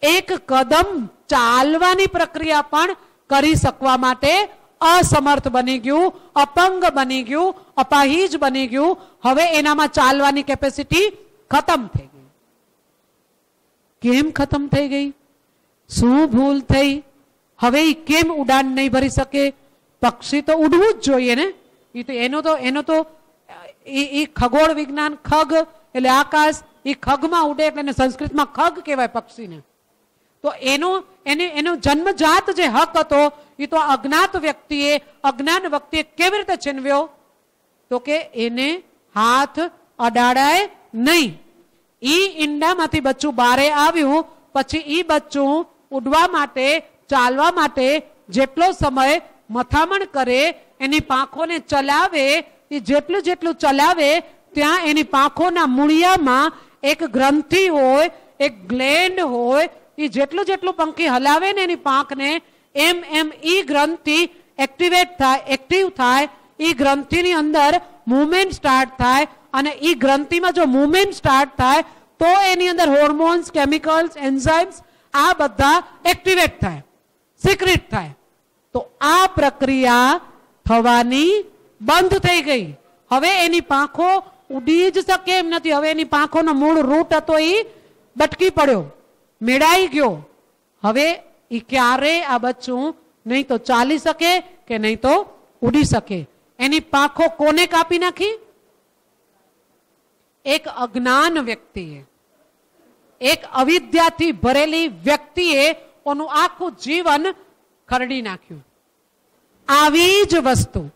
એક કદમ ચાલવાની પ્રક્રિયા પણ કરી શકવા માટે અસમર્થ બની ગયું, અપંગ બની ગયું, અપાહિજ બની ગયું. હવે એનામાં ચાલવાની કેપેસિટી ખતમ થઈ ગઈ. કેમ ખતમ થઈ ગઈ? શું ભૂલ થઈ? હવે એ કેમ ઉડાન નહીં ભરી શકે? પક્ષી તો ઉડવું જ જોઈએ ને? એ તો એનો તો એનો તો એ એ ખગોળ વિજ્ઞાન ખગ, એટલે આકાશ એ ખગમાં ઉડે એટલે એને સંસ્કૃતમાં ખગ કહેવાય પક્ષીને. તો એનો એને એનો જન્મજાત જે હક હતો એ તો અજ્ઞાત વ્યક્તિએ, અજ્ઞાન વ્યક્તિએ કેવી રીતે છીનવ્યો? તો કે એને હાથ અડાડાય નહીં. ઈ ઈંડામાંથી બચ્ચું બારે આવ્યું, પછી ઈ બચ્ચું ઉડવા માટે, ચાલવા માટે જેટલો સમય મથામણ કરે, એની પાંખોને ચલાવે, એ જેટલું જેટલું ચલાવે, ત્યાં એની પાંખોના મૂળિયામાં એક ગ્રંથિ હોય, એક ગ્લેન્ડ હોય, એ જેટલું જેટલું પંખી હલાવે ને એની પાંખને, એમ એમ ઈ ગ્રંથિ એક્ટિવેટ થાય, એક્ટિવ થાય એ ગ્રંથિની અંદર મૂવમેન્ટ સ્ટાર્ટ થાય, અને એ ગ્રંથિમાં જો મૂવમેન્ટ સ્ટાર્ટ થાય, તો એની અંદર હોર્મોન્સ કેમિકલ્સ એન્ઝાઇમ્સ આ બધા એક્ટિવેટ થાય, સિક્રેટ થાય. તો આ પ્રક્રિયા થવાની બંધ થઈ ગઈ. હવે એની પાંખો ઉડી જ શકે એમ નથી. હવે એની પાંખોનો મૂળ રૂટ હતો એ બટકી પડ્યો, મેળાઈ ગયો. હવે એ ક્યારે આ બચ્ચું નહીં તો ચાલી શકે કે નહીં તો ઉડી શકે? એની પાંખો કોને કાપી નાખી? એક અજ્ઞાન વ્યક્તિએ. એક અવિદ્યાથી ભરેલી વ્યક્તિએ ઓનું આખું જીવન ખરડી નાખ્યું. આવી જ વસ્તુ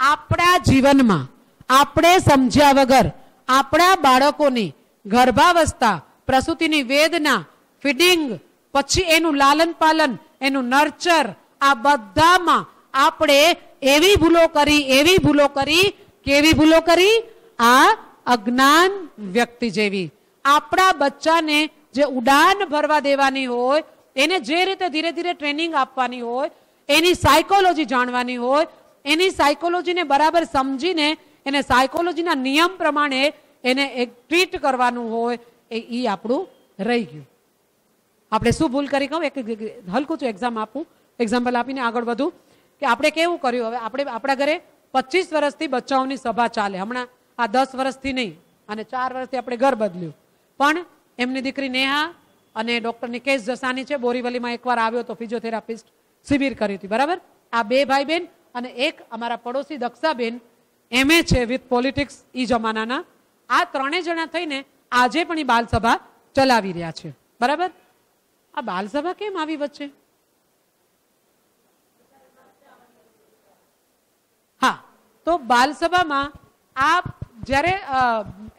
આપણા જીવનમાં, આપણે સમજ્યા વગર, આપણા બાળકોની ગર્ભાવસ્થા, પ્રસૂતિની વેદના, ફીડિંગ, પછી એનું લાલન પાલન, એનું નર્ચર, આ બધામાં આપણે એવી ભૂલો કરી, એવી ભૂલો કરી, કેવી ભૂલો કરી? આ અજ્ઞાન વ્યક્તિ જેવી. આપણા બચ્ચાને જે ઉડાન ભરવા દેવાની હોય, એને જે રીતે ધીરે ધીરે ટ્રેનિંગ આપવાની હોય, એની સાયકોલોજી જાણવાની હોય, એની સાયકોલોજીને બરાબર સમજીને, એને સાયકોલોજીના નિયમ પ્રમાણે એને એક ટ્રીટ કરવાનું હોય, એ આપણું રહી ગયું. આપણે શું ભૂલ કરી કહું? એક હલકું છું એક્ઝામ આપું. એક્ઝામ્પલ આપીને આગળ વધું. કે આપણે કેવું કર્યું? હવે આપણે આપણા ઘરે પચીસ વર્ષથી બચ્ચાઓની સભા ચાલે. હમણાં આ દસ વર્ષથી નહીં, અને ચાર વર્ષથી આપણે ઘર બદલ્યું. પણ એમની દીકરી નેહા અને ડોક્ટર નિકેશ જસાની છે. બોરીવલીમાં એકવાર આવ્યો તો ફિઝિયોથેરાપિસ્ટ શિબિર કરી હતી. બરાબર? આ બે ભાઈ બેન અને એક અમારા પડોશી દક્ષાબેન, એમએ છે વિથ પોલિટિક્સ ઈ જમાનાના. આ ત્રણેય જણા થઈને આજે પણ એ બાલસભા ચલાવી રહ્યા છે. બરાબર? આ બાલસભા કેમ આવી વચ્ચે? હા, તો બાલસભામાં આ જ્યારે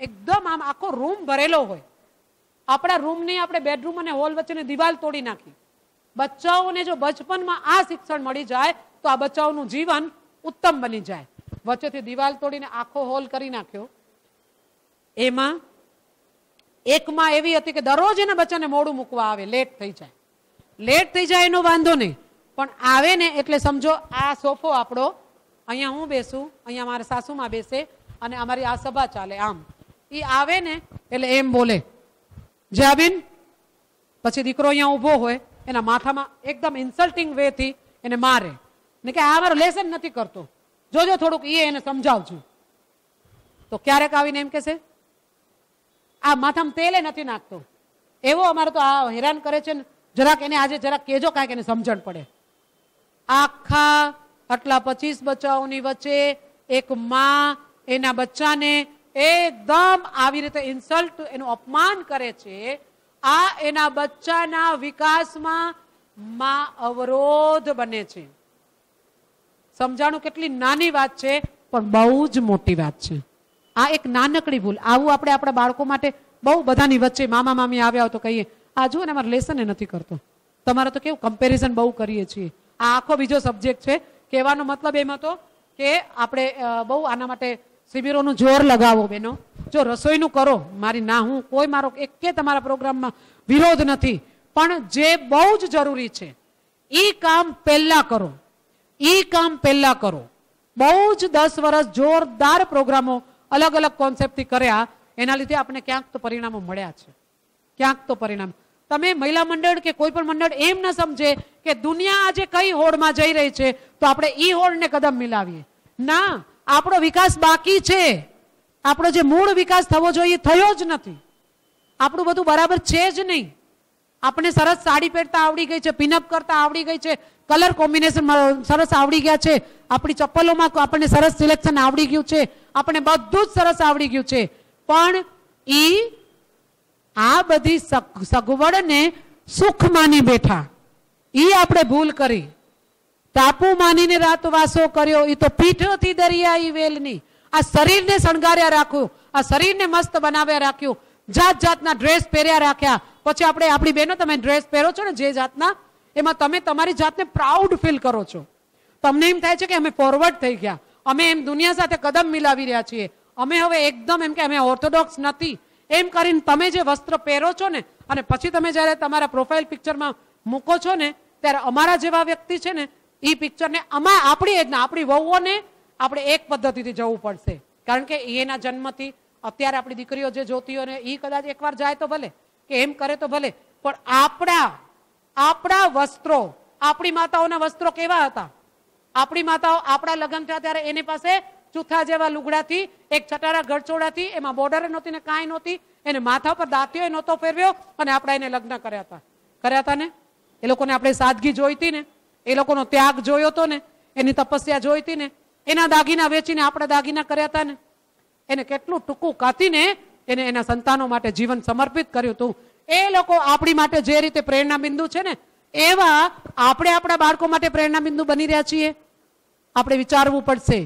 એકદમ આમ આખો રૂમ ભરેલો હોય આપણા રૂમની, આપણે બેડરૂમ અને હોલ વચ્ચેની દિવાલ તોડી નાખી. બચ્ચાઓને જો બચપનમાં આ શિક્ષણ મળી જાય, તો આ બચ્ચાઓનું જીવન ઉત્તમ બની જાય. વચ્ચેથી દિવાલ તોડીને આખો હોલ કરી નાખ્યો. એમાં એકમાં એવી હતી કે દરરોજ એના બચ્ચાને મોડું મૂકવા આવે લેટ થઈ જાય. લેટ થઈ જાય એનો વાંધો નહીં. પણ આવે ને એટલે સમજો, આ સોફો આપણો, અહીંયા હું બેસું, અહીંયા મારા સાસુમાં બેસે, અને અમારી આ સભા ચાલે, આમ. એ આવે ને એટલે એમ બોલે. જ્યાબીન પછી દીકરો અહીંયા ઊભો હોય, એના માથામાં એકદમ ઇન્સલ્ટિંગ વેથી એને મારે. ને કે આ મારો લેસન નથી કરતો. જોજો થોડુંક એ એને સમજાવજો. તો ક્યારેક આવીને એમ કહેશે આ માથામાં તેલે નથી નાખતો. એવો અમારે તો આ હેરાન કરે છે ને, જરાક એને આજે જરાક કેજો કાંઈક એને સમજણ પડે. આખા, આટલા પચીસ બચ્ચાઓની વચ્ચે એક માં એના બચ્ચાને એકદમ આવી રીતે ઇન્સલ્ટ એનું અપમાન કરે છે, આ એના બચ્ચાના વિકાસમાં માં અવરોધ બને છે. સમજાણું કેટલી નાની વાત છે, પણ બહુ જ મોટી વાત છે. આ એક નાનકડી ભૂલ. આવું આપણે આપણા બાળકો માટે બહુ બધાની વચ્ચે મામા મામી આવ્યા તો કહીએ, આ જુઓ ને, અમારે લેસન નથી કરતો. તમારે તો કેવું કમ્પેરિઝન બહુ કરીએ છીએ. આ આખો બીજો સબ્જેક્ટ છે. કહેવાનો મતલબ એમ હતો કે આપણે બહુ આના માટે શિબિરોનું જોર લગાવો બેનો. જો રસોઈનું કરો, મારી ના, હું કોઈ મારો એક તમારા પ્રોગ્રામમાં વિરોધ નથી. પણ જે બહુ જ જરૂરી છે એ કામ પહેલા કરો. એ કામ પહેલા કરો. બહુ જ દસ વર્ષ જોરદાર પ્રોગ્રામો અલગ અલગ કોન્સેપ્ટથી કર્યા, એના લીધે આપણે ક્યાંક તો પરિણામો મળ્યા છે. ક્યાંક તો પરિણામ. તમે મહિલા મંડળ કે કોઈ પણ મંડળ એમ ન સમજે કે દુનિયા આજે કઈ હોડમાં જઈ રહી છે, તો આપણે ઈ હોડને કદમ મિલાવીએ. ના આપણો વિકાસ બાકી છે. આપણો જે મૂળ વિકાસ થવો જોઈએ થયો જ નથી. આપણું બધું બરાબર છે જ નહીં. આપણે સરસ સાડી પહેરતા આવડી ગઈ છે પિનઅપ કરતા આવડી ગઈ છે કલર કોમ્બિનેશન સરસ આવડી ગયા છે. આપણી ચપ્પલોમાં આપણને સરસ સિલેક્શન આવડી ગયું છે. આપણે બધું જ સરસ આવડી ગયું છે. પણ ઈ આ બધી સગ- સગવડને સુખ માની બેઠા. ઈ આપણે ભૂલ કરી. ટાપુ માનીને રાતવાસો કર્યો. એ તો પીઠોથી દરિયાઈ વેલની. આ શરીરને શણગાર્યા રાખ્યું આ શરીરને મસ્ત બનાવ્યા રાખ્યું. જાત જાતના ડ્રેસ પહેર્યા રાખ્યા. પછી આપણે આપણી બહેનો, તમે ડ્રેસ પહેરો છો ને જે જાતના, એમાં તમે તમારી જાતને પ્રાઉડ ફીલ કરો છો. તમને એમ થાય છે કે અમે ફોરવર્ડ થઈ ગયા. અમે એમ દુનિયા સાથે કદમ મિલાવી રહ્યા છીએ. અમે હવે એકદમ એમ કે અમે ઓર્થોડોક્સ નથી. એમ કરીને તમે જે વસ્ત્ર પહેરો છો ને, અને પછી તમે જ્યારે તમારા પ્રોફાઇલ પિક્ચરમાં મૂકો છો ને, ત્યારે અમારા જેવા વ્યક્તિ છે ને એ પિક્ચરને અમા આપણી એજના આપણી વહુઓને આપણે એક પદ્ધતિથી જવું પડશે. કારણ કે એના જન્મથી અત્યારે આપણી દીકરીઓ જે જોતી હોય ને એ કદાચ એકવાર જાય તો ભલે, કે એમ કરે તો ભલે. પણ આપણા આપણા વસ્ત્રો, આપણી માતાઓના વસ્ત્રો કેવા હતા? આપણી માતાઓ આપણા લગ્ન થયા ત્યારે એની પાસે ચૂથા જેવા લુગડાથી, એક છટારા ગળચોડાથી એમાં બોર્ડર નહોતી ને કાંઈ નહોતી, એને માથા પર દાંતીઓ નહોતો ફેરવ્યો અને આપણે એને લગ્ન કર્યા હતા. કર્યા હતા ને? એ લોકોને આપણે સાદગી જોઈતી ને. એ લોકોનો ત્યાગ જોયો હતો ને, એની તપસ્યા જોઈ હતી ને, એના દાગીના વેચીને આપણા દાગીના કર્યા હતા ને. એને કેટલું ટૂંકું કાતીને એને એના સંતાનો માટે જીવન સમર્પિત કર્યું હતું એ લોકો આપણી માટે જે રીતે પ્રેરણા બિંદુ છે ને, એવા આપણે આપણા બાળકો માટે પ્રેરણા બિંદુ બની રહ્યા છીએ. આપણે વિચારવું પડશે,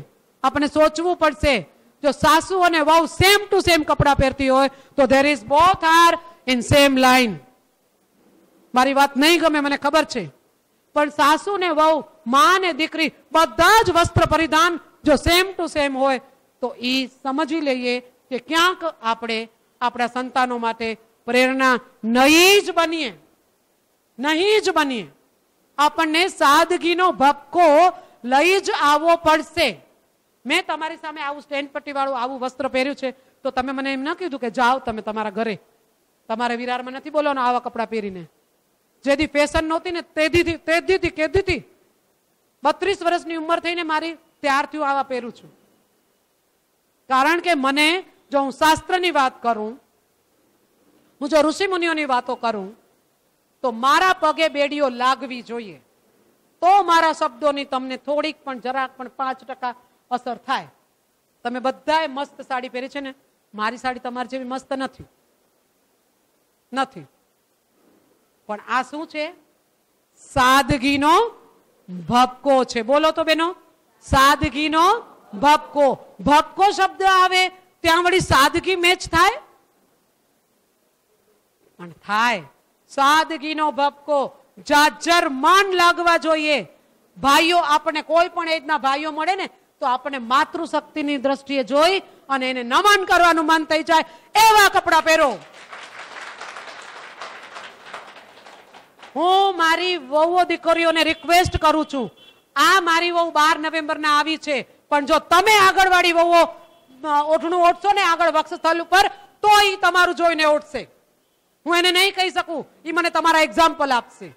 આપણે સોચવું પડશે. જો સાસુ અને વહુ સેમ ટુ સેમ કપડાં પહેરતી હોય, તો there is both are in same line મારી વાત નહીં ગમે, મને ખબર છે. પણ સાસુ ને વહુ, માં ને દીકરી બધા જ વસ્ત્ર પરિધાન જો સેમ ટુ સેમ હોય, તો એ સમજી લઈએ કે ક્યાંક આપણે આપણા સંતાનો માટે પ્રેરણા નહીં જ બનીએ, નહીં જ બનીએ. આપણને સાદગીનો ભક્કો લઈ જ આવવો પડશે. મેં તમારી સામે આવું સ્ટેન્ડ પટ્ટી વાળું આવું વસ્ત્ર પહેર્યું છે, તો તમે મને એમ ન કીધું કે જાઓ તમે તમારા ઘરે. તમારે વિરારમાં નથી બોલવાનું આવા કપડાં પહેરીને. જેથી ફેશન નહોતી ને તેદીથી તેદીથી કેદીથી બત્રીસ વર્ષની ઉંમર થઈને મારી ત્યારથી હું આવા પહેરું છું. કારણ કે મને જો હું શાસ્ત્રની વાત કરું, હું જો ઋષિ મુનિઓની વાતો કરું, તો મારા પગે બેડીઓ લાગવી જોઈએ. તો મારા શબ્દોની તમને થોડીક પણ જરાક પણ પાંચ ટકા અસર થાય. તમે બધાએ મસ્ત સાડી પહેરી છે ને? મારી સાડી તમારી જેવી મસ્ત નથી. નથી. પણ આ શું છે? સાદગીનો ભપકો છે. બોલો તો બેનો. સાદગીનો ભપકો ભપકો શબ્દ આવે, ત્યાં વળી સાદગી મેચ થાય? પણ થાય. સાદગીનો ભપકો જાજર માન લાગવા જોઈએ. ભાઈઓ આપણે કોઈ પણ એજના ભાઈઓ મળે ને, તો આપણે માતૃશક્તિની દ્રષ્ટિએ જોઈ અને એને નમન કરવાનું મન થઈ જાય. એવા કપડા પહેરો. હું મારી વહુઓ દીકરીઓને રિક્વેસ્ટ કરું છું. આ મારી વહુ બાર નવેમ્બરના આવી છે. પણ જો તમે આગળવાળી વહુઓ ઓઠણું ઓઢશો ને આગળ વક્ષસ્થળ ઉપર તો એ તમારું જોઈને ઓઢશે. હું એને નહીં કહી શકું. એ મને તમારા એક્ઝામ્પલ આપશે.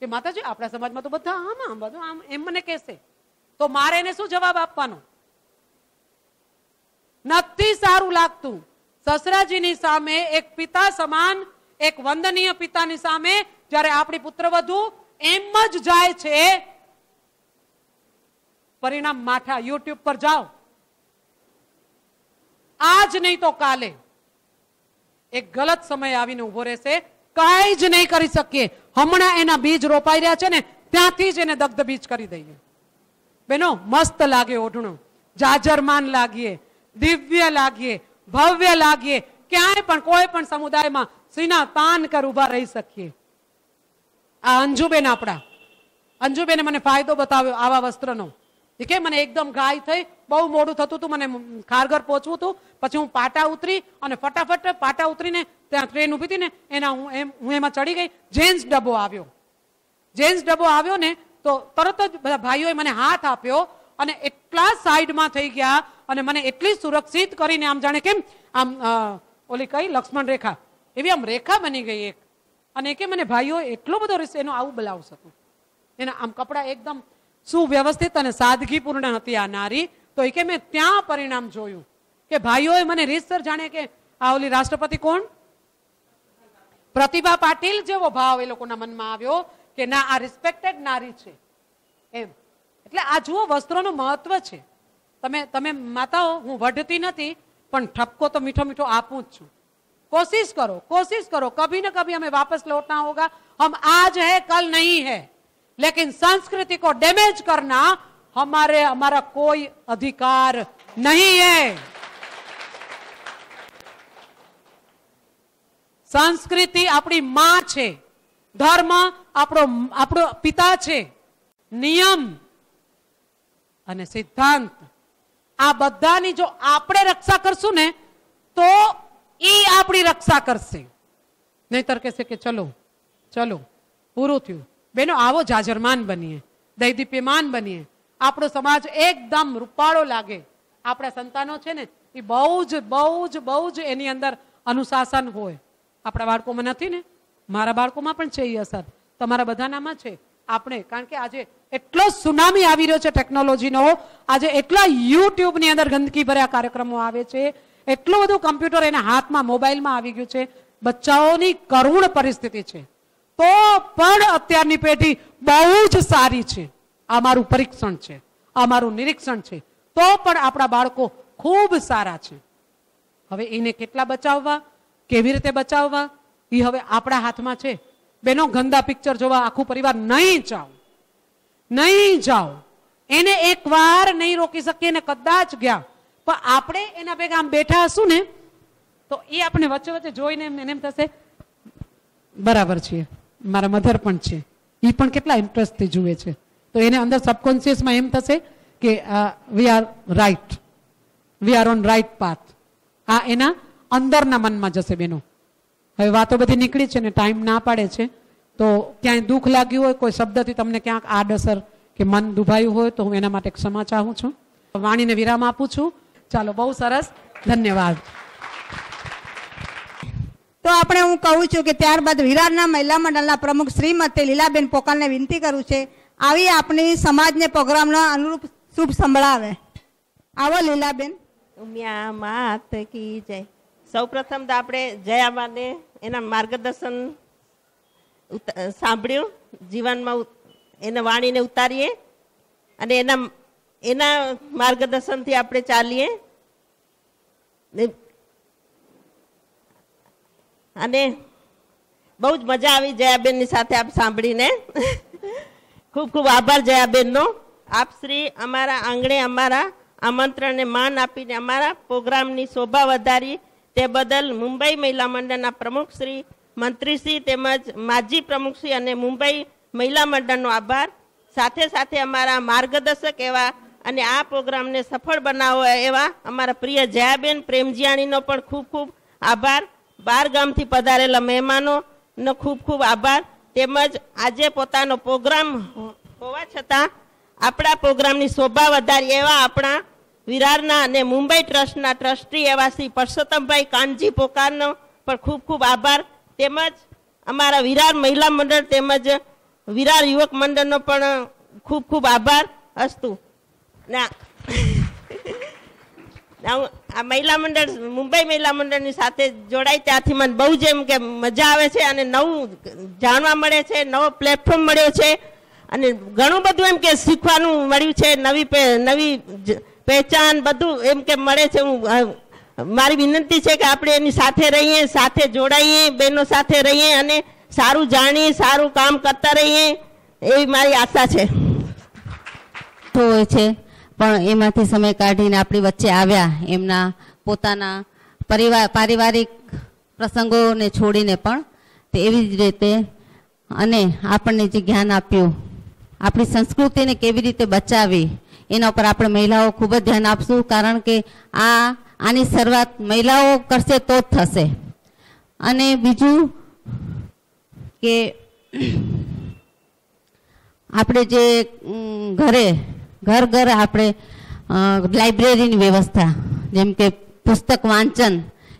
કે માતાજી, આપણા સમાજમાં તો બધા આમ આમ, બધું આમ, એમ મને કહેશે. તો મારે એને શું જવાબ આપવાનો? નથી સારું લાગતું. સસરાજીની સામે એક પિતા સમાન, એક વંદનીય પિતાની સામે જ્યારે આપણી પુત્રવધુ એમ જ જાય છે, પરિણામ માઠા યુટ્યુબ પર જાઓ. આજ નહીં તો કાલે. એક ગલત સમય આવીને ઊભો રહેશે. કઈ જ નહીં કરી શકીએ. હમણાં એના બીજ રોપાઈ રહ્યા છે ને, ત્યાંથી જ એને દગ્ધ બીજ કરી દઈએ. બેનો, મસ્ત લાગે ઓઢણું. જાજરમાન લાગીએ, દિવ્ય લાગીએ, ભવ્ય લાગીએ. ક્યાંય પણ, કોઈ પણ સમુદાયમાં સીના તાન કર ઊભા રહી શકીએ. આ અંજુબેન આપણા. અંજુબેને મને ફાયદો બતાવ્યો આવા વસ્ત્રનો. કે મને એકદમ ગાય થઈ, બહુ મોડું થતું હતું, મને ખારઘર પહોંચવું હતું. પછી હું પાટા ઉતરી અને ફટાફટ પાટા ઉતરીને ત્યાં ટ્રેન ઊભી હતી ને, એના હું એમ, હું એમાં ચડી ગઈ, જેન્ટ્સ ડબ્બો આવ્યો. જેન્ટ્સ ડબ્બો આવ્યો ને, તો તરત જ બધા ભાઈઓએ મને હાથ આપ્યો અને એટલા સાઈડમાં થઈ ગયા અને મને એટલી સુરક્ષિત કરીને આમ જાણે કેમ, આમ ઓલી કઈ, લક્ષ્મણ રેખા. એવી આમ રેખા બની ગઈ એક. અને કે મને ભાઈઓ એટલો બધો રીસ, એનો આવું બોલાવશ હતું એના આમ કપડાં એકદમ સુવ્યવસ્થિત અને સાદગીપૂર્ણ હતી આ નારી. તો એ કે મેં ત્યાં પરિણામ જોયું કે ભાઈઓએ મને રીતસર જાણે કે આ ઓલી રાષ્ટ્રપતિ કોણ? પ્રતિભા પાટીલ જેવો ભાવ એ લોકોના મનમાં આવ્યો કે ના, આ રિસ્પેક્ટેડ નારી છે. એમ. એટલે આ જુઓ, વસ્ત્રોનું મહત્વ છે. તમે તમે માતાઓ, હું વઢતી નથી, પણ ઠપકો તો મીઠો મીઠો આપું જ છું. कोशिश करो कोशिश करो कभी न कभी हमें वापस लौटना होगा हम आज है कल नहीं है लेकिन संस्कृति को डैमेज करना हमारे हमारा कोई अधिकार नहीं है સંસ્કૃતિ આપણી માં છે ધર્મ આપણો આપણો પિતા છે નિયમ અને સિદ્ધાંત આ બધાની જો આપણે રક્ષા કરશું ને તો એ આપણી રક્ષા કરશે. નહીતર કહેશે કે ચલો ચલો, પૂરું થયું. બેનો, આવો જાજરમાન બનીએ, દૈદીપ્યમાન બનીએ. આપણો સમાજ એકદમ રૂપાળો લાગે. આપણા સંતાનો છે ને એ બહુ જ બહુ જ બહુ જ એની અંદર અનુશાસન હોય. આપણા બાળકોમાં નથી ને? મારા બાળકોમાં પણ છે એ અસર. તમારા બધાનામાં છે. આપણે, કારણ કે આજે એટલો સુનામી આવી રહ્યો છે ટેકનોલોજીનો. આજે એટલા યુટ્યુબની અંદર ગંદકી ભર્યા કાર્યક્રમો આવે છે. એટલું બધું કમ્પ્યુટર એના હાથમાં, મોબાઈલમાં આવી ગયું છે. બચ્ચાઓની કરુણ પરિસ્થિતિ છે. તો પણ અત્યારની પેઢી બહુ જ સારી છે. આ પરીક્ષણ છે. આ નિરીક્ષણ છે. તો પણ આપણા બાળકો ખૂબ સારા છે. હવે એને કેટલા બચાવવા? કેવી રીતે બચાવવા? એ હવે આપણા હાથમાં છે. બેનો, ગંદા પિક્ચર જોવા આખું પરિવાર નહીં જાઓ. નહીં જાઓ. એને એક વાર નહીં રોકી શકીએ ને કદાચ ગયા. પણ આપણે એના ભેગા આમ બેઠા હશું ને, તો એ આપણે વચ્ચે વચ્ચે જોઈને એને એમ થશે, બરાબર છીએ મારા મધર પણ છે. એ પણ કેટલા ઇન્ટરેસ્ટથી જુએ છે. તો એને અંદર સબકોન્શિયસમાં એમ થશે કે we are right we are on right path આ એના અંદરના મનમાં જશે બેનો. હવે વાતો બધી નીકળી છે ને ટાઈમ ના પાડે છે, તો ક્યાંય દુઃખ લાગ્યું હોય, કોઈ શબ્દથી તમને ક્યાંક આડઅસર કે મન દુભાયું હોય, તો હું એના માટે ક્ષમા ચાહું છું. વાણીને વિરામ આપું છું. ચાલો બહુ સરસ. ધન્યવાદ. તો આપણે હું કહું છું કે ત્યારબાદ વિરારના મહિલા મંડળના પ્રમુખ શ્રીમતી લીલાબેન પોકાલને વિનંતી કરું છે આવી આપણી સમાજને પ્રોગ્રામનો અનુરૂપ શુભ સંભળાવે. આવો લીલાબેન. ઉમિયા માત કી જય. સૌ પ્રથમ તો આપણે જયાબાને એના માર્ગદર્શન ઉત- સાંભળ્યું. જીવનમાં એને વાણીને ઉતારીએ અને એના એના માર્ગદર્શનથી આપણે ચાલીએ. અને બહુ જ મજા આવી જયાબેનની સાથે આપ સાંભળીને. ખૂબ ખૂબ આભાર જયાબેનનો. આપ શ્રી અમારા આંગણે અમારા આમંત્રણને માન આપીને અમારા પ્રોગ્રામની શોભા વધારી તે બદલ મુંબઈ મહિલા મંડળના પ્રમુખ શ્રી મંત્રીશ્રી તેમજ માજી પ્રમુખશ્રી અને મુંબઈ મહિલા મંડળનો આભાર. સાથે સાથે અમારા માર્ગદર્શક એવા અને આ પ્રોગ્રામને સફળ બનાવો એવા અમારા પ્રિય જયાબેન પ્રેમજીયાણીનો પણ ખૂબ ખૂબ આભાર. બાર ગામથી પધારેલા મહેમાનોનો ખૂબ ખૂબ આભાર. તેમજ આજે પોતાનો પ્રોગ્રામ હોવા છતાં આપણા પ્રોગ્રામની શોભા વધારી એવા આપણા વિરારના અને મુંબઈ ટ્રસ્ટના ટ્રસ્ટી એવા શ્રી પરસોત્તમભાઈ કાનજી પોકારનો પણ ખૂબ ખૂબ આભાર. તેમજ અમારા વિરાર મહિલા મંડળ તેમજ વિરાર યુવક મંડળનો પણ ખૂબ ખૂબ આભાર. અસ્તુ. ના. આ મહિલા મંડળ, મુંબઈ મહિલા મંડળની સાથે જોડાય. ત્યાંથી મને બહુ જ એમ કે મજા આવે છે અને નવું જાણવા મળે છે, નવો પ્લેટફોર્મ મળ્યો છે. અને ઘણું બધું એમ કે શીખવાનું મળ્યું છે, નવી નવી પહેચાન બધું એમ કે મળે છે. હું મારી વિનંતી છે કે આપણે એની સાથે રહીએ, સાથે જોડાઈએ બહેનો સાથે રહીએ અને સારું જાણીએ, સારું કામ કરતા રહીએ. એવી મારી આશા છે. તો છે. પણ એમાંથી સમય કાઢીને આપણી વચ્ચે આવ્યા, એમના પોતાના પરિવાર, પારિવારિક પ્રસંગોને છોડીને પણ તે એવી જ રીતે અને આપણને જે જ્ઞાન આપ્યું, આપણી સંસ્કૃતિને કેવી રીતે બચાવવી એના ઉપર આપણે મહિલાઓ ખૂબ જ ધ્યાન આપશું, કારણ કે આ, આની શરૂઆત મહિલાઓ કરશે તો જ થશે. અને બીજું કે, આપણે જે ઘરે ઘર ઘર આપણે લાઇબ્રેરીની વ્યવસ્થા, જેમ કે પુસ્તક વાંચન,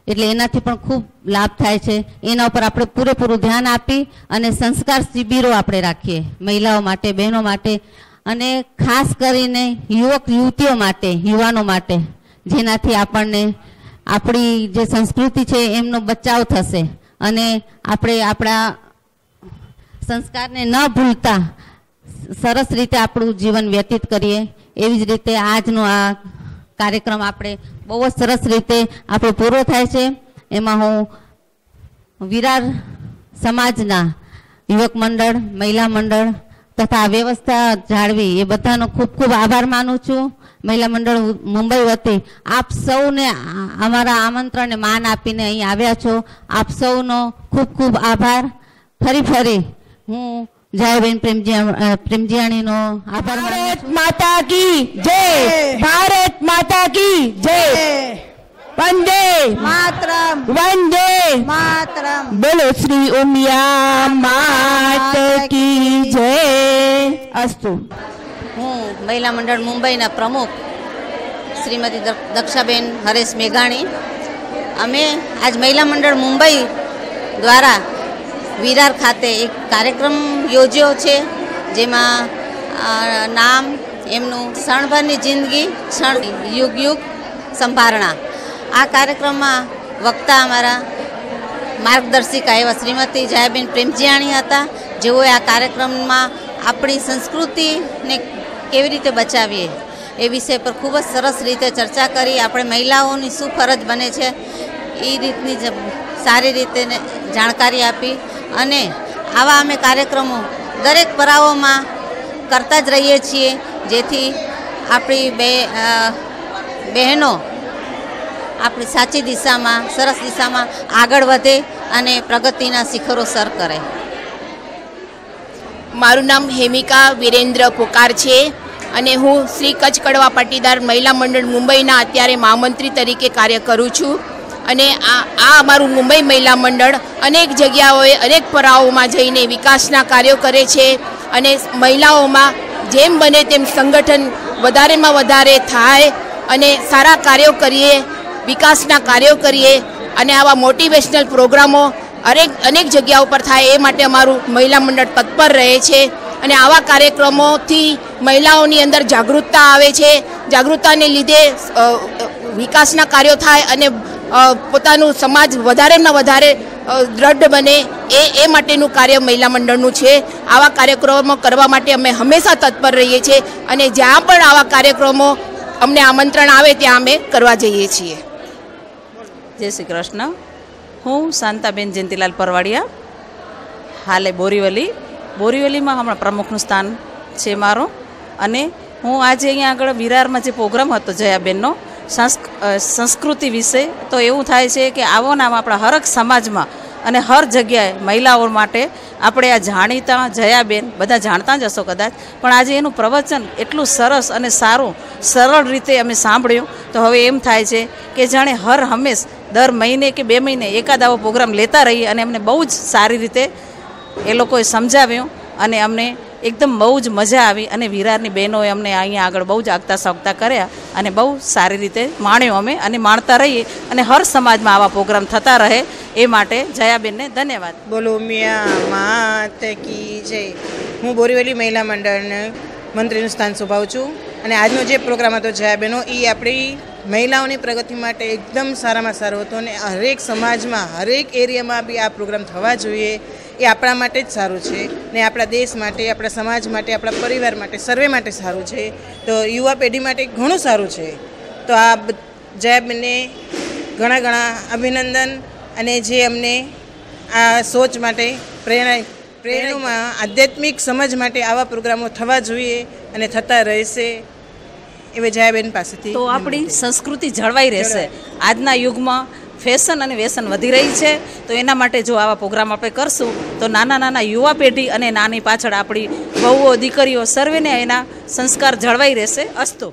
એટલે એનાથી પણ ખૂબ લાભ થાય છે. એના ઉપર આપણે પૂરેપૂરું ધ્યાન આપી અને સંસ્કાર શિબિરો આપણે રાખીએ, મહિલાઓ માટે, બહેનો માટે, અને ખાસ કરીને યુવક, યુવતીઓ માટે, યુવાનો માટે, જેનાથી આપણને આપણી જે સંસ્કૃતિ છે એમનો બચાવ થશે. અને આપણે આપણા સંસ્કારને ન ભૂલતા સરસ રીતે આપણું જીવન વ્યતીત કરીએ. એવી જ રીતે આજનો આ કાર્યક્રમ આપણે બહુ જ સરસ રીતે આપણો પૂરો થાય છે. એમાં હું વિરાર સમાજના યુવક મંડળ, મહિલા મંડળ તથા વ્યવસ્થા જાળવી એ બધાનો ખૂબ ખૂબ આભાર માનું છું. મહિલા મંડળ મુંબઈ વતી આપ સૌને અમારા આમંત્રણને માન આપીને અહીં આવ્યા છો. આપ સૌનો ખૂબ ખૂબ આભાર. ફરી ફરી હું જયાબેન પ્રેમજી પ્રેમજીયાણીનો આભાર ભારત માતા કી જય! ભારત માતા કી જય! વંદે! માતરમ! વંદે! માતરમ! બોલો શ્રી ઉમિયા માત કી જય! અસ્તુ. હું મહિલા મંડળ મુંબઈના પ્રમુખ શ્રીમતી દક્ષાબેન હરેશ મેઘાણી. અમે આજ મહિલા મંડળ મુંબઈ દ્વારા વિરાર ખાતે એક કાર્યક્રમ યોજ્યો છે, જેમાં નામ, એમનું શણભરની જિંદગી, ક્ષણ, યુગ યુગ, સંભારણા. આ કાર્યક્રમમાં વક્તા અમારા માર્ગદર્શિકા એવા શ્રીમતી જયાબેન પ્રેમજીયાણી હતા, જેઓએ આ કાર્યક્રમમાં આપણી સંસ્કૃતિને કેવી રીતે બચાવીએ એ વિષય પર ખૂબ જ સરસ રીતે ચર્ચા કરી. આપણે મહિલાઓની શું ફરજ બને છે, એ રીતની જ સારી રીતે જાણકારી આપી અને આવા અમે કાર્યક્રમો દરેક પરાઓમાં કરતા જ રહીએ છીએ, જેથી આપણી બે બહેનો આપણી સાચી દિશામાં, સરસ દિશામાં આગળ વધે અને પ્રગતિના શિખરો સર કરે. મારું નામ હેમિકા વિરેન્દ્ર પોકાર છે અને હું શ્રી કચ્છ કડવા પાટીદાર મહિલા મંડળ મુંબઈના અત્યારે મહામંત્રી તરીકે કાર્ય કરું છું. અને આ આ અમારું મુંબઈ મહિલા મંડળ અનેક જગ્યાઓએ, અનેક પરાઓમાં જઈને વિકાસના કાર્યો કરે છે અને મહિલાઓમાં જેમ બને તેમ સંગઠન વધારેમાં વધારે થાય અને સારા કાર્યો કરીએ, વિકાસના કાર્યો કરીએ અને આવા મોટિવેશનલ પ્રોગ્રામો અનેક અનેક જગ્યાઓ પર થાય એ માટે અમારું મહિલા મંડળ તત્પર રહે છે અને આવા કાર્યક્રમોથી મહિલાઓની અંદર જાગૃતતા આવે છે. જાગૃતતાને લીધે વિકાસના કાર્યો થાય અને પોતાનું સમાજ વધારેમાં વધારે દ્રઢ બને. એ એ માટેનું કાર્ય મહિલા મંડળનું છે. આવા કાર્યક્રમો કરવા માટે અમે હંમેશા તત્પર રહીએ છીએ અને જ્યાં પણ આવા કાર્યક્રમો અમને આમંત્રણ આવે ત્યાં અમે કરવા જઈએ છીએ. જય શ્રી કૃષ્ણ. હું શાંતાબેન જયંતિલાલ પરવાડિયા, હાલે બોરીવલી. બોરીવલીમાં હમણાં પ્રમુખનું સ્થાન છે મારું. અને હું આજે અહીંયા આગળ વિરારમાં જે પ્રોગ્રામ હતો જયાબેનનો સંસ્કૃતિ વિશે, તો એવું થાય છે કે આવો નામ આપણા હરક સમાજમાં અને હર જગ્યાએ મહિલાઓ માટે આપણે આ જાણીતા જયાબેન બધા જાણતા જ હશો કદાચ, પણ આજે એનું પ્રવચન એટલું સરસ અને સારું, સરળ રીતે અમે સાંભળ્યું. તો હવે એમ થાય છે કે જાણે હર હંમેશ દર મહિને કે બે મહિને એકાદ આવો પ્રોગ્રામ લેતા રહીએ અને અમને બહુ જ સારી રીતે એ લોકોએ સમજાવ્યું. અને અમને એકદમ બહુ જ મજા આવી અને વિરારની બહેનોએ અમને અહીંયા આગળ બહુ જ આગતા સાગતા કર્યા અને બહુ સારી રીતે માણ્યો અમે અને માણતા રહીએ અને હર સમાજમાં આવા પ્રોગ્રામ થતા રહે એ માટે જયાબેનને ધન્યવાદ. બોલો, મિયા, માત કી જય. હું બોરીવલી મહિલા મંડળને મંત્રીનું સ્થાન સુભાવું છું અને આજનો જે પ્રોગ્રામ હતો જયાબેનો એ આપણી મહિલાઓની પ્રગતિ માટે એકદમ સારામાં સારો હતો અને હરેક સમાજમાં, હરેક એરિયામાં બી આ પ્રોગ્રામ થવા જોઈએ. એ આપણા માટે જ સારું છે ને આપણા દેશ માટે આપણા સમાજ માટે આપણા પરિવાર માટે સર્વે માટે સારું છે. તો યુવા પેઢી માટે ઘણું સારું છે. તો આ જયાબેનને ઘણા ઘણા અભિનંદન અને જે અમને આ સોચ માટે પ્રેરણા પ્રેરણામાં આધ્યાત્મિક સમજ માટે આવા પ્રોગ્રામો થવા જોઈએ અને થતા રહેશે એવી જયાબેન પાસેથી તો આપણી સંસ્કૃતિ જળવાઈ રહેશે. આજના યુગમાં ફેશન અને વ્યસન વધી રહી છે, તો એના માટે જો આવા પ્રોગ્રામ આપણે કરશું, તો નાના નાના યુવા પેઢી અને નાની પાછળ આપણી બહુઓ દીકરીઓ સર્વેને એના સંસ્કાર જળવાઈ રહેશે. અસ્તુ.